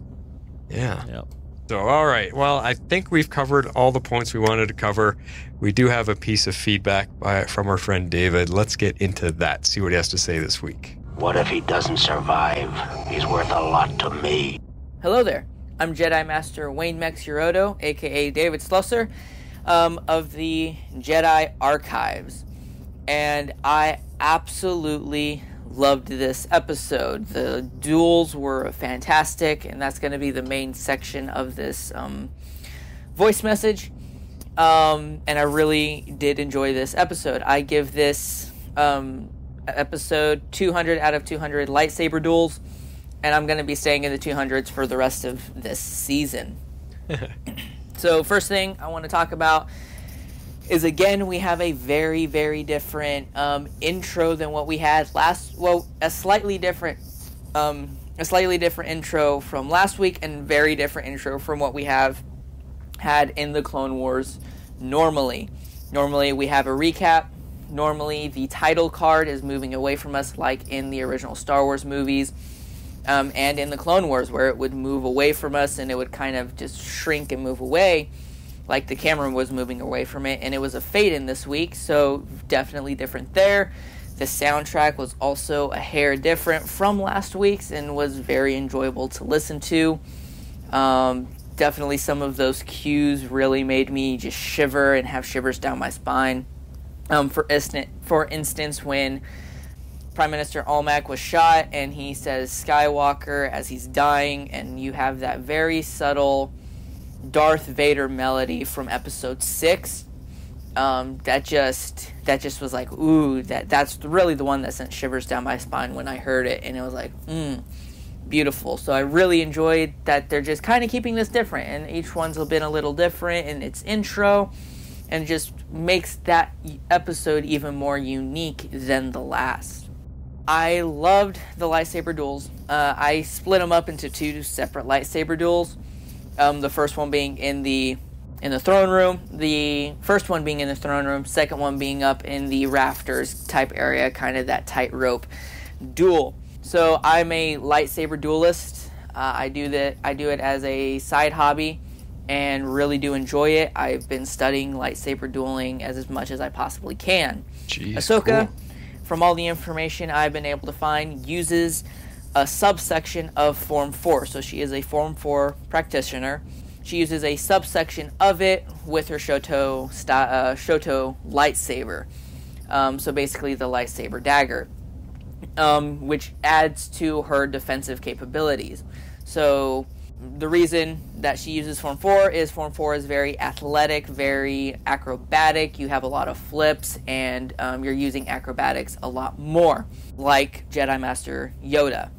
Yeah. Yep. So, all right. Well, I think we've covered all the points we wanted to cover. We do have a piece of feedback by, from our friend David. Let's get into that, see what he has to say this week. What if he doesn't survive? He's worth a lot to me. Hello there. I'm Jedi Master Wayne Mex Hiroto, aka David Slusser, um, of the Jedi Archives. And I absolutely loved this episode. The duels were fantastic, and that's going to be the main section of this um, voice message. Um, and I really did enjoy this episode. I give this um, episode 200 out of 200 lightsaber duels, and I'm going to be staying in the 200s for the rest of this season. [LAUGHS] so, first thing I want to talk about is again we have a very very different um, intro than what we had last well a slightly different um, a slightly different intro from last week and very different intro from what we have had in the clone wars normally. Normally we have a recap. Normally the title card is moving away from us like in the original star wars movies um, and in the clone wars where it would move away from us and it would kind of just shrink and move away like the camera was moving away from it, and it was a fade in this week, so definitely different there. The soundtrack was also a hair different from last week's and was very enjoyable to listen to. Um, definitely some of those cues really made me just shiver and have shivers down my spine. Um, for, instant, for instance, when Prime Minister Almec was shot and he says Skywalker as he's dying, and you have that very subtle Darth Vader melody from episode six. Um, that just that just was like ooh that that's really the one that sent shivers down my spine when I heard it and it was like mm, beautiful. So I really enjoyed that they're just kind of keeping this different and each one's been a little different in its intro and just makes that episode even more unique than the last. I loved the lightsaber duels. Uh, I split them up into two separate lightsaber duels. Um, the first one being in the in the throne room. The first one being in the throne room. Second one being up in the rafters type area, kind of that tightrope duel. So I'm a lightsaber duelist. Uh, I do that. I do it as a side hobby, and really do enjoy it. I've been studying lightsaber dueling as, as much as I possibly can. Jeez, Ahsoka, cool. from all the information I've been able to find, uses a subsection of Form 4. So she is a Form 4 practitioner. She uses a subsection of it with her Shoto, uh, Shoto lightsaber. Um, so basically, the lightsaber dagger, um, which adds to her defensive capabilities. So the reason that she uses Form 4 is Form 4 is very athletic, very acrobatic. You have a lot of flips, and um, you're using acrobatics a lot more, like Jedi Master Yoda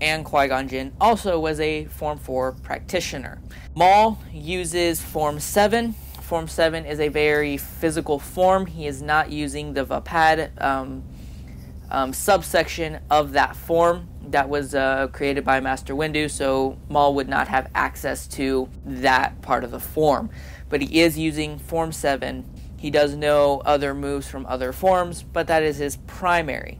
and Qui Gon Jinn also was a Form 4 practitioner. Maul uses Form 7. Form 7 is a very physical form. He is not using the Vaapad um, um, subsection of that form that was uh, created by Master Windu, so Maul would not have access to that part of the form. But he is using Form 7. He does know other moves from other forms, but that is his primary.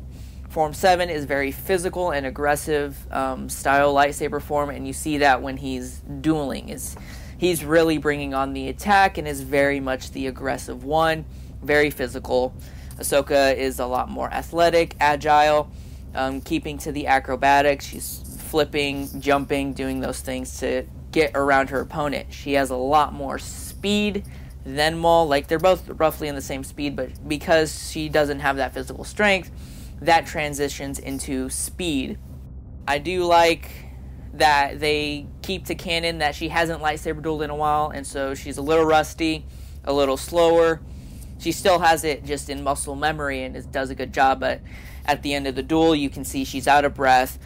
Form 7 is very physical and aggressive um, style lightsaber form, and you see that when he's dueling. Is he's really bringing on the attack and is very much the aggressive one, very physical. Ahsoka is a lot more athletic, agile, um, keeping to the acrobatics. She's flipping, jumping, doing those things to get around her opponent. She has a lot more speed than Maul. Like they're both roughly in the same speed, but because she doesn't have that physical strength, that transitions into speed. I do like that they keep to canon that she hasn't lightsaber dueled in a while, and so she's a little rusty, a little slower. She still has it just in muscle memory and it does a good job, but at the end of the duel, you can see she's out of breath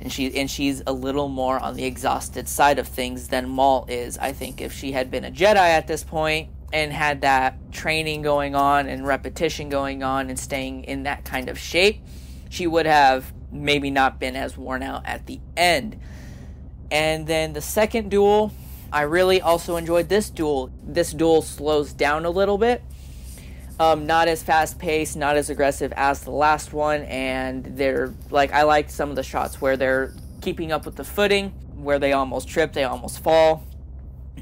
and she and she's a little more on the exhausted side of things than Maul is. I think if she had been a Jedi at this point and had that training going on and repetition going on and staying in that kind of shape, she would have maybe not been as worn out at the end. And then the second duel, I really also enjoyed this duel. This duel slows down a little bit. Um, not as fast paced, not as aggressive as the last one, and they're like I like some of the shots where they're keeping up with the footing, where they almost trip, they almost fall.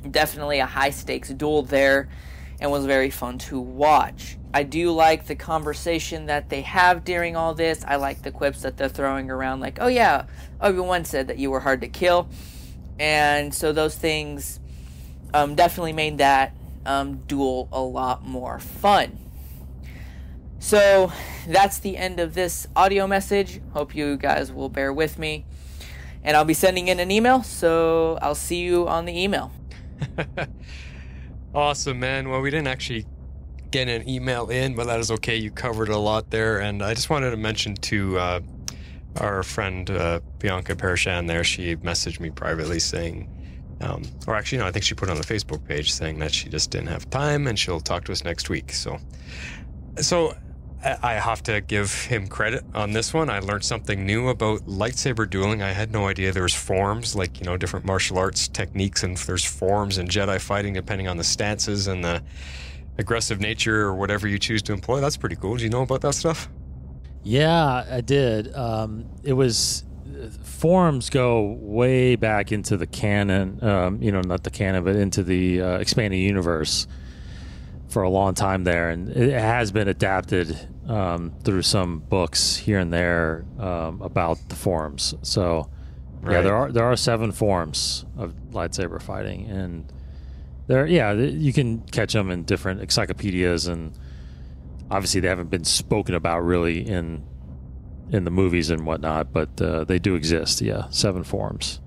Definitely a high stakes duel there, and was very fun to watch. I do like the conversation that they have during all this. I like the quips that they're throwing around, like, oh yeah, Wan said that you were hard to kill. And so those things um, definitely made that um, duel a lot more fun. So that's the end of this audio message. Hope you guys will bear with me. And I'll be sending in an email, so I'll see you on the email. [LAUGHS] awesome, man. Well, we didn't actually get an email in, but that is okay. You covered a lot there. And I just wanted to mention to uh, our friend uh, Bianca Perishan there, she messaged me privately saying, um, or actually, no, I think she put on the Facebook page saying that she just didn't have time and she'll talk to us next week. So, so I have to give him credit on this one. I learned something new about lightsaber dueling. I had no idea there was forms, like you know, different martial arts techniques, and there's forms in Jedi fighting depending on the stances and the aggressive nature or whatever you choose to employ. That's pretty cool. Do you know about that stuff? Yeah, I did. Um, it was forms go way back into the canon. Um, you know, not the canon, but into the uh, expanded universe for a long time there, and it has been adapted um, through some books here and there um, about the forms. So, right. yeah, there are there are seven forms of lightsaber fighting, and there, yeah, you can catch them in different encyclopedias, and obviously they haven't been spoken about really in in the movies and whatnot, but uh, they do exist. Yeah, seven forms.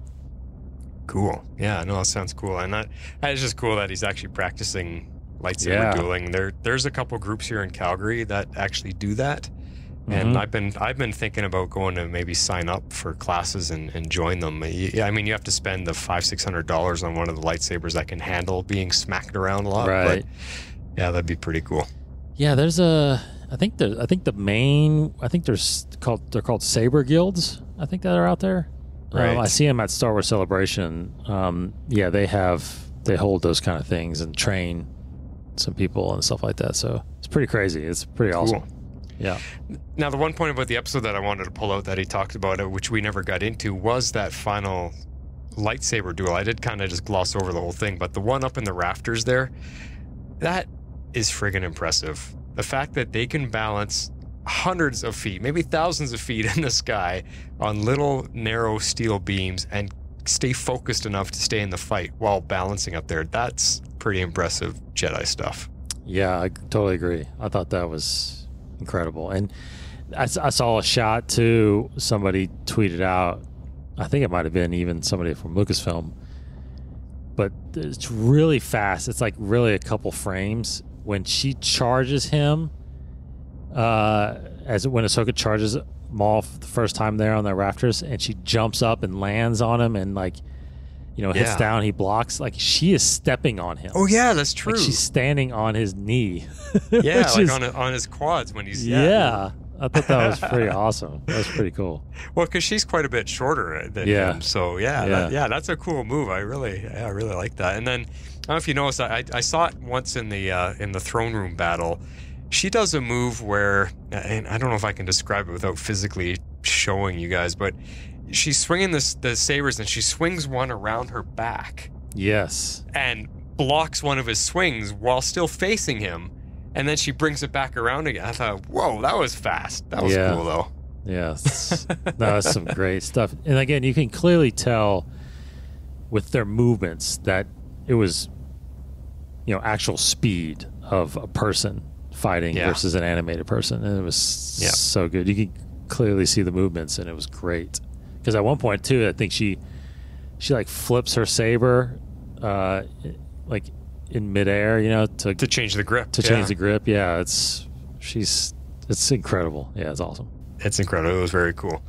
Cool. Yeah, no, that sounds cool, and that it's just cool that he's actually practicing lightsaber yeah. dueling. There, there's a couple groups here in Calgary that actually do that, and mm-hmm. I've been I've been thinking about going to maybe sign up for classes and, and join them. I mean, you have to spend the five six hundred dollars on one of the lightsabers that can handle being smacked around a lot. Right. But yeah, that'd be pretty cool. Yeah, there's a. I think the I think the main I think there's called they're called saber guilds. I think that are out there. Right. Um, I see them at Star Wars Celebration. Um, yeah, they have they hold those kind of things and train some people and stuff like that. So it's pretty crazy. It's pretty cool. awesome. Yeah. Now, the one point about the episode that I wanted to pull out that he talked about, uh, which we never got into, was that final lightsaber duel. I did kind of just gloss over the whole thing, but the one up in the rafters there, that is friggin' impressive. The fact that they can balance hundreds of feet, maybe thousands of feet [LAUGHS] in the sky on little narrow steel beams and stay focused enough to stay in the fight while balancing up there. That's pretty impressive Jedi stuff. Yeah, I totally agree. I thought that was incredible. And I, I saw a shot too. Somebody tweeted out, I think it might have been even somebody from Lucasfilm, but it's really fast. It's like really a couple frames when she charges him. Uh, as when Ahsoka charges Maul the first time there on the rafters, and she jumps up and lands on him, and like, you know, hits yeah. down. He blocks. Like she is stepping on him. Oh yeah, that's true. Like she's standing on his knee. [LAUGHS] yeah, like is, on on his quads when he's yeah. yeah. I thought that was pretty [LAUGHS] awesome. That was pretty cool. Well, because she's quite a bit shorter than yeah. him, so yeah, yeah. That, yeah, that's a cool move. I really, yeah, I really like that. And then I don't know if you noticed, I, I saw it once in the uh, in the throne room battle she does a move where, and I don't know if I can describe it without physically showing you guys, but she's swinging this, the sabers and she swings one around her back. Yes. and blocks one of his swings while still facing him. And then she brings it back around again. I thought, whoa, that was fast. That was Yeah. cool, though. Yes. [LAUGHS] that was some great stuff. And again, you can clearly tell with their movements that it was, you know, actual speed of a person fighting Yeah. versus an animated person. And it was Yeah. so good. You can clearly see the movements and it was great. Because at one point, too, I think she, she like flips her saber, uh, like in midair, you know, to, To change the grip. to yeah. change the grip. Yeah. It's, she's, it's incredible. Yeah. It's awesome. It's incredible. It was very cool.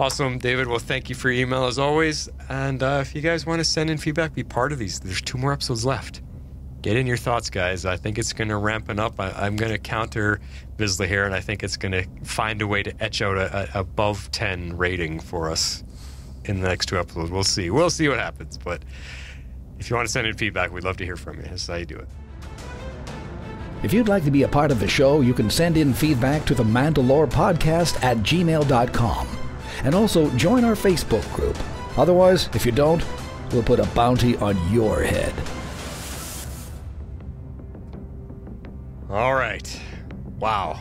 Awesome, David. Well, thank you for your email as always. And uh, if you guys want to send in feedback, be part of these. There's two more episodes left. Get in your thoughts, guys. I think it's going to ramping up. I, I'm going to counter Vizsla here, and I think it's going to find a way to etch out a, a above 10 rating for us in the next two episodes. We'll see. We'll see what happens. But if you want to send in feedback, we'd love to hear from you. That's how you do it. If you'd like to be a part of the show, you can send in feedback to the Mandalore Podcast at gmail.com. And also join our Facebook group. Otherwise, if you don't, we'll put a bounty on your head. All right. Wow.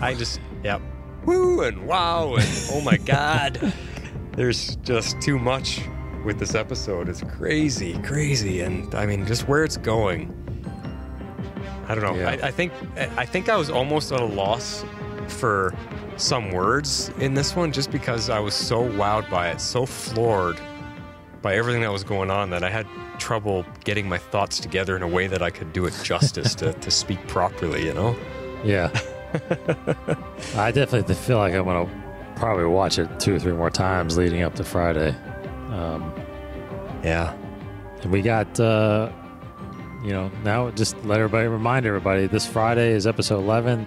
I just, yep. Woo and wow and oh my God. [LAUGHS] There's just too much with this episode. It's crazy, crazy. And I mean, just where it's going. I don't know. Yeah. I, I think I think I was almost at a loss for some words in this one just because I was so wowed by it, so floored by everything that was going on that I had trouble getting my thoughts together in a way that I could do it justice to, to speak properly, you know? Yeah. [LAUGHS] I definitely feel like I'm going to probably watch it two or three more times leading up to Friday. Um, Yeah. and we got, uh, you know, now just let everybody remind everybody this Friday is episode 11.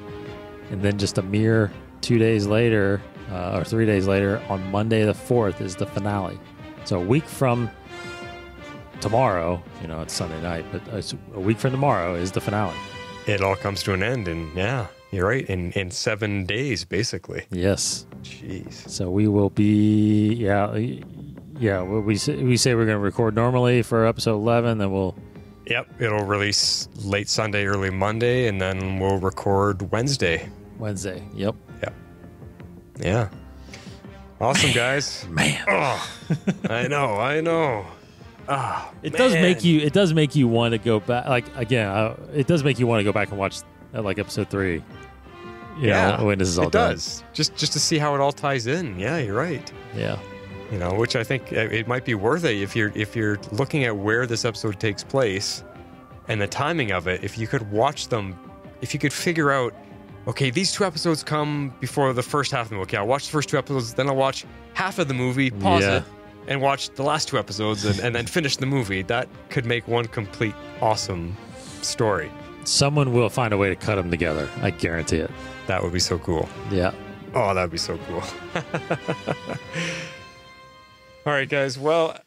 And then just a mere two days later, uh, or three days later, on Monday the 4th is the finale. So a week from tomorrow, you know, it's Sunday night, but it's a week from tomorrow is the finale. It all comes to an end and yeah, you're right. In in seven days, basically. Yes. Jeez. So we will be, yeah, yeah. We we say, we say we're going to record normally for episode eleven, then we'll Yep. It'll release late Sunday, early Monday, and then we'll record Wednesday. Wednesday. Yep. Yep. Yeah. Awesome, guys. [LAUGHS] Man. Oh, I know. I know. Ah, It does make you. It does make you want to go back. Like again, uh, it does make you want to go back and watch uh, like episode three. Yeah, know, when this is all it done. does. Just just to see how it all ties in. Yeah, you're right. Yeah. You know, which I think uh, it might be worth it if you're if you're looking at where this episode takes place and the timing of it. If you could watch them, if you could figure out, okay, these two episodes come before the first half of the movie. Okay, I'll watch the first two episodes, then I'll watch half of the movie, pause Yeah. it, and watch the last two episodes, and, and then finish the movie. That could make one complete awesome story. Someone will find a way to cut them together. I guarantee it. That would be so cool. Yeah. Oh, that'd be so cool. [LAUGHS] all right, guys. Well,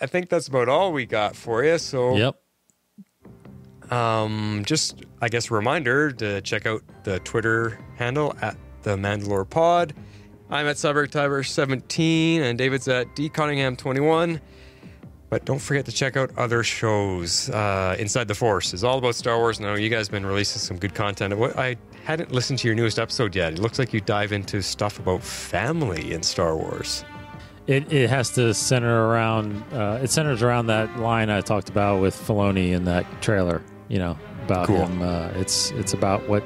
I think that's about all we got for you. So, Yep. Um, just I guess a reminder to check out the Twitter handle at the Mandalore Pod. I'm at Cyber Tiber 17 and David's at D Cunningham 21. But don't forget to check out other shows. Uh, Inside the Force is all about Star Wars. Now you guys have been releasing some good content. I hadn't listened to your newest episode yet. It looks like you dive into stuff about family in Star Wars. It, it has to center around. Uh, it centers around that line I talked about with Filoni in that trailer. You know about Cool. him. Uh, it's it's about what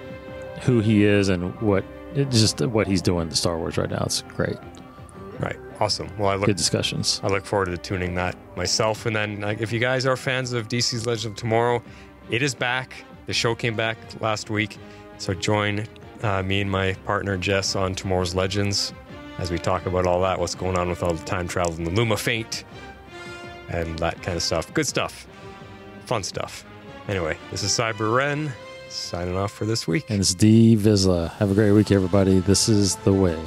who he is and what it, just what he's doing to Star Wars right now. It's great. Right. Awesome. Well, I look Good discussions. I look forward to tuning that myself. And then, like, if you guys are fans of DC's Legend of Tomorrow, it is back. The show came back last week. So join uh, me and my partner Jess on Tomorrow's Legends as we talk about all that, what's going on with all the time travel and the Loom of Fate and that kind of stuff. Good stuff. Fun stuff. Anyway, this is Siber Wren signing off for this week. And it's D Vizsla. Have a great week, everybody. This is the way.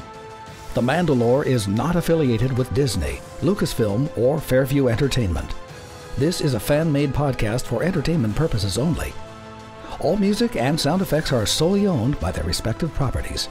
The Mandalore is not affiliated with Disney, Lucasfilm, or Fairview Entertainment. This is a fan made podcast for entertainment purposes only. All music and sound effects are solely owned by their respective properties.